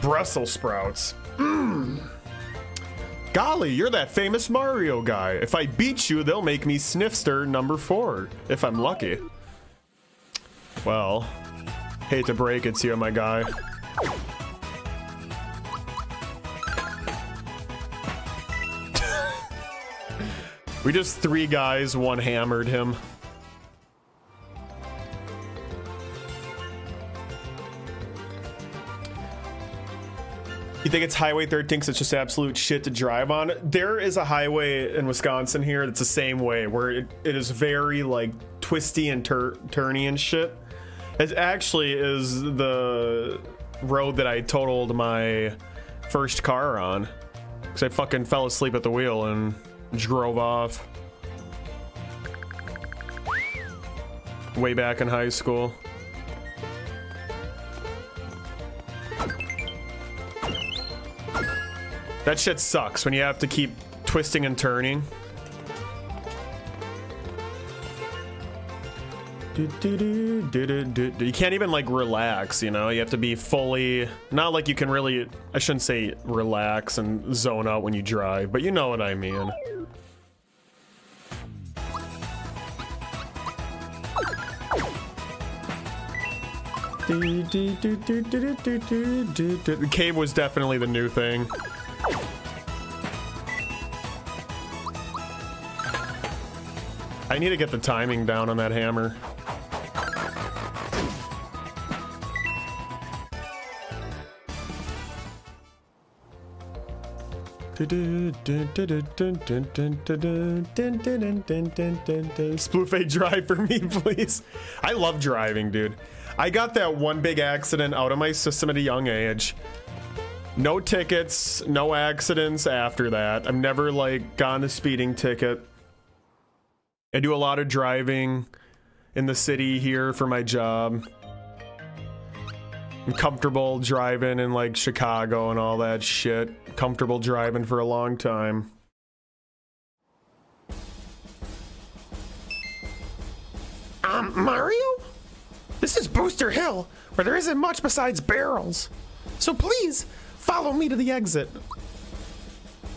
Brussels sprouts. Mmm. Golly, you're that famous Mario guy. If I beat you, they'll make me Sniffster number four, if I'm lucky. Well, hate to break it to you, my guy. we just three guys, one hammered him. You think it's Highway 13 because it's just absolute shit to drive on? There is a highway in Wisconsin here that's the same way, where it, it is very like twisty and tur turny and shit. It actually is the road that I totaled my first car on. Because I fucking fell asleep at the wheel and drove off. Way back in high school. That shit sucks when you have to keep twisting and turning. You can't even like relax, you know? You have to be fully, not like you can really, I shouldn't say relax and zone out when you drive, but you know what I mean. The cave was definitely the new thing. I need to get the timing down on that hammer. Splufay drive for me, please. I love driving, dude. I got that one big accident out of my system at a young age. No tickets, no accidents after that. I've never like gone a speeding ticket. I do a lot of driving in the city here for my job. I'm comfortable driving in like Chicago and all that shit. Comfortable driving for a long time. Um, Mario? This is Booster Hill, where there isn't much besides barrels. So please, follow me to the exit.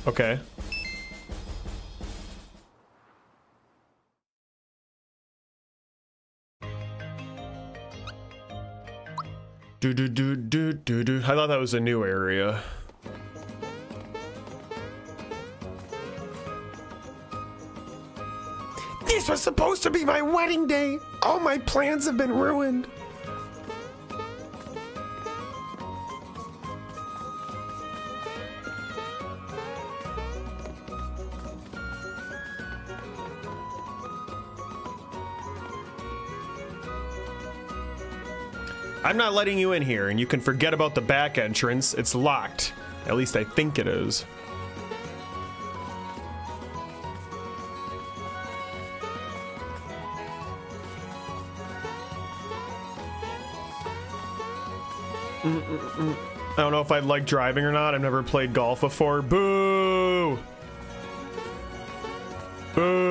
Okay. Do do do do do do. I thought that was a new area. This was supposed to be my wedding day. All my plans have been ruined. I'm not letting you in here, and you can forget about the back entrance. It's locked. At least I think it is. I don't know if I'd like driving or not. I've never played golf before. Boo! Boo!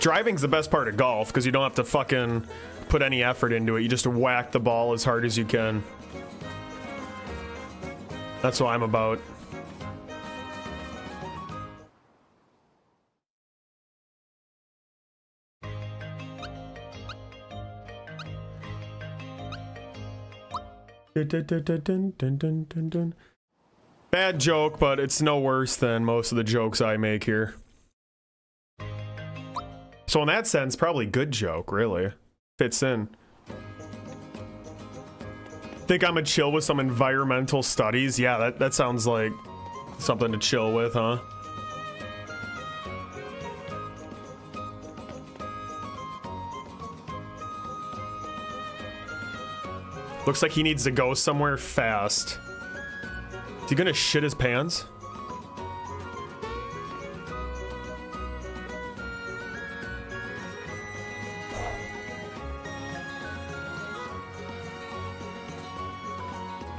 Driving's the best part of golf because you don't have to fucking put any effort into it. You just whack the ball as hard as you can. That's what I'm about. Bad joke, but it's no worse than most of the jokes I make here. So in that sense, probably good joke, really. Fits in. Think I'm a chill with some environmental studies? Yeah, that, that sounds like something to chill with, huh? Looks like he needs to go somewhere fast. Is he gonna shit his pants?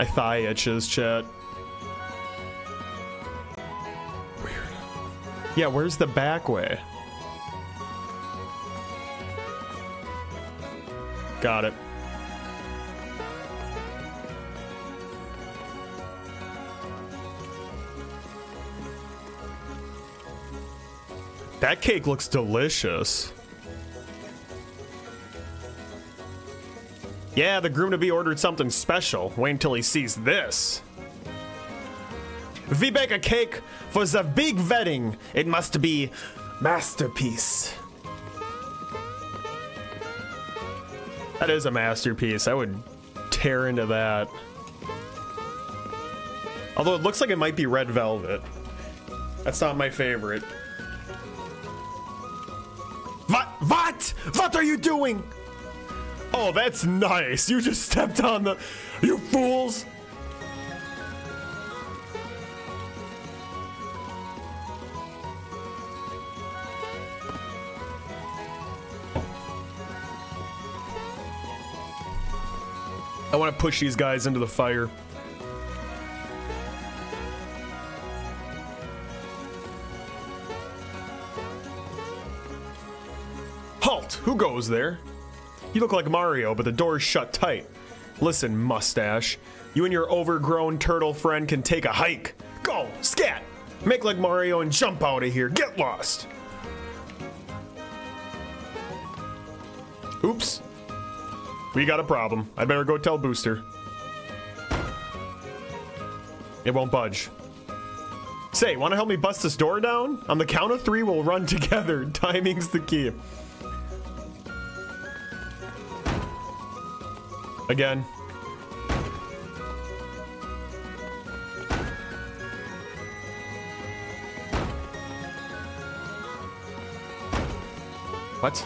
Thigh itches, chat. Weird. Yeah, where's the back way? Got it. That cake looks delicious. Yeah, the groom to be ordered something special. Wait until he sees this. We bake a cake for the big wedding. It must be masterpiece. That is a masterpiece. I would tear into that. Although it looks like it might be red velvet. That's not my favorite. What? What? What are you doing? Oh, that's nice. You just stepped on the... You fools! I want to push these guys into the fire. Halt! Who goes there? You look like Mario, but the door's shut tight. Listen, mustache. You and your overgrown turtle friend can take a hike. Go, scat! Make like Mario and jump out of here. Get lost! Oops. We got a problem. I'd better go tell Booster. It won't budge. Say, wanna help me bust this door down? On the count of three, we'll run together. Timing's the key. Again. What?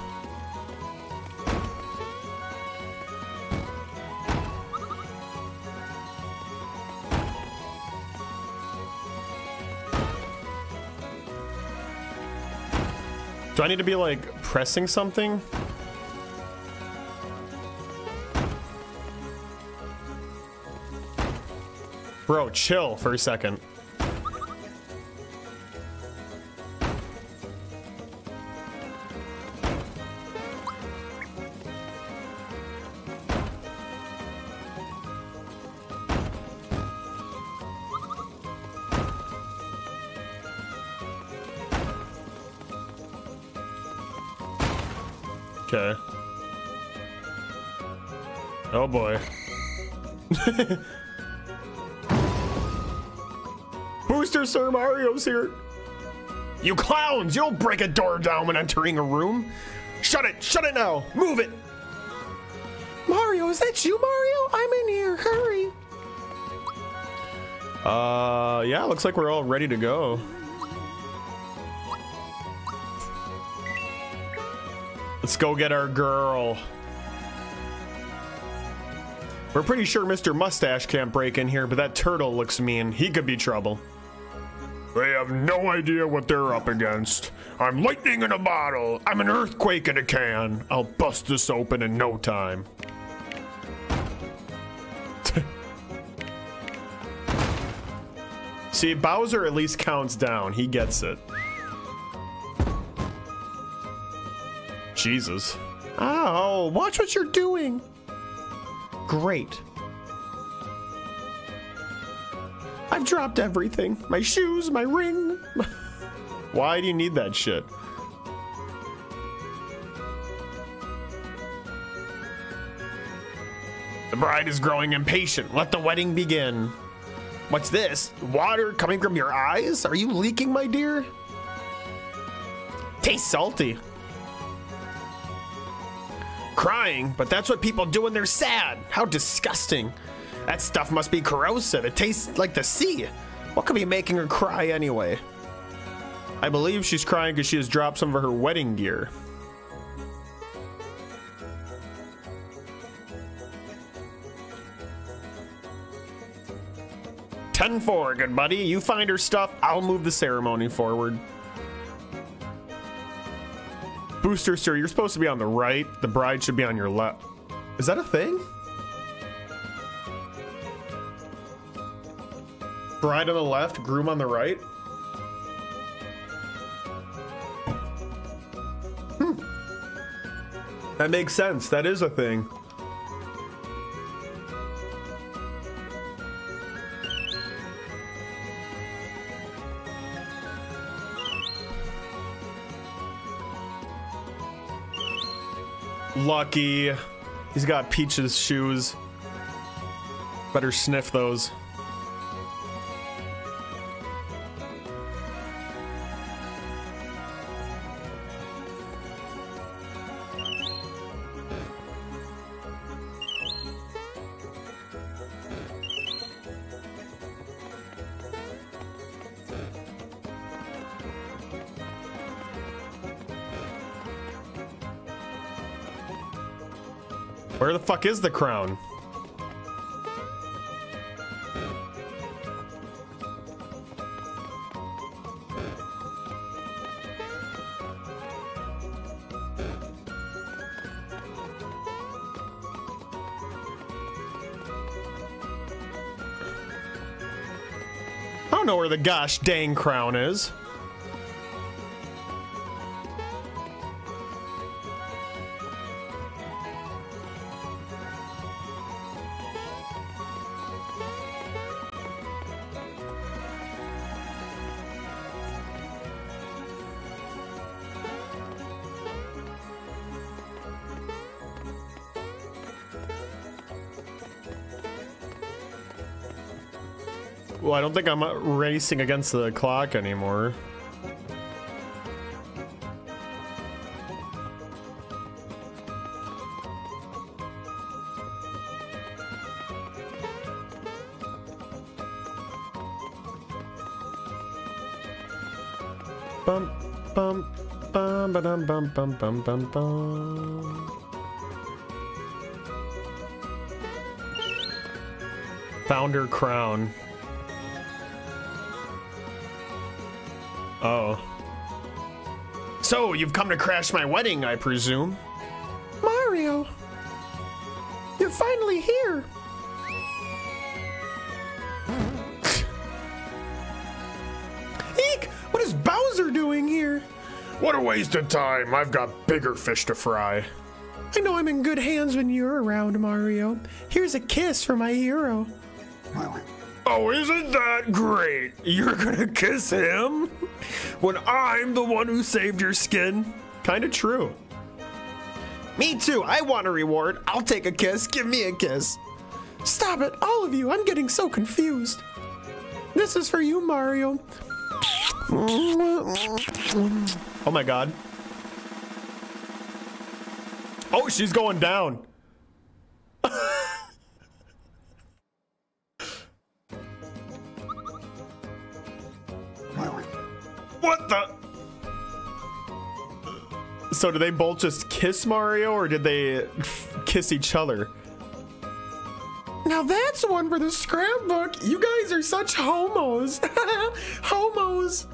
Do I need to be like pressing something? Bro, chill for a second. Mario's here. You clowns! You don't break a door down when entering a room. Shut it! Shut it now! Move it! Mario, is that you, Mario? I'm in here. Hurry. Uh, yeah, looks like we're all ready to go. Let's go get our girl. We're pretty sure Mr. Mustache can't break in here, but that turtle looks mean. He could be trouble. They have no idea what they're up against. I'm lightning in a bottle. I'm an earthquake in a can. I'll bust this open in no time. See, Bowser at least counts down. He gets it. Jesus. Oh, watch what you're doing. Great. I've dropped everything. My shoes, my ring. Why do you need that shit? The bride is growing impatient. Let the wedding begin. What's this? Water coming from your eyes? Are you leaking, my dear? Tastes salty. Crying, but that's what people do when they're sad. How disgusting. That stuff must be corrosive. It tastes like the sea. What could be making her cry anyway? I believe she's crying because she has dropped some of her wedding gear. Ten four, good buddy. You find her stuff. I'll move the ceremony forward. Booster, sir, you're supposed to be on the right. The bride should be on your left. Is that a thing? Bride on the left, groom on the right? Hmm. That makes sense. That is a thing. Lucky. He's got Peach's shoes. Better sniff those. Fuck is the crown? I don't know where the gosh dang crown is. Don't think I'm uh, racing against the clock anymore. Bum bum bum ba dum bum bum bum bum bum. Founder crown. Oh. So, you've come to crash my wedding, I presume? Mario, you're finally here. Eek! What is Bowser doing here? What a waste of time. I've got bigger fish to fry. I know I'm in good hands when you're around, Mario. Here's a kiss for my hero. Oh, isn't that great? You're gonna kiss him? When I'm the one who saved your skin? Kinda true. Me too. I want a reward. I'll take a kiss. Give me a kiss. Stop it, all of you. I'm getting so confused. This is for you, Mario. Oh my god. Oh, she's going down. So do they both just kiss Mario or did they kiss each other? Now that's one for the scrapbook. You guys are such homos. homos.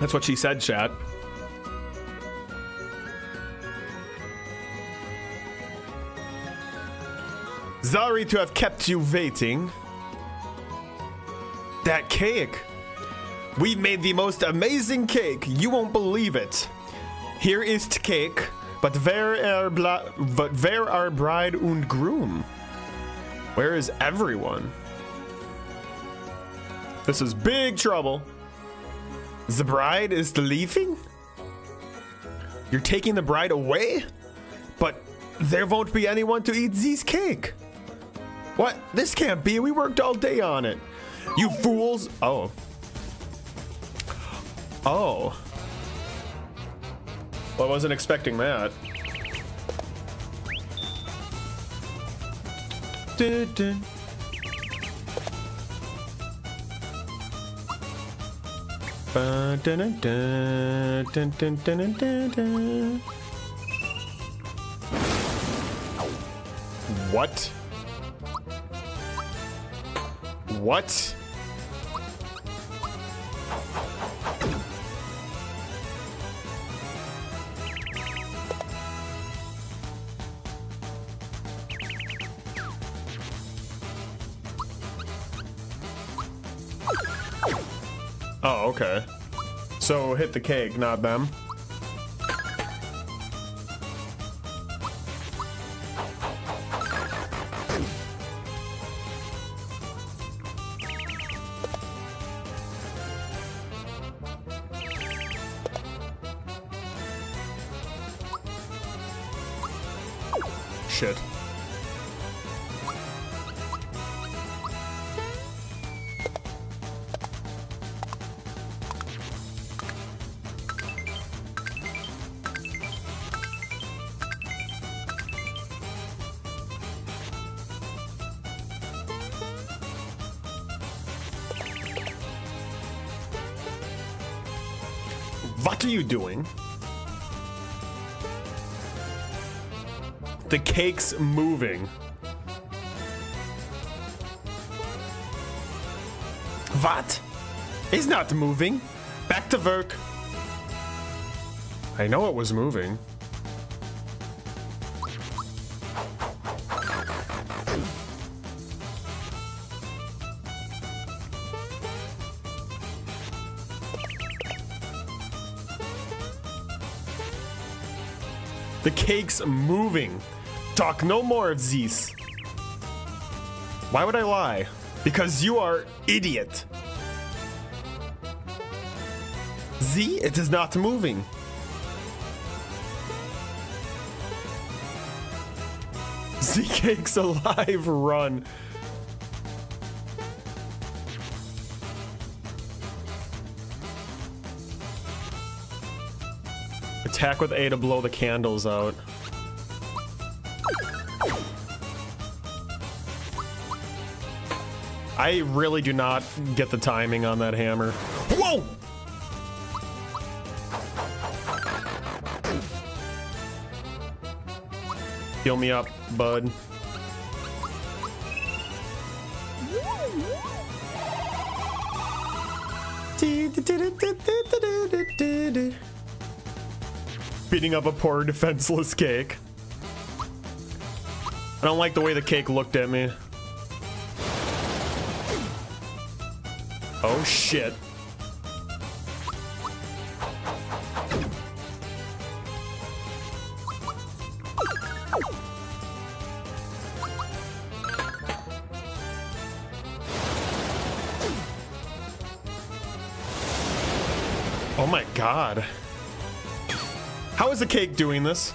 That's what she said, chat. Sorry to have kept you waiting. That cake. We made the most amazing cake. You won't believe it. Here is the cake, but where are but where are bride and groom? Where is everyone? This is big trouble. The bride is leaving? You're taking the bride away? But there won't be anyone to eat this cake. What? This can't be. We worked all day on it. You fools. Oh. Oh. Well, I wasn't expecting that. Dun, dun. What? What? So hit the cake, not them. Moving. What? It's not moving. Back to work. I know it was moving. The cake's moving. Talk no more of these. Why would I lie? Because you are idiot. Z, it is not moving. Z cake's alive, run. Attack with A to blow the candles out. I really do not get the timing on that hammer. Whoa! Heal me up, bud. Beating up a poor defenseless cake. I don't like the way the cake looked at me. Oh shit. Oh my god. How is the cake doing this?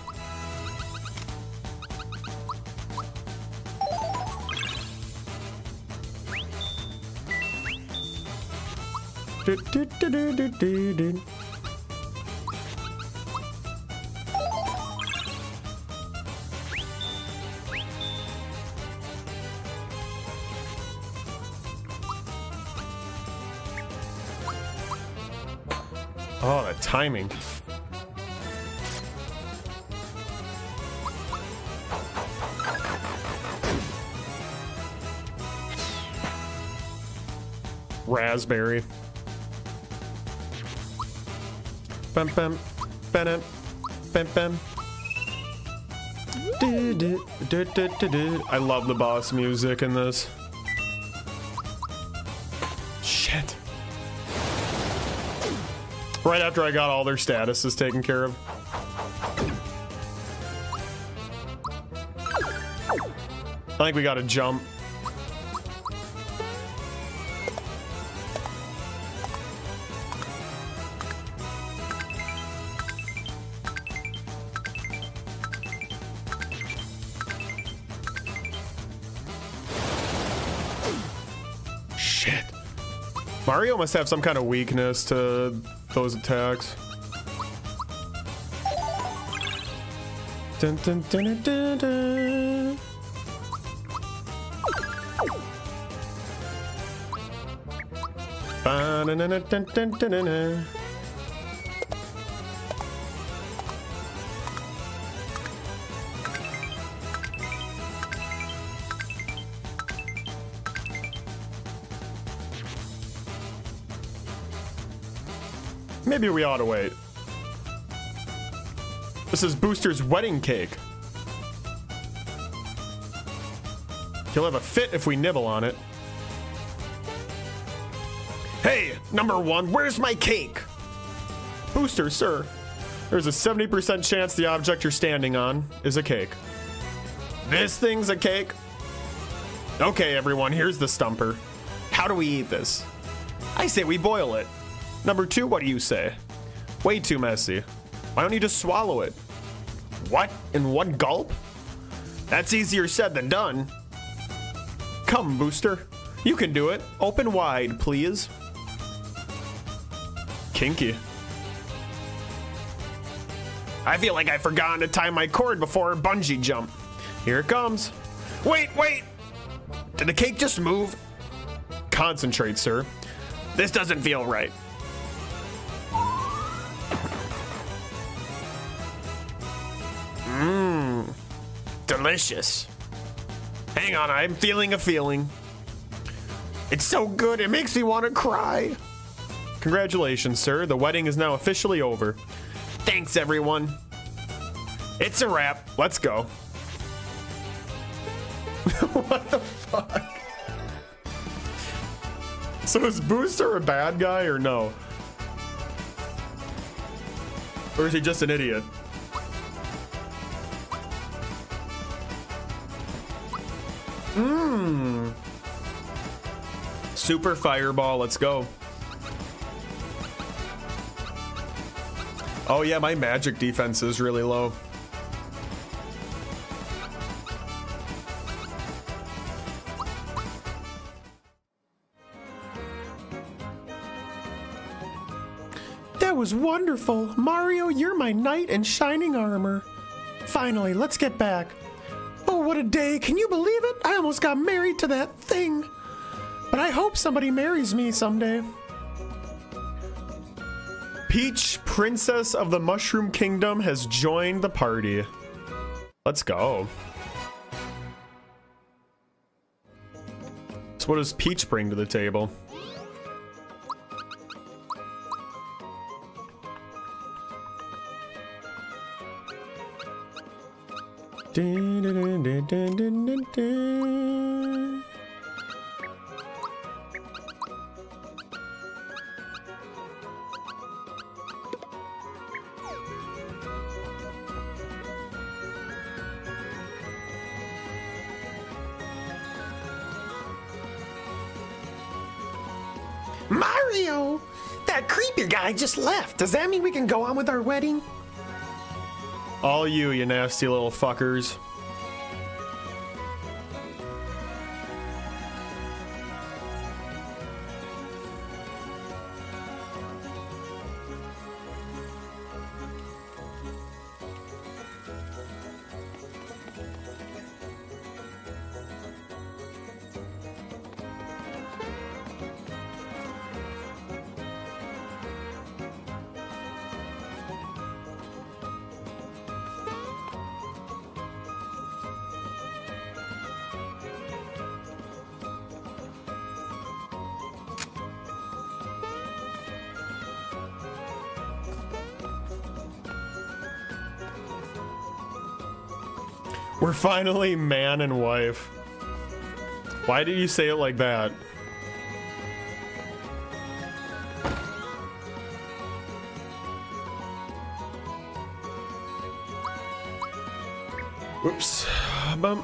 Oh, the timing. Raspberry. Bam bam. Bam du, du. I love the boss music in this. Shit. Right after I got all their statuses taken care of. I think we gotta jump. Must have some kind of weakness to those attacks. Dun, dun, dun. Ba-na-na-na-dun-dun-dun-dun-dun. Maybe we ought to wait. This is Booster's wedding cake. He'll have a fit if we nibble on it. Hey, number one, where's my cake? Booster, sir. There's a 70% chance the object you're standing on is a cake. This thing's a cake? Okay, everyone, here's the stumper. How do we eat this? I say we boil it. Number two, what do you say? Way too messy. Why don't you just swallow it? What? In one gulp? That's easier said than done. Come, Booster. You can do it. Open wide, please. Kinky. I feel like I've forgotten to tie my cord before a bungee jump. Here it comes. Wait, wait! Did the cake just move? Concentrate, sir. This doesn't feel right. Delicious. Hang on, I'm feeling a feeling. It's so good, it makes me want to cry. Congratulations, sir. The wedding is now officially over. Thanks, everyone. It's a wrap. Let's go. what the fuck? So is Booster a bad guy or no? Or is he just an idiot? Mmm. Super Fireball, let's go. Oh yeah, my magic defense is really low. That was wonderful. Mario, you're my knight in shining armor. Finally, let's get back. Oh, what a day. Can you believe it? I almost got married to that thing. But I hope somebody marries me someday. Peach, Princess of the Mushroom Kingdom, has joined the party. Let's go. So what does Peach bring to the table? Mario! That creepy guy just left. Does that mean we can go on with our wedding? All you, you nasty little fuckers. We're finally man and wife. Why did you say it like that? Whoops. Bum.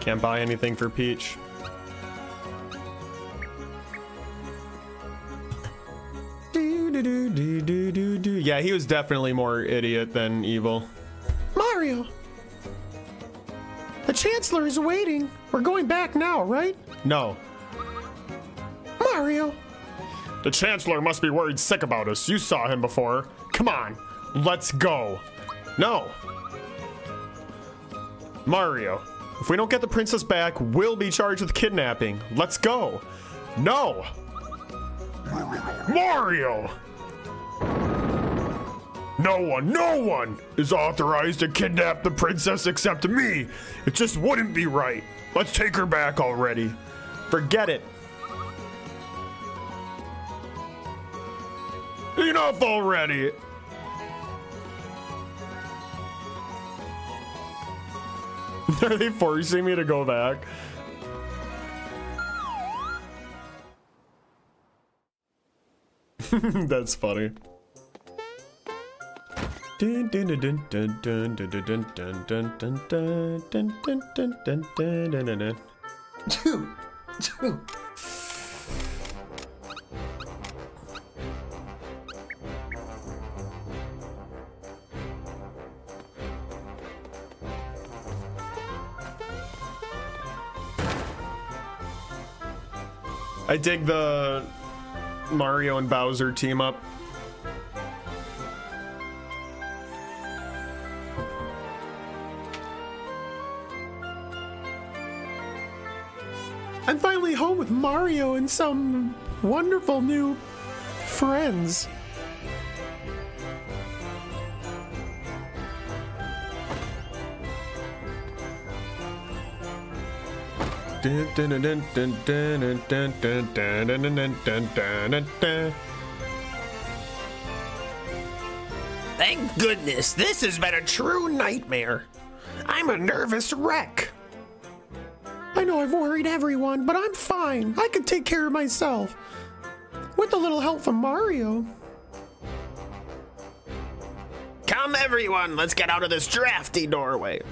Can't buy anything for Peach. Yeah, he was definitely more idiot than evil. Mario! The Chancellor is waiting. We're going back now, right? No. Mario! The Chancellor must be worried sick about us. You saw him before. Come on, let's go. No. Mario, if we don't get the princess back, we'll be charged with kidnapping. Let's go. No. Mario! No one, no one is authorized to kidnap the princess except me. It just wouldn't be right. Let's take her back already. Forget it. Enough already. Are they forcing me to go back? That's funny. Two. Two. I dig the Mario and Bowser team up. and some wonderful new friends. Thank goodness, this has been a true nightmare. I'm a nervous wreck. I know I've worried everyone, but I'm fine. I can take care of myself. With a little help from Mario. Come, everyone, let's get out of this drafty doorway.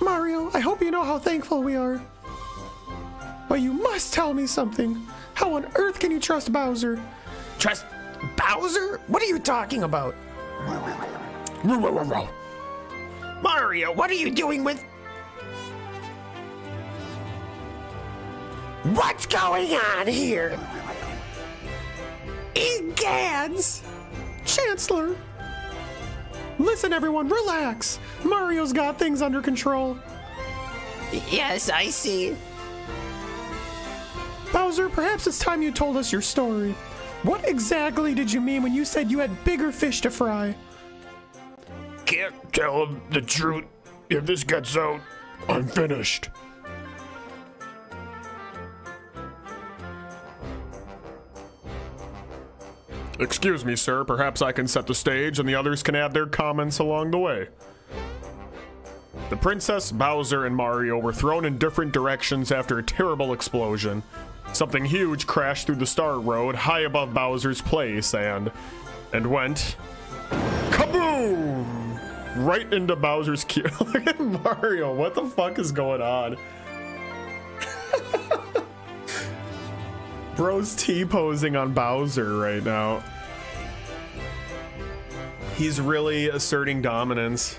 Mario, I hope you know how thankful we are. But you must tell me something. How on earth can you trust Bowser? Trust Bowser? What are you talking about? Mario, what are you doing with. What's going on here? Egads! Chancellor! Listen, everyone, relax. Mario's got things under control. Yes, I see. Bowser, perhaps it's time you told us your story. What exactly did you mean when you said you had bigger fish to fry? Can't tell him the truth. If this gets out, I'm finished. Excuse me, sir. Perhaps I can set the stage and the others can add their comments along the way. The princess, Bowser, and Mario were thrown in different directions after a terrible explosion. Something huge crashed through the Star Road high above Bowser's place and. and went. Kaboom! Right into Bowser's cue. Look at Mario. What the fuck is going on? Bro's T posing on Bowser right now. He's really asserting dominance.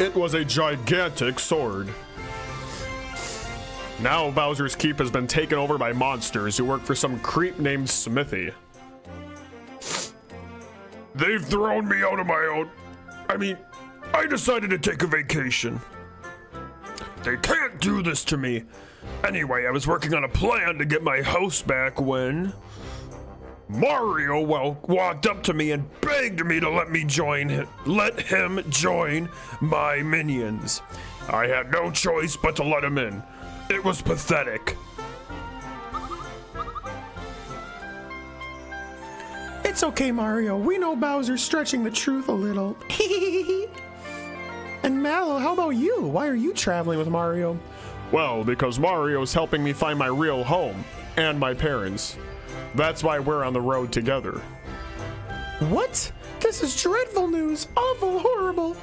It was a gigantic sword. Now Bowser's Keep has been taken over by monsters who work for some creep named Smithy. They've thrown me out of my own. I mean, I decided to take a vacation. They can't do this to me. Anyway, I was working on a plan to get my house back when. Mario well, walked up to me and begged me to let me join him, let him join my minions. I had no choice but to let him in. It was pathetic. It's okay, Mario. We know Bowser's stretching the truth a little. and Mallow, how about you? Why are you traveling with Mario? Well, because Mario's helping me find my real home and my parents. That's why we're on the road together. What? This is dreadful news. Awful, horrible.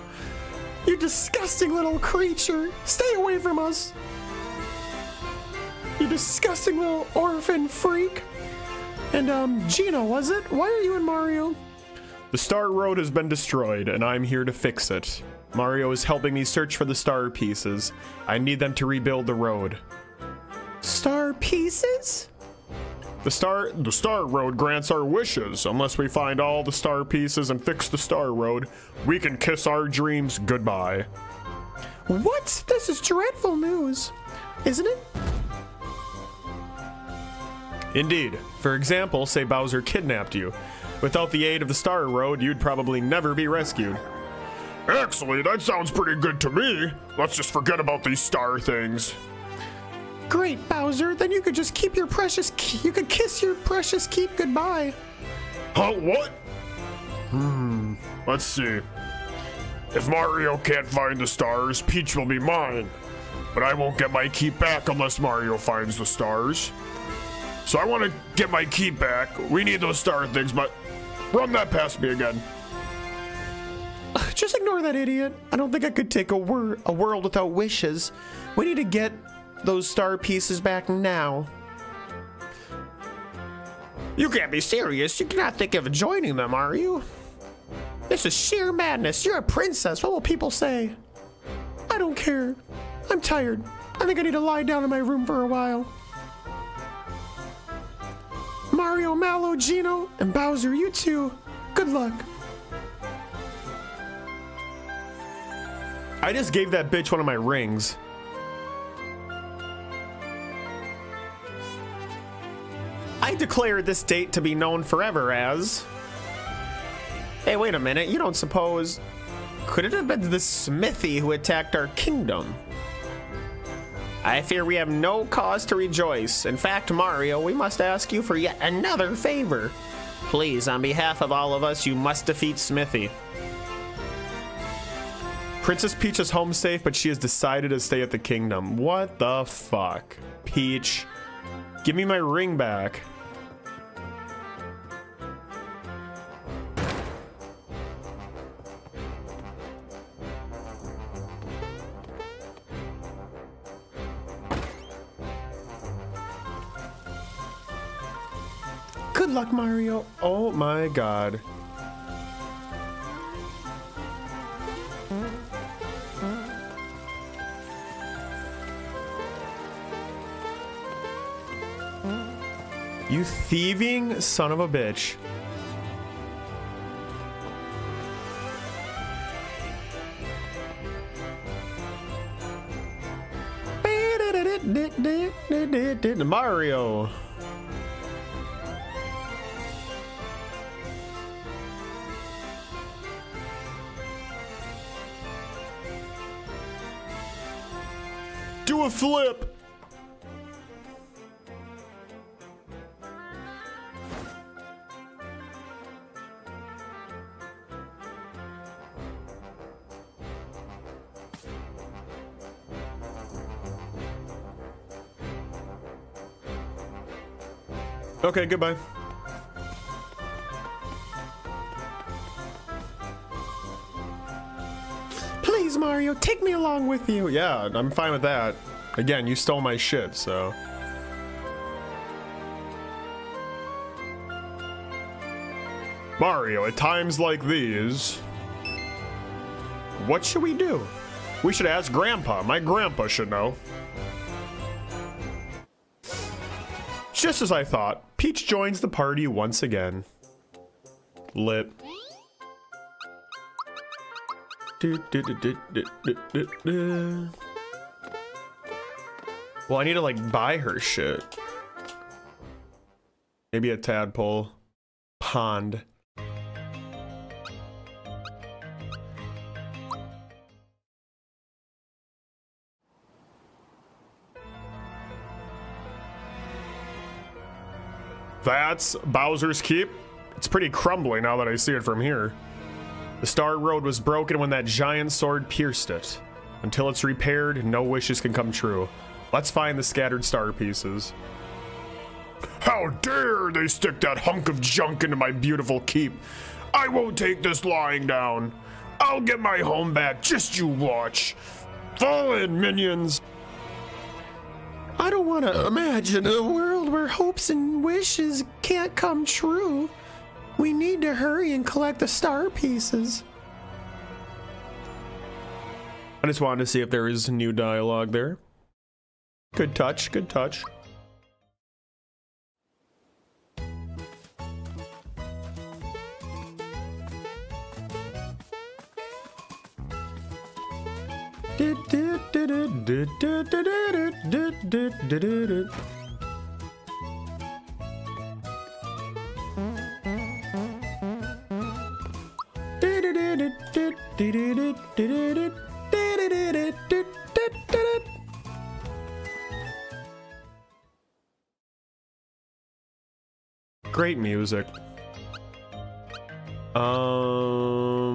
You disgusting little creature. Stay away from us. You disgusting little orphan freak. And, um, Geno, was it? Why are you in Mario? The Star Road has been destroyed, and I'm here to fix it. Mario is helping me search for the star pieces. I need them to rebuild the road. Star pieces? The star the star road grants our wishes. Unless we find all the star pieces and fix the star road, we can kiss our dreams goodbye. What? This is dreadful news, isn't it? Indeed. For example, say Bowser kidnapped you. Without the aid of the Star Road, you'd probably never be rescued. Actually, that sounds pretty good to me. Let's just forget about these star things. Great, Bowser. Then you could just keep your precious. you could kiss your precious keep goodbye. Huh? What? Hmm. Let's see. If Mario can't find the stars, Peach will be mine. But I won't get my keep back unless Mario finds the stars. So I want to get my key back. We need those star things, but run that past me again. Just ignore that idiot. I don't think I could take a, wor a world without wishes. We need to get those star pieces back now. You can't be serious. You cannot think of joining them, are you? This is sheer madness. You're a princess. What will people say? I don't care. I'm tired. I think I need to lie down in my room for a while. Mario, Mallow, Geno, and Bowser, you two, good luck. I just gave that bitch one of my rings. I declare this date to be known forever as... Hey, wait a minute, you don't suppose... Could it have been the Smithy who attacked our kingdom? I fear we have no cause to rejoice. In fact, Mario, we must ask you for yet another favor. Please, on behalf of all of us, you must defeat Smithy. Princess Peach is home safe, but she has decided to stay at the kingdom. What the fuck? Peach, give me my ring back. Good luck, Mario. Oh my god. You thieving son of a bitch. Mario. Do a flip. Okay, goodbye. Mario, take me along with you. Yeah, I'm fine with that. Again, you stole my shit, so. Mario, at times like these, what should we do? We should ask Grandpa. My grandpa should know. Just as I thought, Peach joins the party once again. Lit. Well, I need to like buy her shit. Maybe a tadpole. pond. That's Bowser's Keep. It's pretty crumbly now that I see it from here. The Star Road was broken when that giant sword pierced it. Until it's repaired, no wishes can come true. Let's find the scattered star pieces. How dare they stick that hunk of junk into my beautiful keep? I won't take this lying down. I'll get my home back, just you watch. Fall in, minions. I don't want to imagine a world where hopes and wishes can't come true. We need to hurry and collect the star pieces. I just wanted to see if there is new dialogue there. Good touch, good touch. Great music. Um,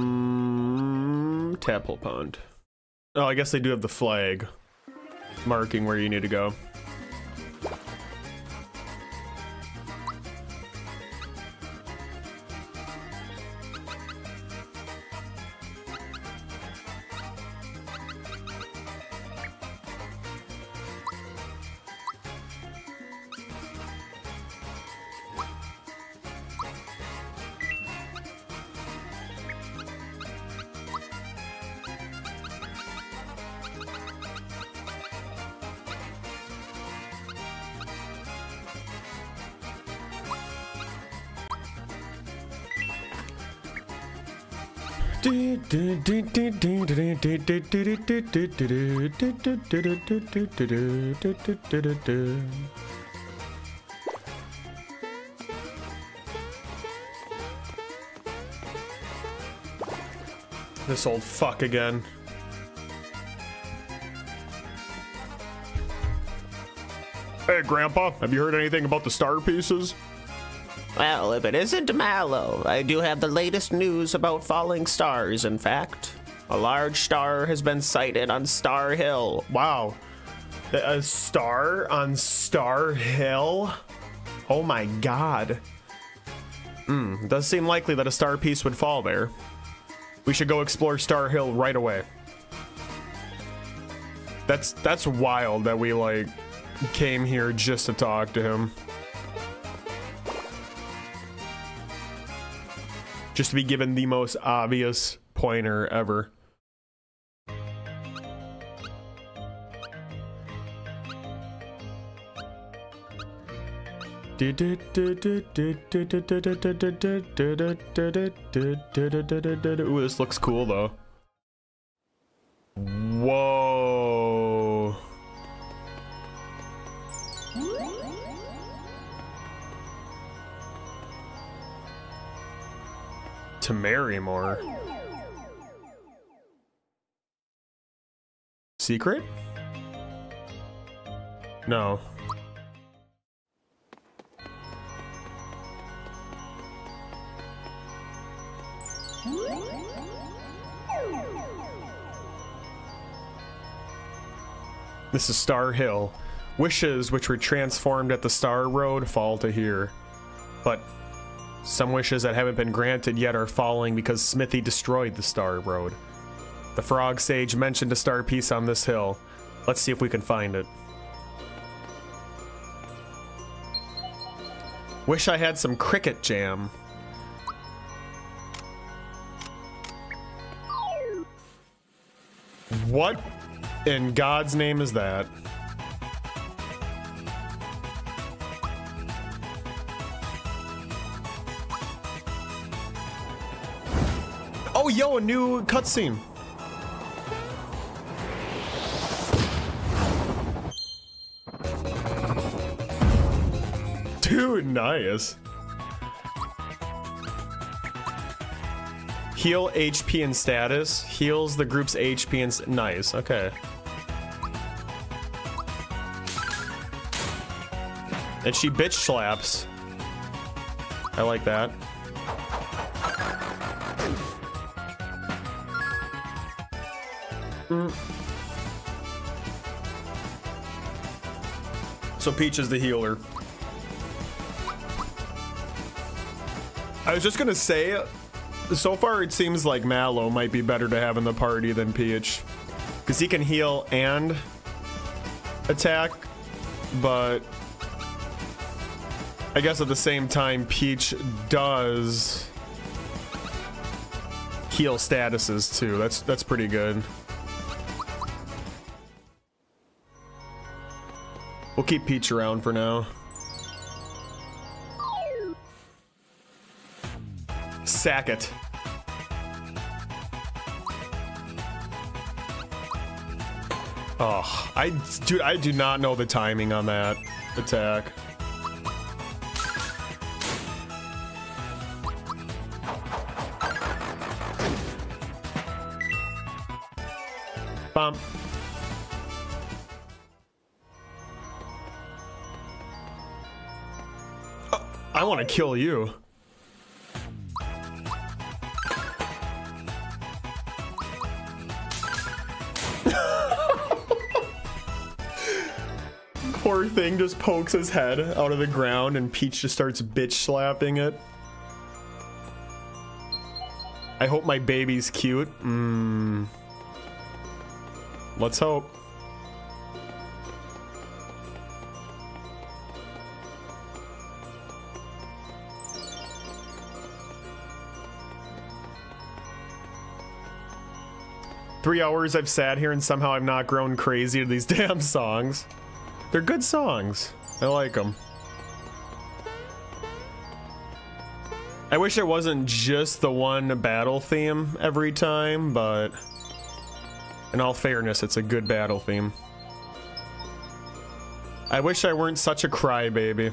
Tadpole Pond. Oh, I guess they do have the flag marking where you need to go. This old fuck again. Hey, Grandpa, have you heard anything about the star pieces? Well, if it isn't Mallow, I do have the latest news about falling stars, in fact. A large star has been sighted on Star Hill. Wow. A star on Star Hill? Oh my god. Hmm, does seem likely that a star piece would fall there. We should go explore Star Hill right away. That's that's wild that we like came here just to talk to him. Just to be given the most obvious pointer ever. Ooh, this looks cool though. Whoa. To Marrymore. Secret? No. This is Star Hill. Wishes which were transformed at the Star Road fall to here. But some wishes that haven't been granted yet are falling because Smithy destroyed the Star Road. The Frog Sage mentioned a star piece on this hill. Let's see if we can find it. Wish I had some cricket jam. What in God's name is that? Oh, yo, a new cutscene. Nice. Heal HP and status. Heals the group's HP and... Nice, okay. And she bitch slaps. I like that. So Peach is the healer. I was just gonna say, so far it seems like Mallow might be better to have in the party than Peach. Because he can heal and attack, but I guess at the same time, Peach does heal statuses too. That's that's pretty good. We'll keep Peach around for now. Sack it. Oh, I dude, I do not know the timing on that attack. Bump. Oh, I want to kill you. Thing just pokes his head out of the ground and Peach just starts bitch slapping it. I hope my baby's cute. Mmm. Let's hope. Three hours I've sat here and somehow I've not grown crazy to these damn songs. They're good songs. I like them. I wish it wasn't just the one battle theme every time, but in all fairness, it's a good battle theme. I wish I weren't such a crybaby.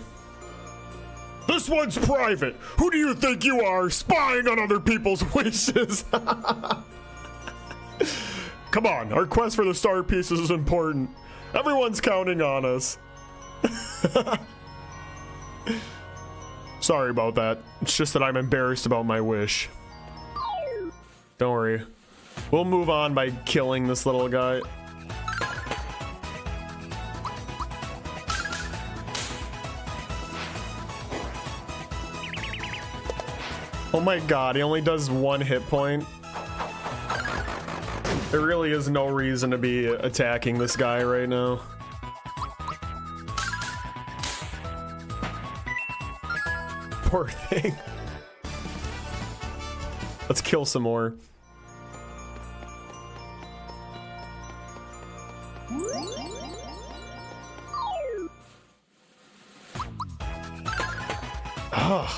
This one's private. Who do you think you are, spying on other people's wishes? Come on, our quest for the star pieces is important. Everyone's counting on us. Sorry about that. It's just that I'm embarrassed about my wish. Don't worry. We'll move on by killing this little guy. Oh my god, he only does one hit point. There really is no reason to be attacking this guy right now. Poor thing. Let's kill some more. Ugh.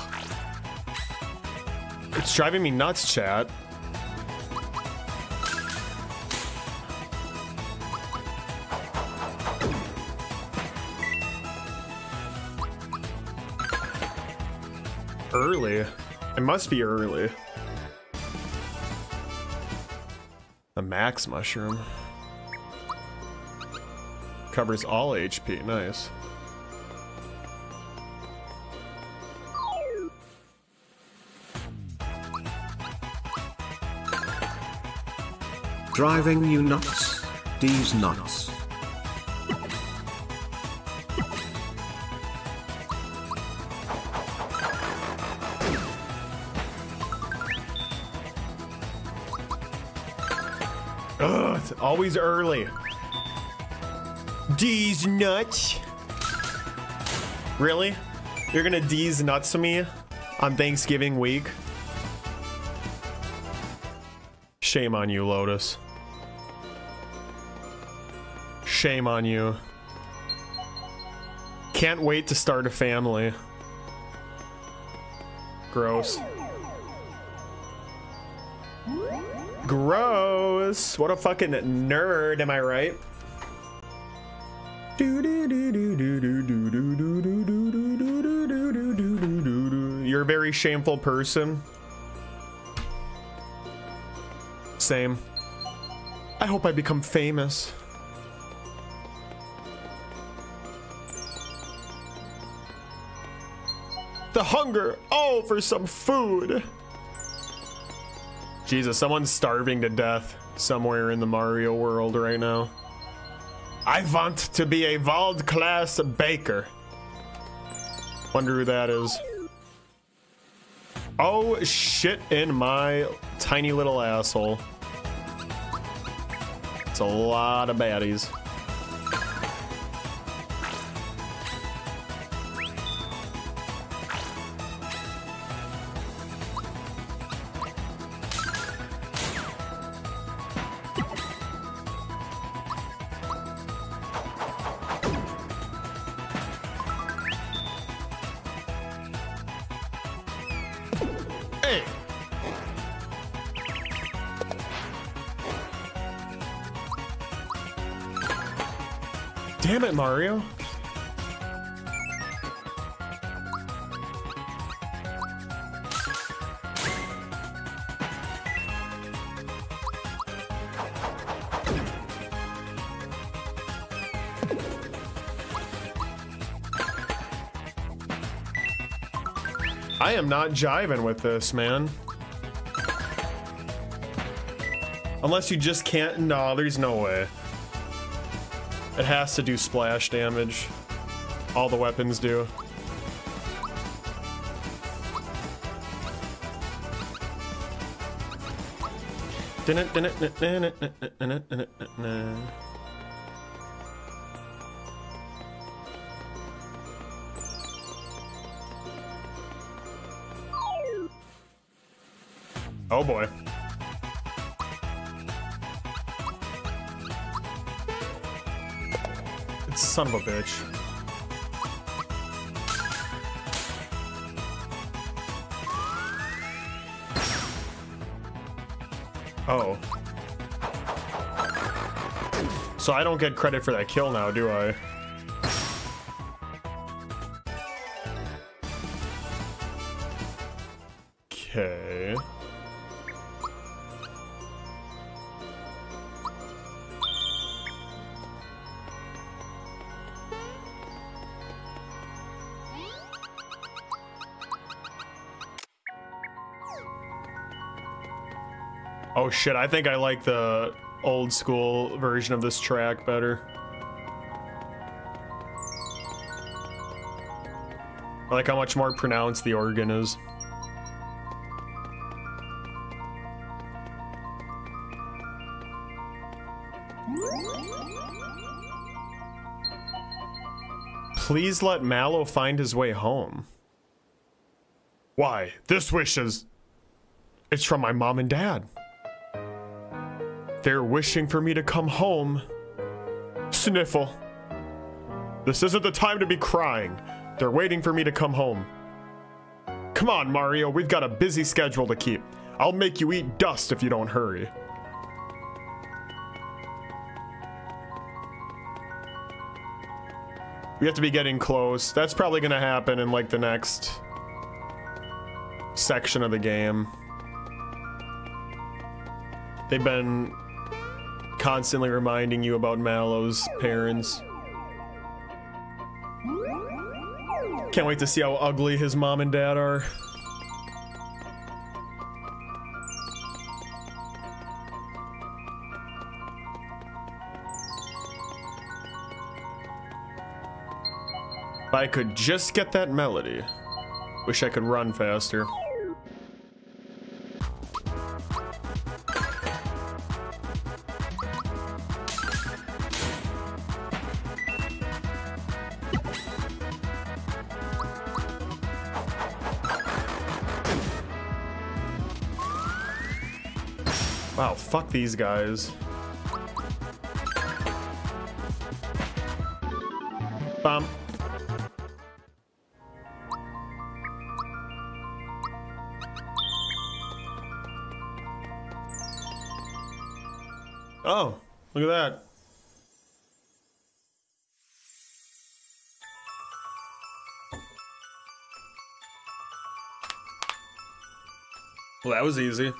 It's driving me nuts, chat. Early. It must be early. The max mushroom. Covers all HP, nice. Driving you nuts. D's nuts. Always early. D's nuts. Really? You're gonna D's nuts to me on Thanksgiving week? Shame on you, Lotus. Shame on you. Can't wait to start a family. Gross. Gross. What a fucking nerd, am I right? You're a very shameful person. Same. I hope I become famous. The hunger! Oh, for some food! Jesus, someone's starving to death somewhere in the Mario world right now. I want to be a Wald class baker. Wonder who that is. Oh, shit in my tiny little asshole. It's a lot of baddies. Mario. I am not jiving with this, man. Unless you just can't. No, there's no way. It has to do splash damage. All the weapons do. Oh boy. Son of a bitch. Oh. So I don't get credit for that kill now, do I? Shit, I think I like the old school version of this track better. I like how much more pronounced the organ is. Please let Mallow find his way home. Why? This wish is. It's from my mom and dad. They're wishing for me to come home. Sniffle. This isn't the time to be crying. They're waiting for me to come home. Come on, Mario, we've got a busy schedule to keep. I'll make you eat dust if you don't hurry. We have to be getting close. That's probably gonna happen in like the next section of the game. They've been constantly reminding you about Mallow's parents. Can't wait to see how ugly his mom and dad are. If I could just get that melody. Wish I could run faster. These guys. Bum. Oh, look at that. Well, that was easy.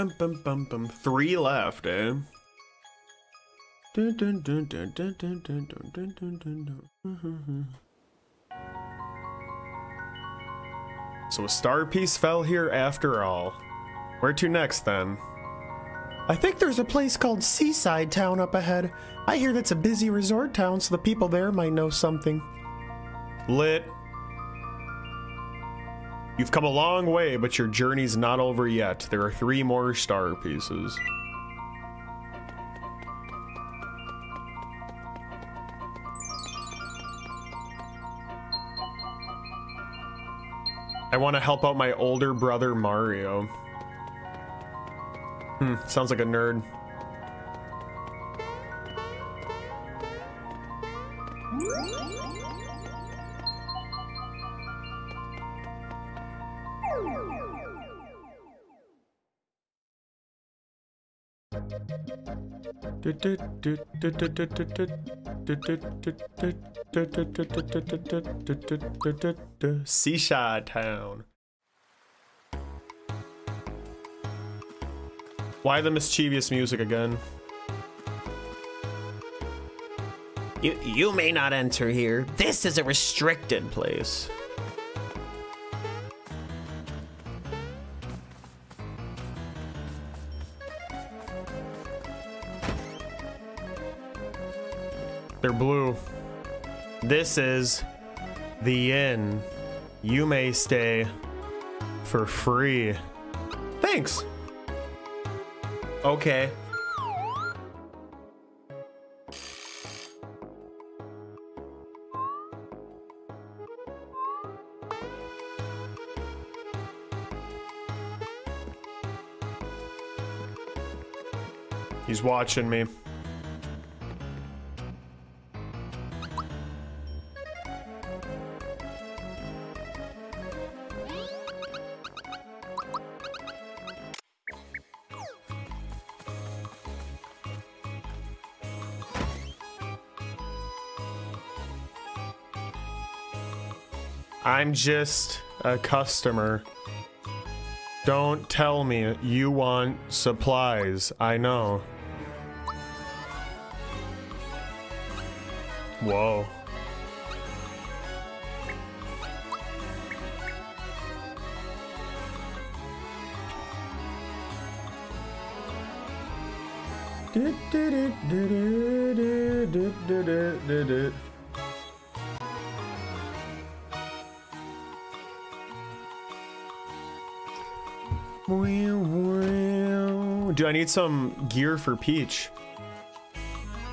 Bum, bum, bum, bum. Three left, eh? Dun, dun, dun, dun, dun, dun, dun, dun, dun, dun, dun. So a star piece fell here after all. Where to next then? I think there's a place called Seaside Town up ahead. I hear that's a busy resort town, so the people there might know something. Lit. You've come a long way, but your journey's not over yet. There are three more star pieces. I want to help out my older brother Mario. Hmm, sounds like a nerd. Seaside Town. Why the mischievous music again? You, you may not enter here. This is a restricted place. This is the inn. You may stay for free. Thanks. Okay. He's watching me. Just a customer. Don't tell me you want supplies. I know. Whoa. I need some gear for Peach?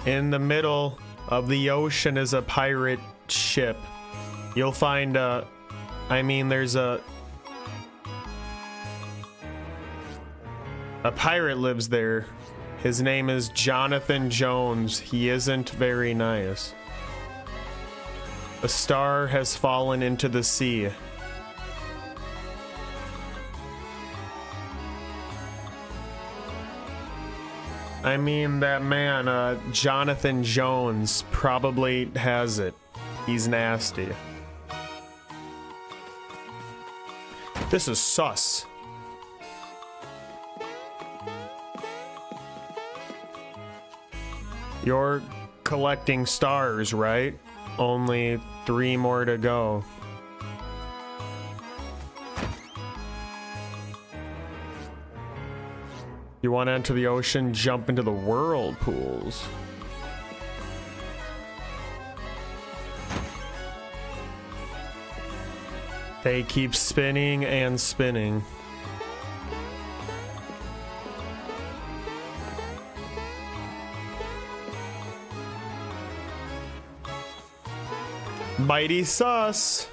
In the middle of the ocean is a pirate ship. You'll find a. I mean, there's a. A pirate lives there. His name is Jonathan Jones. He isn't very nice. A star has fallen into the sea. I mean, that man, uh, Jonathan Jones, probably has it. He's nasty. This is sus. You're collecting stars, right? Only three more to go. Want to enter the ocean, jump into the whirlpools. They keep spinning and spinning. Mighty sus.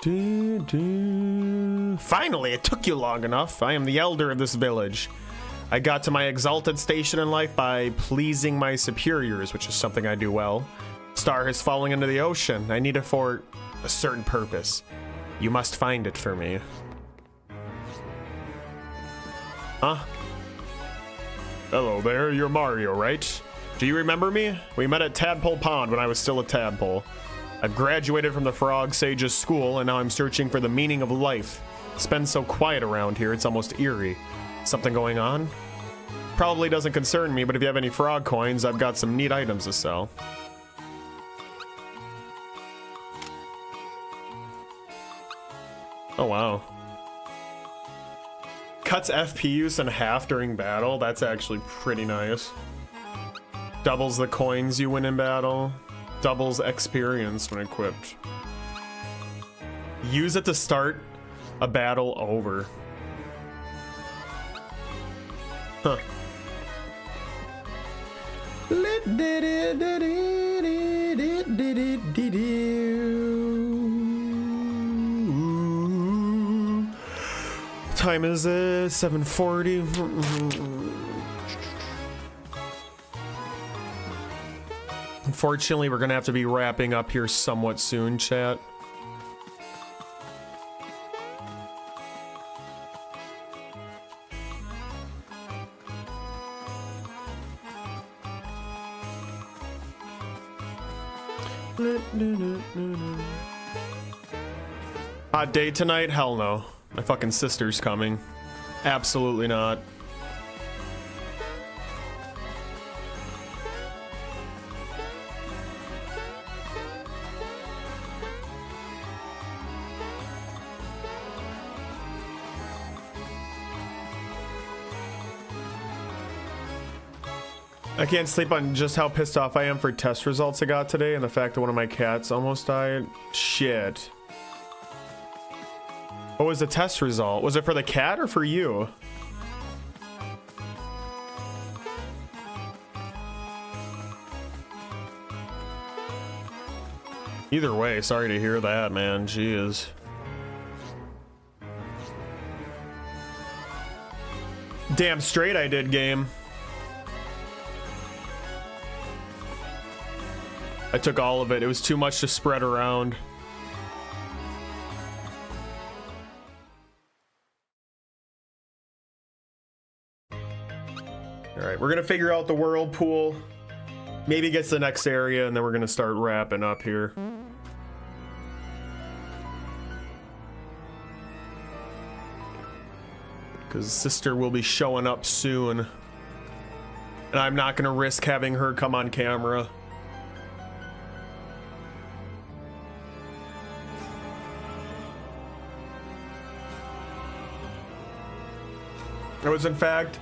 Do, do. Finally, it took you long enough. I am the elder of this village. I got to my exalted station in life by pleasing my superiors, which is something I do well. Star is falling into the ocean. I need it for a certain purpose. You must find it for me. Huh? Hello there, you're Mario, right? Do you remember me? We met at Tadpole Pond when I was still a tadpole. I've graduated from the Frog Sage's school, and now I'm searching for the meaning of life. It's been so quiet around here, it's almost eerie. Something going on? Probably doesn't concern me, but if you have any frog coins, I've got some neat items to sell. Oh, wow. Cuts FP use in half during battle. That's actually pretty nice. Doubles the coins you win in battle. Doubles experience when equipped. Use it to start a battle over. Huh. Time is uh, it? 740. Unfortunately, we're gonna have to be wrapping up here somewhat soon, chat. Hot day tonight? Hell no. My fucking sister's coming. Absolutely not. I can't sleep on just how pissed off I am for test results I got today and the fact that one of my cats almost died. Shit. Oh, what was the test result? Was it for the cat or for you? Either way, sorry to hear that, man. Jeez. Damn straight I did, game. I took all of it. It was too much to spread around. All right, we're gonna figure out the whirlpool. Maybe get to the next area, and then we're gonna start wrapping up here. Because sister will be showing up soon. And I'm not gonna risk having her come on camera. Was in fact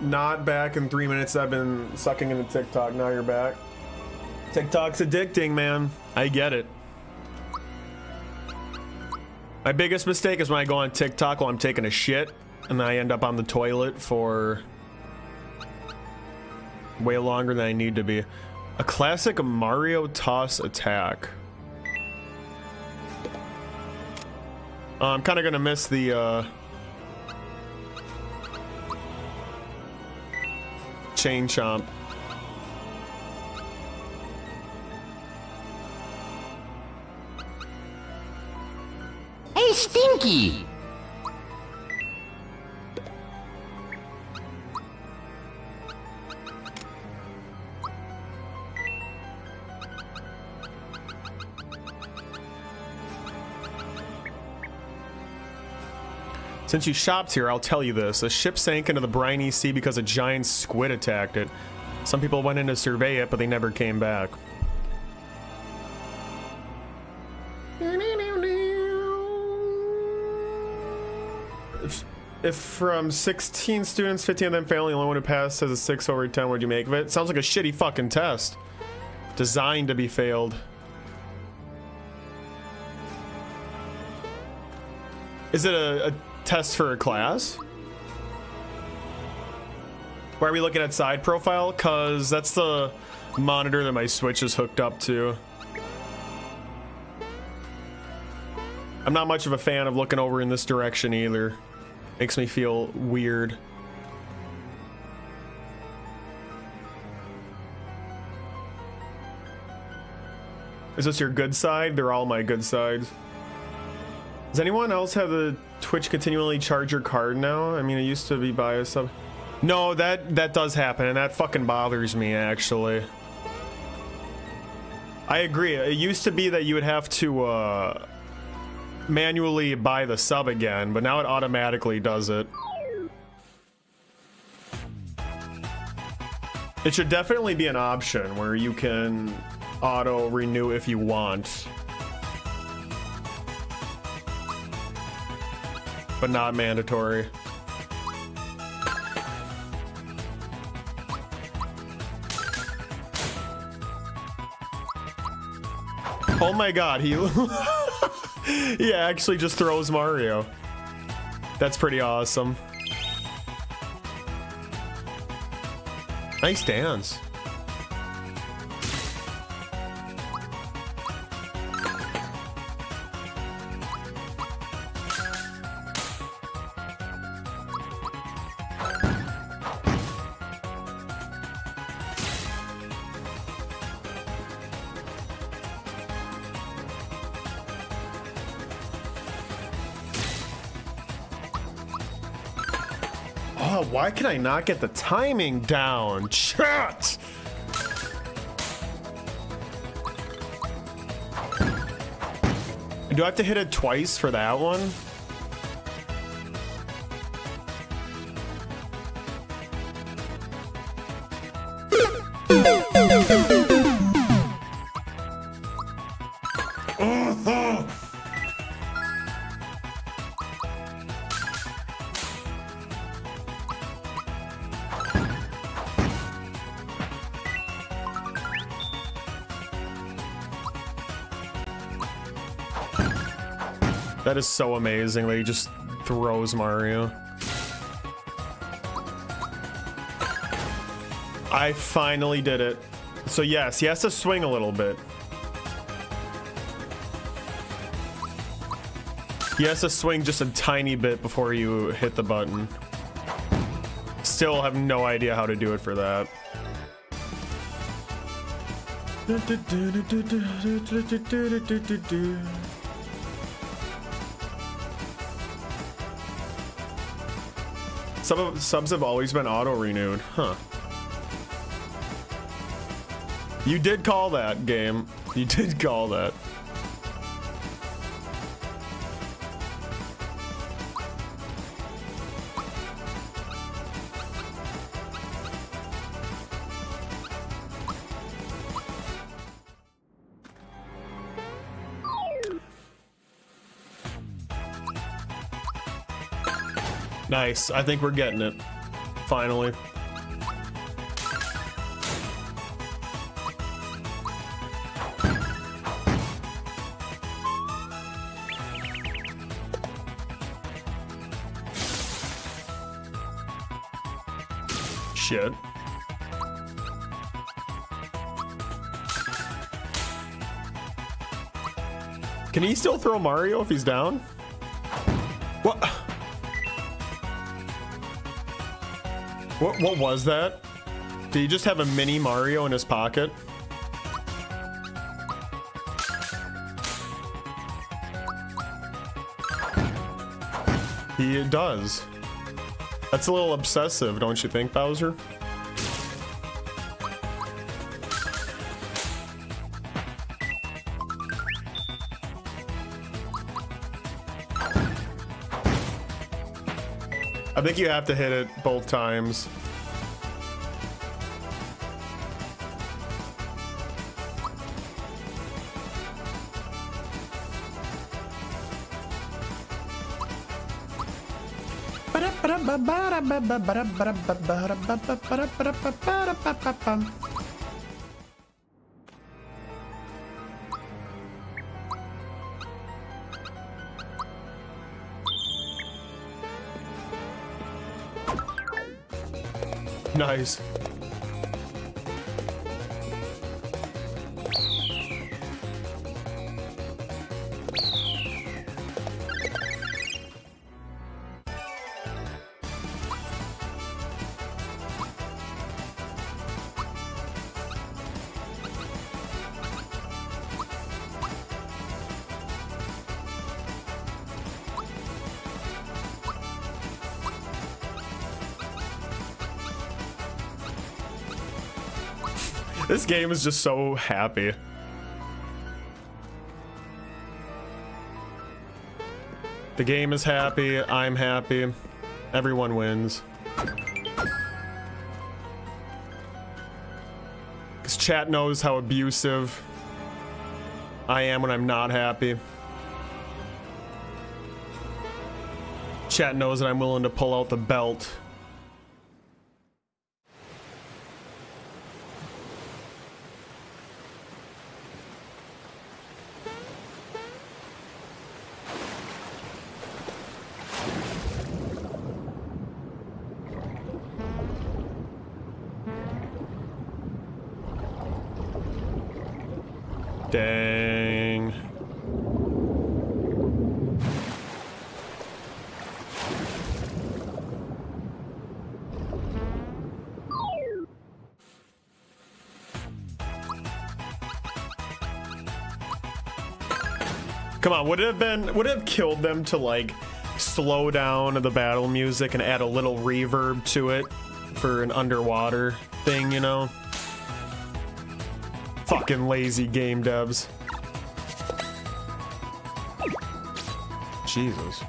not back in three minutes. I've been sucking into TikTok. Now you're back. TikTok's addicting, man. I get it. My biggest mistake is when I go on TikTok while I'm taking a shit and I end up on the toilet for way longer than I need to be. A classic Mario toss attack. Uh, I'm kind of gonna miss the uh, chain chomp. Hey, Stinky! Since you shopped here, I'll tell you this. A ship sank into the briny sea because a giant squid attacked it. Some people went in to survey it, but they never came back. If, if from 16 students, 15 of them failing, the only one who passed has a 6 over 10, what'd you make of it? Sounds like a shitty fucking test. Designed to be failed. Is it a, a test for a class? Why are we looking at side profile? Cause that's the monitor that my Switch is hooked up to. I'm not much of a fan of looking over in this direction either. Makes me feel weird. Is this your good side? They're all my good sides. Does anyone else have the Twitch continually charge your card now? I mean, it used to be by a sub. No, that that does happen, and that fucking bothers me actually. I agree. It used to be that you would have to uh, manually buy the sub again, but now it automatically does it. It should definitely be an option where you can auto renew if you want. But not mandatory. Oh my god, he he actually just throws Mario. That's pretty awesome. Nice dance. Can I not get the timing down? Chat! Do I have to hit it twice for that one? That is so amazing that he just throws Mario. I finally did it. So yes, he has to swing a little bit. He has to swing just a tiny bit before you hit the button. Still have no idea how to do it for that. Some of subs have always been auto renewed, huh? You did call that game. You did call that. Nice. I think we're getting it. Finally. Shit. Can he still throw Mario if he's down? What, what was that? Did he just have a mini Mario in his pocket? He does. That's a little obsessive, don't you think, Bowser? Think you have to hit it both times. Nice. This game is just so happy. The game is happy. I'm happy. Everyone wins. Because chat knows how abusive I am when I'm not happy. Chat knows that I'm willing to pull out the belt. Would it have been would it have killed them to like slow down the battle music and add a little reverb to it for an underwater thing, you know? Fucking lazy game devs. Jesus.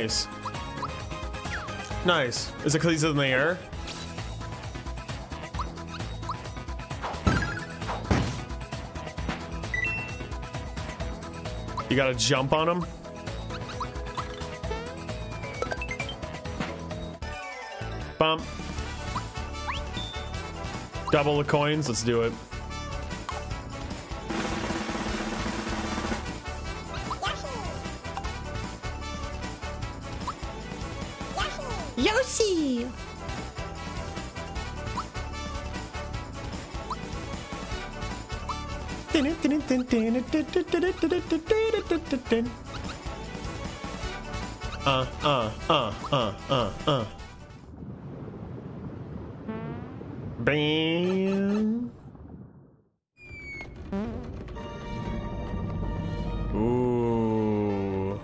Nice. Nice. Is it because he's in the air? You gotta jump on him? Bump. Double the coins, let's do it. Uh, uh, uh, uh, uh, uh. Bam. Ooh.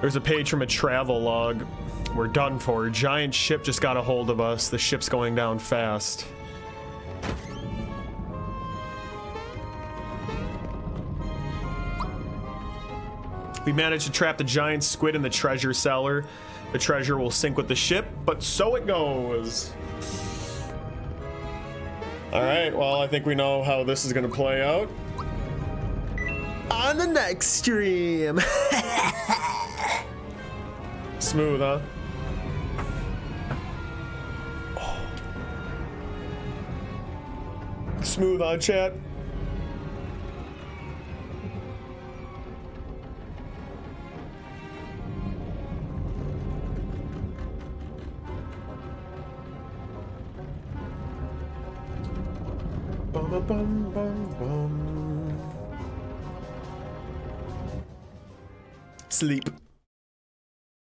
There's a page from a travel log. We're done for. A giant ship just got a hold of us. The ship's going down fast. We managed to trap the giant squid in the treasure cellar. The treasure will sink with the ship, but so it goes. All right, well, I think we know how this is going to play out. On the next stream. Smooth, huh? Smooth on chat. Sleep.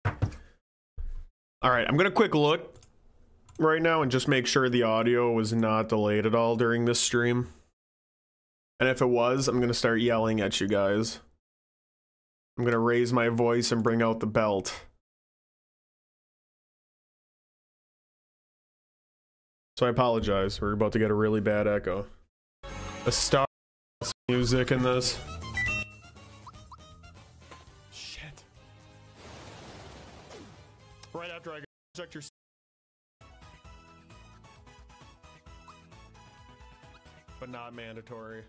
All right, I'm gonna quick look right now and just make sure the audio was not delayed at all during this stream. And if it was, I'm gonna start yelling at you guys. I'm gonna raise my voice and bring out the belt. So I apologize. We're about to get a really bad echo. A star music in this. But not mandatory.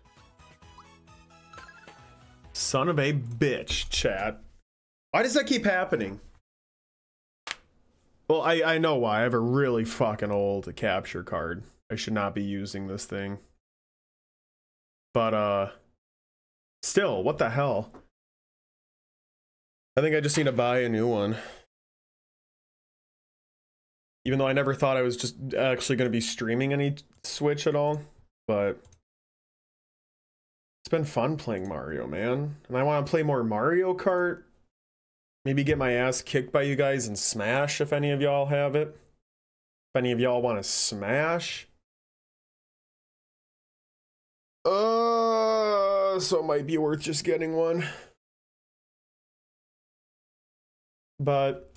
Son of a bitch, chat. Why does that keep happening? Well, I, I know why. I have a really fucking old capture card. I should not be using this thing. But, uh, still, what the hell? I think I just need to buy a new one. Even though I never thought I was just actually going to be streaming any Switch at all. But it's been fun playing Mario, man. And I want to play more Mario Kart. Maybe get my ass kicked by you guys and smash if any of y'all have it. If any of y'all want to smash. Uh, so it might be worth just getting one. But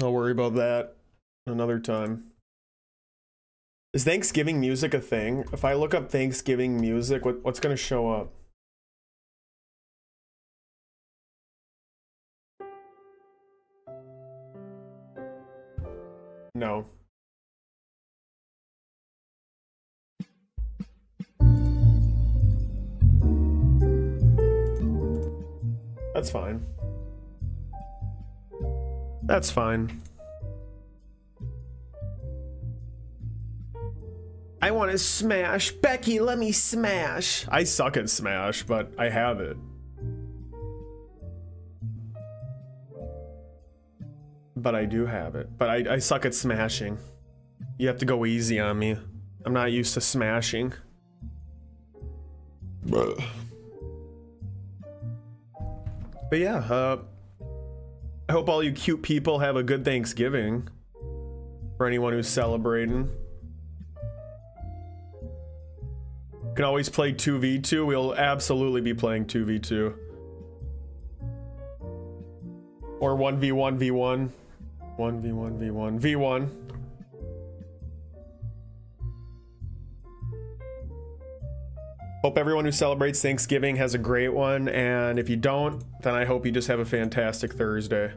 I'll worry about that another time. Is Thanksgiving music a thing? If I look up Thanksgiving music, what, what's going to show up? No. That's fine. That's fine. I want to smash. Becky, let me smash. I suck at smash, but I have it. But I do have it. But I, I suck at smashing. You have to go easy on me. I'm not used to smashing. But, but yeah, uh, I hope all you cute people have a good Thanksgiving. For anyone who's celebrating. Can always play 2v2. We'll absolutely be playing 2v2. Or 1v1 v1. 1v1 v1 v1. Hope everyone who celebrates Thanksgiving has a great one, and if you don't, then I hope you just have a fantastic Thursday.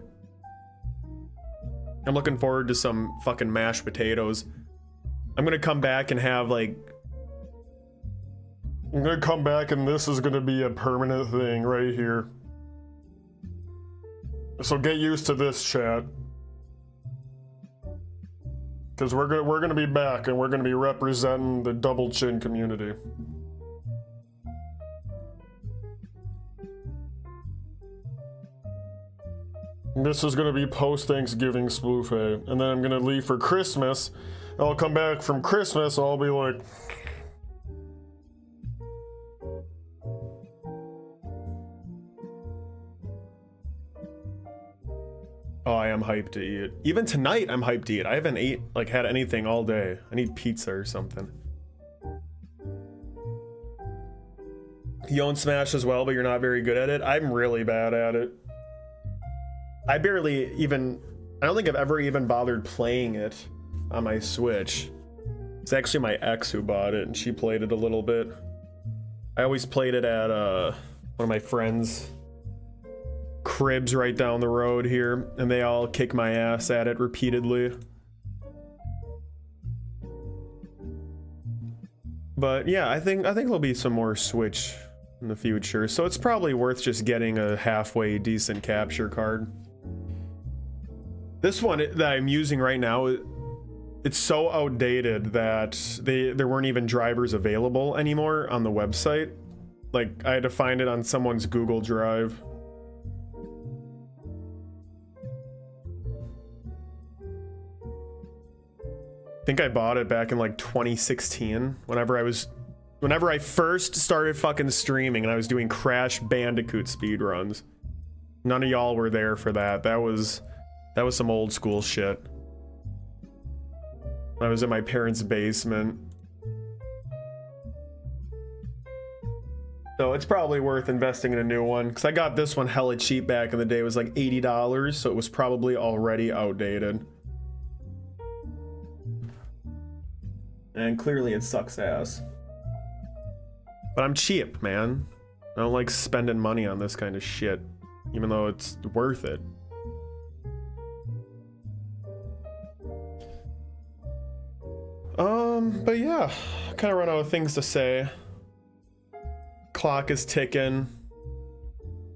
I'm looking forward to some fucking mashed potatoes. I'm gonna come back and have like I'm gonna come back and this is gonna be a permanent thing right here. So get used to this, Chad. Cause we're gonna we're gonna be back and we're gonna be representing the double chin community. This is gonna be post Thanksgiving Splufay, eh? and then I'm gonna leave for Christmas. I'll come back from Christmas, I'll be like, Oh, I am hyped to eat. Even tonight, I'm hyped to eat. I haven't ate like had anything all day. I need pizza or something. You own Smash as well, but you're not very good at it. I'm really bad at it. I barely even. I don't think I've ever even bothered playing it on my Switch. It's actually my ex who bought it, and she played it a little bit. I always played it at uh, one of my friends' cribs right down the road here, and they all kick my ass at it repeatedly. But yeah, I think I think there'll be some more Switch in the future, so it's probably worth just getting a halfway decent capture card. This one that I'm using right now, it's so outdated that they there weren't even drivers available anymore on the website. Like I had to find it on someone's Google Drive. Think I bought it back in like 2016 whenever I was whenever I first started fucking streaming and I was doing Crash Bandicoot speedruns. None of y'all were there for that. That was that was some old school shit. I was in my parents' basement. So it's probably worth investing in a new one because I got this one hella cheap back in the day. It was like $80, so it was probably already outdated. And clearly it sucks ass. But I'm cheap, man. I don't like spending money on this kind of shit, even though it's worth it. Um, but yeah, I kind of run out of things to say. Clock is ticking.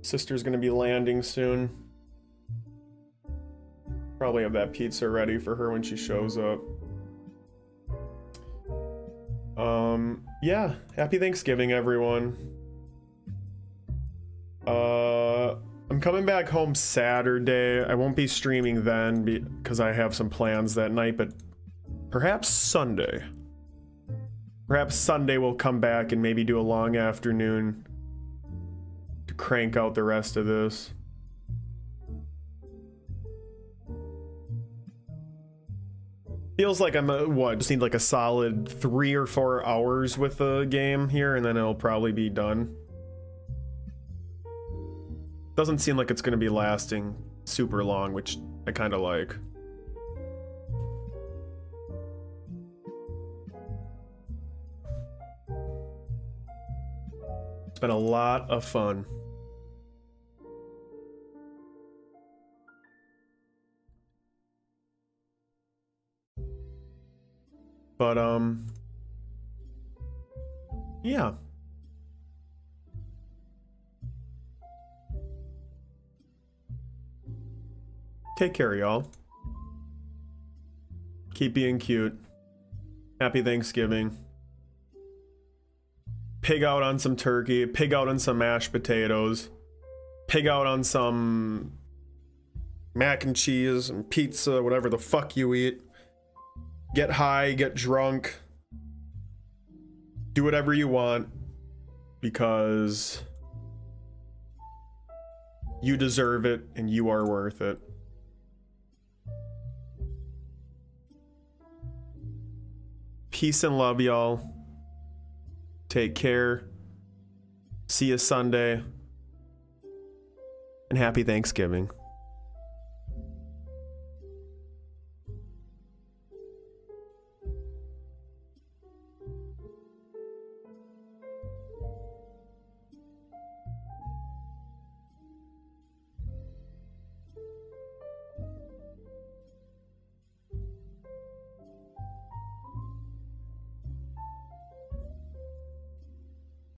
Sister's gonna be landing soon. Probably have that pizza ready for her when she shows up. Um, yeah, happy Thanksgiving, everyone. Uh, I'm coming back home Saturday. I won't be streaming then because I have some plans that night, but perhaps Sunday. Perhaps Sunday we'll come back and maybe do a long afternoon to crank out the rest of this. Feels like I'm a, what just need like a solid three or four hours with the game here, and then it'll probably be done. Doesn't seem like it's gonna be lasting super long, which I kind of like. It's been a lot of fun. But, um, yeah. Take care, y'all. Keep being cute. Happy Thanksgiving. Pig out on some turkey, pig out on some mashed potatoes, pig out on some mac and cheese and pizza, whatever the fuck you eat. Get high, get drunk. Do whatever you want because you deserve it and you are worth it. Peace and love, y'all. Take care. See you Sunday. And happy Thanksgiving.